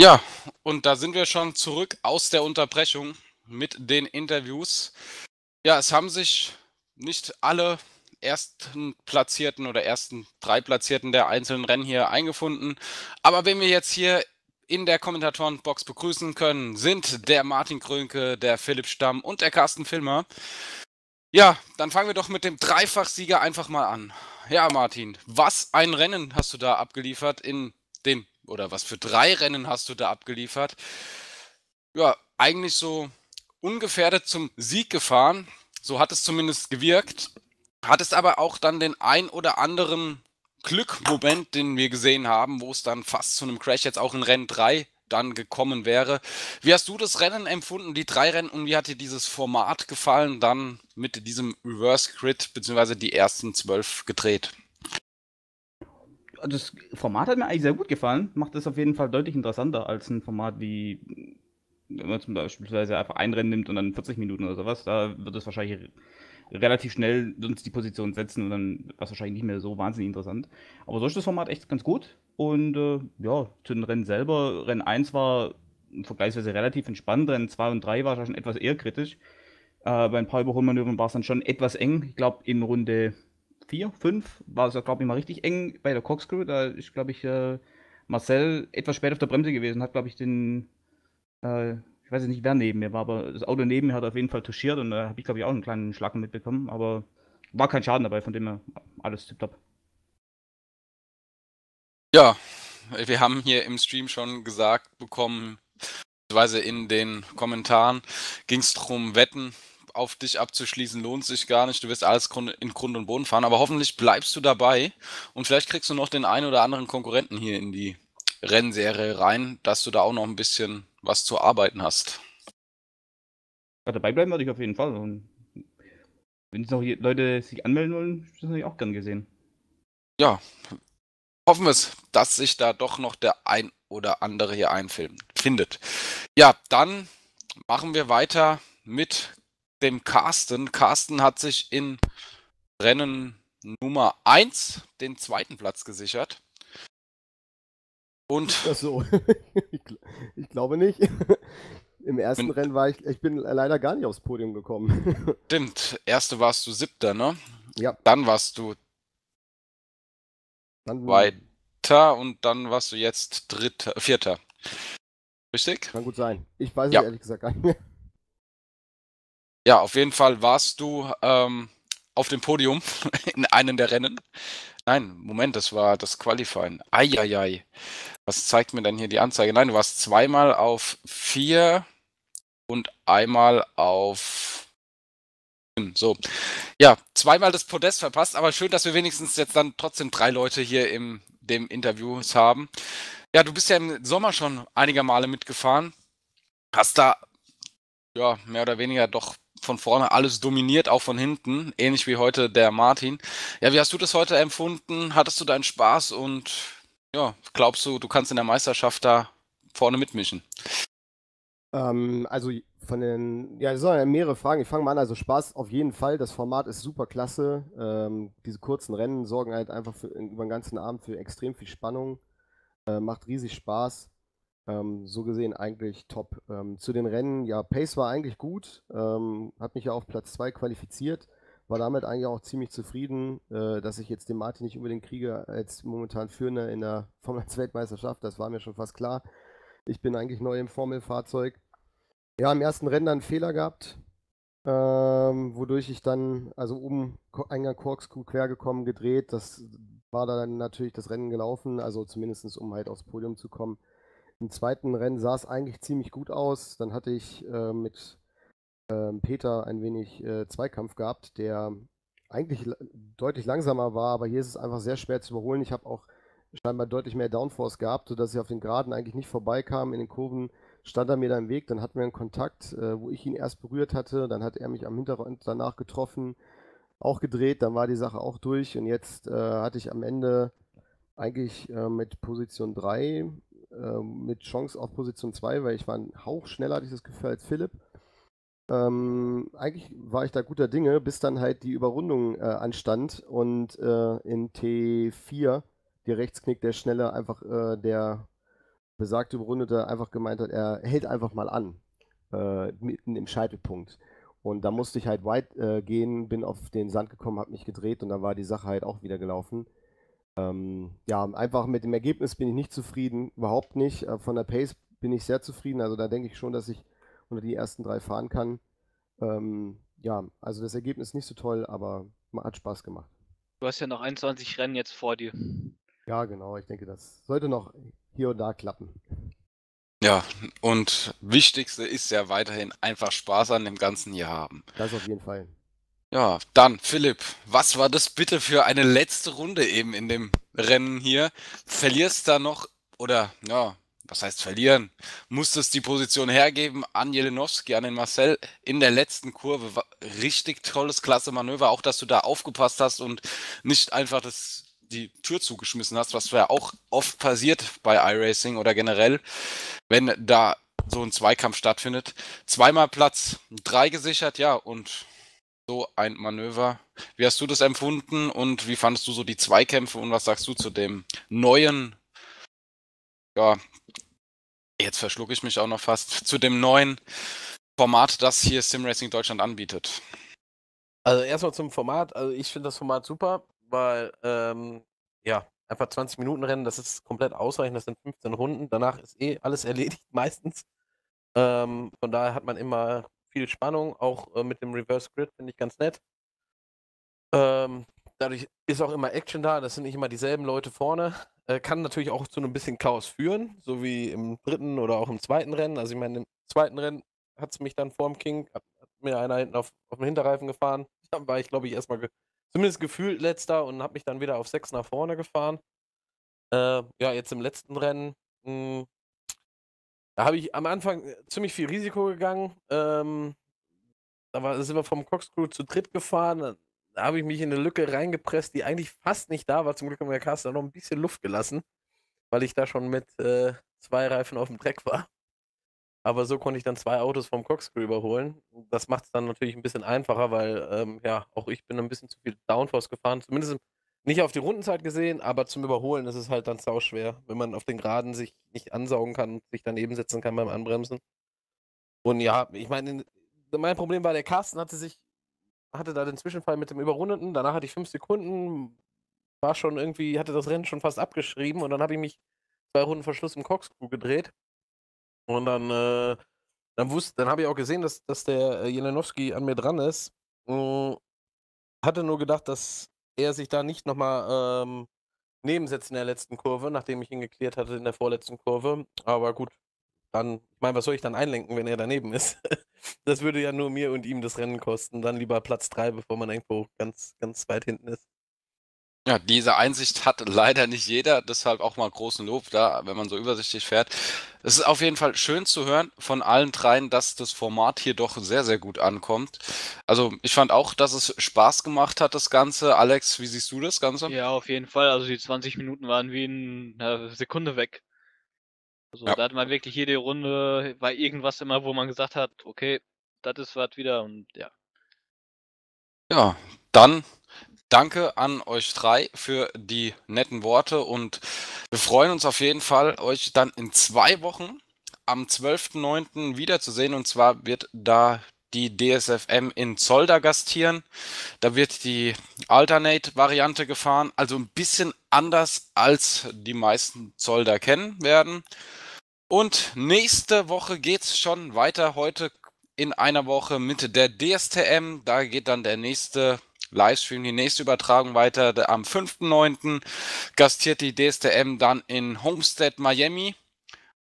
Ja, und da sind wir schon zurück aus der Unterbrechung mit den Interviews. Ja, es haben sich nicht alle ersten Platzierten oder ersten drei Platzierten der einzelnen Rennen hier eingefunden. Aber wenn wir jetzt hier in der Kommentatorenbox begrüßen können, sind der Martin Krönke, der Philipp Stamm und der Carsten Filmer. Ja, dann fangen wir doch mit dem Dreifachsieger einfach mal an. Ja, Martin, was ein Rennen hast du da abgeliefert in den, oder was für drei Rennen hast du da abgeliefert? Ja, eigentlich so ungefährdet zum Sieg gefahren. So hat es zumindest gewirkt. Hat es aber auch dann den ein oder anderen Glückmoment, den wir gesehen haben, wo es dann fast zu einem Crash jetzt auch in Rennen 3 dann gekommen wäre. Wie hast du das Rennen empfunden, die drei Rennen, und wie hat dir dieses Format gefallen, dann mit diesem Reverse Grid, beziehungsweise die ersten zwölf gedreht? Das Format hat mir eigentlich sehr gut gefallen. Macht es auf jeden Fall deutlich interessanter als ein Format wie, wenn man zum Beispiel einfach ein Rennen nimmt und dann 40 Minuten oder sowas. Da wird es wahrscheinlich relativ schnell uns die Position setzen und dann war es wahrscheinlich nicht mehr so wahnsinnig interessant. Aber so ist das Format echt ganz gut. Und äh, ja, zu den Rennen selber, Rennen 1 war vergleichsweise relativ entspannt, Rennen 2 und 3 war schon etwas eher kritisch. Äh, bei ein paar Überholmanövern war es dann schon etwas eng. Ich glaube, in Runde 4, 5 war es, glaube ich, mal richtig eng bei der Corkscrew. Da ist, glaube ich, äh, Marcel etwas spät auf der Bremse gewesen, hat, glaube ich, den äh, ich weiß nicht, wer neben mir war, aber das Auto neben mir hat auf jeden Fall touchiert und da habe ich, glaube ich, auch einen kleinen Schlag mitbekommen, aber war kein Schaden dabei, von dem her alles tipptopp. Ja, wir haben hier im Stream schon gesagt bekommen, beziehungsweise in den Kommentaren ging es darum, Wetten auf dich abzuschließen, lohnt sich gar nicht. Du wirst alles in Grund und Boden fahren, aber hoffentlich bleibst du dabei und vielleicht kriegst du noch den einen oder anderen Konkurrenten hier in die Rennserie rein, dass du da auch noch ein bisschen was zu arbeiten hast. Ja, dabei bleiben würde ich auf jeden Fall. Und wenn jetzt noch Leute sich anmelden wollen, ist das natürlich auch gern gesehen. Ja, hoffen wir es, dass sich da doch noch der ein oder andere hier einfindet. Ja, dann machen wir weiter mit dem Carsten. Carsten hat sich in Rennen Nummer 1 den zweiten Platz gesichert. Und. Ach so. <laughs> ich, glaube nicht. <laughs> Im ersten Rennen war ich, ich bin leider gar nicht aufs Podium gekommen. <laughs> Stimmt, erste warst du siebter, ne? Ja. Dann warst du dann, weiter und dann warst du jetzt dritter, vierter. Richtig? Kann gut sein. Ich weiß es ehrlich gesagt gar nicht mehr. Ja, auf jeden Fall warst du ähm, auf dem Podium <laughs> in einem der Rennen. Nein, Moment, das war das Qualifying. Eieiei. Was zeigt mir denn hier die Anzeige? Nein, du warst zweimal auf vier und einmal auf. So. Ja, zweimal das Podest verpasst, aber schön, dass wir wenigstens jetzt dann trotzdem drei Leute hier im dem Interviews haben. Ja, du bist ja im Sommer schon einiger Male mitgefahren. Hast da ja mehr oder weniger doch von vorne alles dominiert, auch von hinten, ähnlich wie heute der Martin. Ja, wie hast du das heute empfunden? Hattest du deinen Spaß und ja, glaubst du, du kannst in der Meisterschaft da vorne mitmischen? Ähm, also von den, ja, es sind mehrere Fragen. Ich fange mal an. Also Spaß auf jeden Fall. Das Format ist super klasse. Ähm, diese kurzen Rennen sorgen halt einfach für, über den ganzen Abend für extrem viel Spannung. Äh, macht riesig Spaß. Ähm, so gesehen eigentlich top. Ähm, zu den Rennen, ja, Pace war eigentlich gut, ähm, hat mich ja auf Platz 2 qualifiziert, war damit eigentlich auch ziemlich zufrieden, äh, dass ich jetzt den Martin nicht unbedingt kriege als momentan Führender in der <laughs> Formel 1 Weltmeisterschaft, das war mir schon fast klar. Ich bin eigentlich neu im Formelfahrzeug. Ja, im ersten Rennen dann einen Fehler gehabt, ähm, wodurch ich dann, also um Eingang Corkscrew quer gekommen, gedreht. Das war dann natürlich das Rennen gelaufen, also zumindest um halt aufs Podium zu kommen. Im zweiten Rennen sah es eigentlich ziemlich gut aus. Dann hatte ich äh, mit äh, Peter ein wenig äh, Zweikampf gehabt, der eigentlich deutlich langsamer war, aber hier ist es einfach sehr schwer zu überholen. Ich habe auch scheinbar deutlich mehr Downforce gehabt, sodass ich auf den Geraden eigentlich nicht vorbeikam. In den Kurven stand er mir da im Weg, dann hatten wir einen Kontakt, äh, wo ich ihn erst berührt hatte, dann hat er mich am Hintergrund danach getroffen, auch gedreht, dann war die Sache auch durch und jetzt äh, hatte ich am Ende eigentlich äh, mit Position 3 ähm, mit Chance auf Position 2, weil ich war ein Hauch schneller, hatte ich das Gefühl, als Philipp. Ähm, eigentlich war ich da guter Dinge, bis dann halt die Überrundung äh, anstand und äh, in T4 der Rechtsknick der Schnelle einfach äh, der besagte Überrundete einfach gemeint hat, er hält einfach mal an, äh, mitten im Scheitelpunkt. Und da musste ich halt weit äh, gehen, bin auf den Sand gekommen, habe mich gedreht und dann war die Sache halt auch wieder gelaufen. Ähm, ja, einfach mit dem Ergebnis bin ich nicht zufrieden, überhaupt nicht. Äh, von der Pace bin ich sehr zufrieden. Also da denke ich schon, dass ich unter die ersten drei fahren kann. Ähm, ja, also das Ergebnis nicht so toll, aber hat Spaß gemacht. Du hast ja noch 21 Rennen jetzt vor dir. Ja, genau. Ich denke, das sollte noch hier und da klappen. Ja, und wichtigste ist ja weiterhin einfach Spaß an dem ganzen hier haben. Das auf jeden Fall. Ja, dann Philipp, was war das bitte für eine letzte Runde eben in dem Rennen hier? Verlierst da noch oder ja, was heißt verlieren? Musstest die Position hergeben an Jelenowski, an den Marcel in der letzten Kurve. Richtig tolles, klasse Manöver, auch dass du da aufgepasst hast und nicht einfach das die Tür zugeschmissen hast, was ja auch oft passiert bei iRacing oder generell, wenn da so ein Zweikampf stattfindet. Zweimal Platz drei gesichert, ja, und so ein Manöver. Wie hast du das empfunden und wie fandest du so die Zweikämpfe und was sagst du zu dem neuen, ja, jetzt verschlucke ich mich auch noch fast, zu dem neuen Format, das hier SimRacing Deutschland anbietet? Also erstmal zum Format. Also ich finde das Format super weil, ähm, ja, einfach 20 Minuten Rennen, das ist komplett ausreichend, das sind 15 Runden. Danach ist eh alles erledigt <laughs> meistens. Ähm, von daher hat man immer viel Spannung, auch äh, mit dem Reverse Grid finde ich ganz nett. Ähm, dadurch ist auch immer Action da, das sind nicht immer dieselben Leute vorne. Äh, kann natürlich auch zu einem bisschen Chaos führen, so wie im dritten oder auch im zweiten Rennen. Also ich meine, im zweiten Rennen hat es mich dann vorm King, hat, hat mir einer hinten auf, auf dem Hinterreifen gefahren. <laughs> Dann war ich, glaube ich, erstmal ge zumindest gefühlt letzter und habe mich dann wieder auf sechs nach vorne gefahren. Äh, ja, jetzt im letzten Rennen, mh, hm, da habe ich am Anfang äh, ziemlich viel Risiko gegangen. Ähm, da war, sind wir vom Coxcrew zu dritt gefahren. Da habe ich mich in eine Lücke reingepresst, die eigentlich fast nicht da war. Zum Glück haben wir Caster noch ein bisschen Luft gelassen, weil ich da schon mit äh, zwei Reifen auf dem Dreck war. Aber so konnte ich dann zwei Autos vom Coxcrew überholen. Das macht es dann natürlich ein bisschen einfacher, weil ähm, ja, auch ich bin ein bisschen zu viel Downforce gefahren. Zumindest nicht auf die Rundenzeit gesehen, aber zum Überholen ist es halt dann sau schwer, wenn man auf den Geraden sich nicht ansaugen kann und sich daneben setzen kann beim Anbremsen. Und ja, ich meine, mein Problem war, der Carsten hatte sich, hatte da den Zwischenfall mit dem Überrundeten, danach hatte ich fünf Sekunden, war schon irgendwie, hatte das Rennen schon fast abgeschrieben und dann habe ich mich zwei Runden Verschluss im Coxcrew gedreht und dann, äh, dann wusste, dann habe ich auch gesehen, dass, dass der äh, Jelenowski an mir dran ist. Hm, hatte nur gedacht, dass er sich da nicht nochmal ähm, nebensetzt in der letzten Kurve, nachdem ich ihn geklärt hatte in der vorletzten Kurve. Aber gut, dann, ich meine, was soll ich dann einlenken, wenn er daneben ist? <laughs> das würde ja nur mir und ihm das Rennen kosten. Dann lieber Platz 3, bevor man irgendwo ganz, ganz weit hinten ist. Ja, diese Einsicht hat leider nicht jeder, deshalb auch mal großen Lob da, wenn man so übersichtlich fährt. Es ist auf jeden Fall schön zu hören von allen dreien, dass das Format hier doch sehr, sehr gut ankommt. Also ich fand auch, dass es Spaß gemacht hat, das Ganze. Alex, wie siehst du das Ganze? Ja, auf jeden Fall. Also die 20 Minuten waren wie in einer Sekunde weg. Also ja. da hat man wirklich jede Runde, war irgendwas immer, wo man gesagt hat, okay, das ist was wieder und ja. Ja, dann danke an euch drei für die netten Worte und wir freuen uns auf jeden Fall, euch dann in zwei Wochen am 12.09. wiederzusehen. Und zwar wird da die DSFM in Zolder gastieren. Da wird die Alternate-Variante gefahren, also ein bisschen anders als die meisten Zolder kennen werden. Und nächste Woche geht es schon weiter. Heute in einer Woche mit der DSTM. Da geht dann der nächste Livestream die nächste Übertragung weiter. Am 5.9. gastiert die DSTM dann in Homestead, Miami.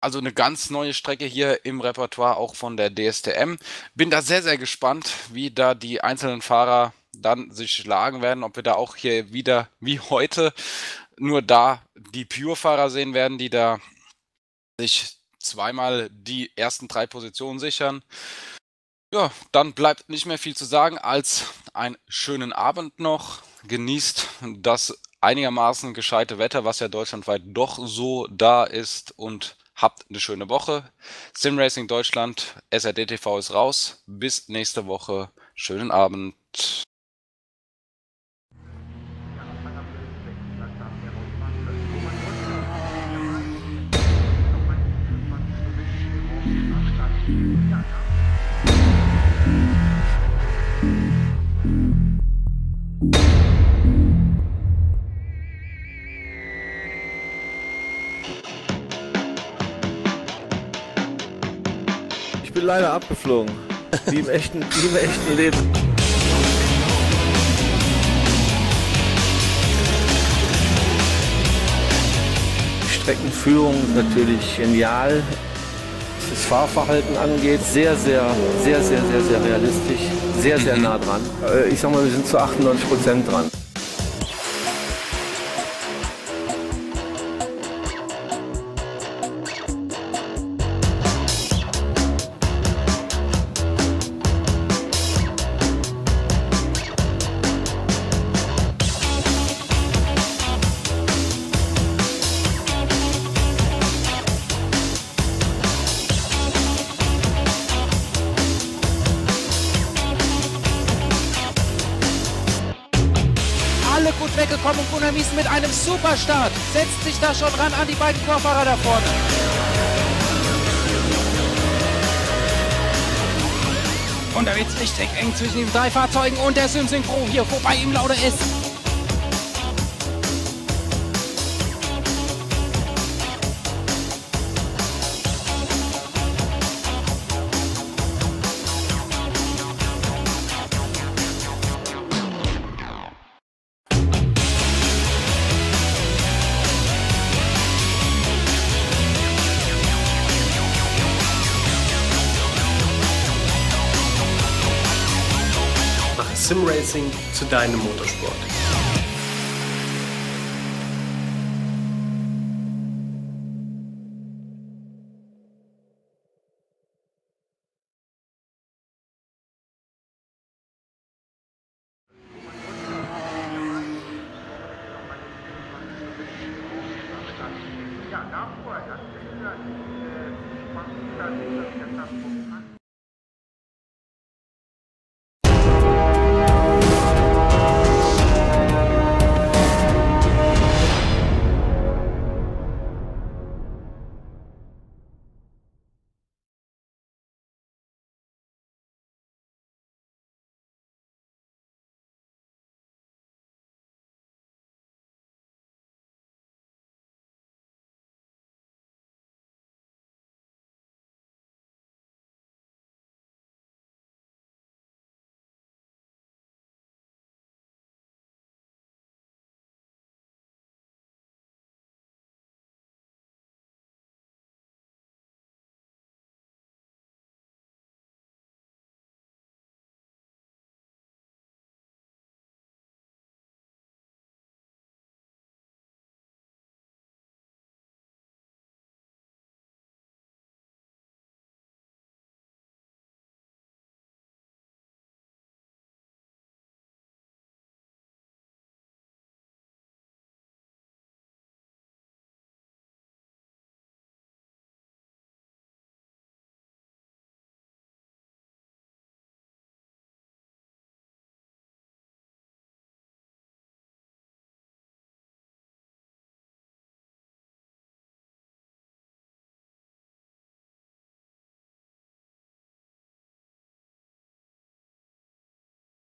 Also eine ganz neue Strecke hier im Repertoire auch von der DSTM. Bin da sehr, sehr gespannt, wie da die einzelnen Fahrer dann sich schlagen werden, ob wir da auch hier wieder wie heute nur da die Pure-Fahrer sehen werden, die da sich zweimal die ersten drei Positionen sichern. Ja, dann bleibt nicht mehr viel zu sagen als einen schönen Abend noch. Genießt das einigermaßen gescheite Wetter, was ja deutschlandweit doch so da ist und habt eine schöne Woche. Simracing Deutschland, SRD TV ist raus. Bis nächste Woche. Schönen Abend. Bin leider abgeflogen. Wie im echten, wie im echten Leben. Streckenführung natürlich genial. Was das Fahrverhalten angeht, sehr, sehr, sehr, sehr, sehr, sehr realistisch. Sehr, sehr nah dran. Äh, Ich sag mal, wir sind zu 98 Prozent dran. Da schon ran an die beiden Vorfahrer da vorne. Und da wird's richtig eng zwischen den drei Fahrzeugen und der Simsing Pro hier vorbei im Laude S. zu deinem Motorsport.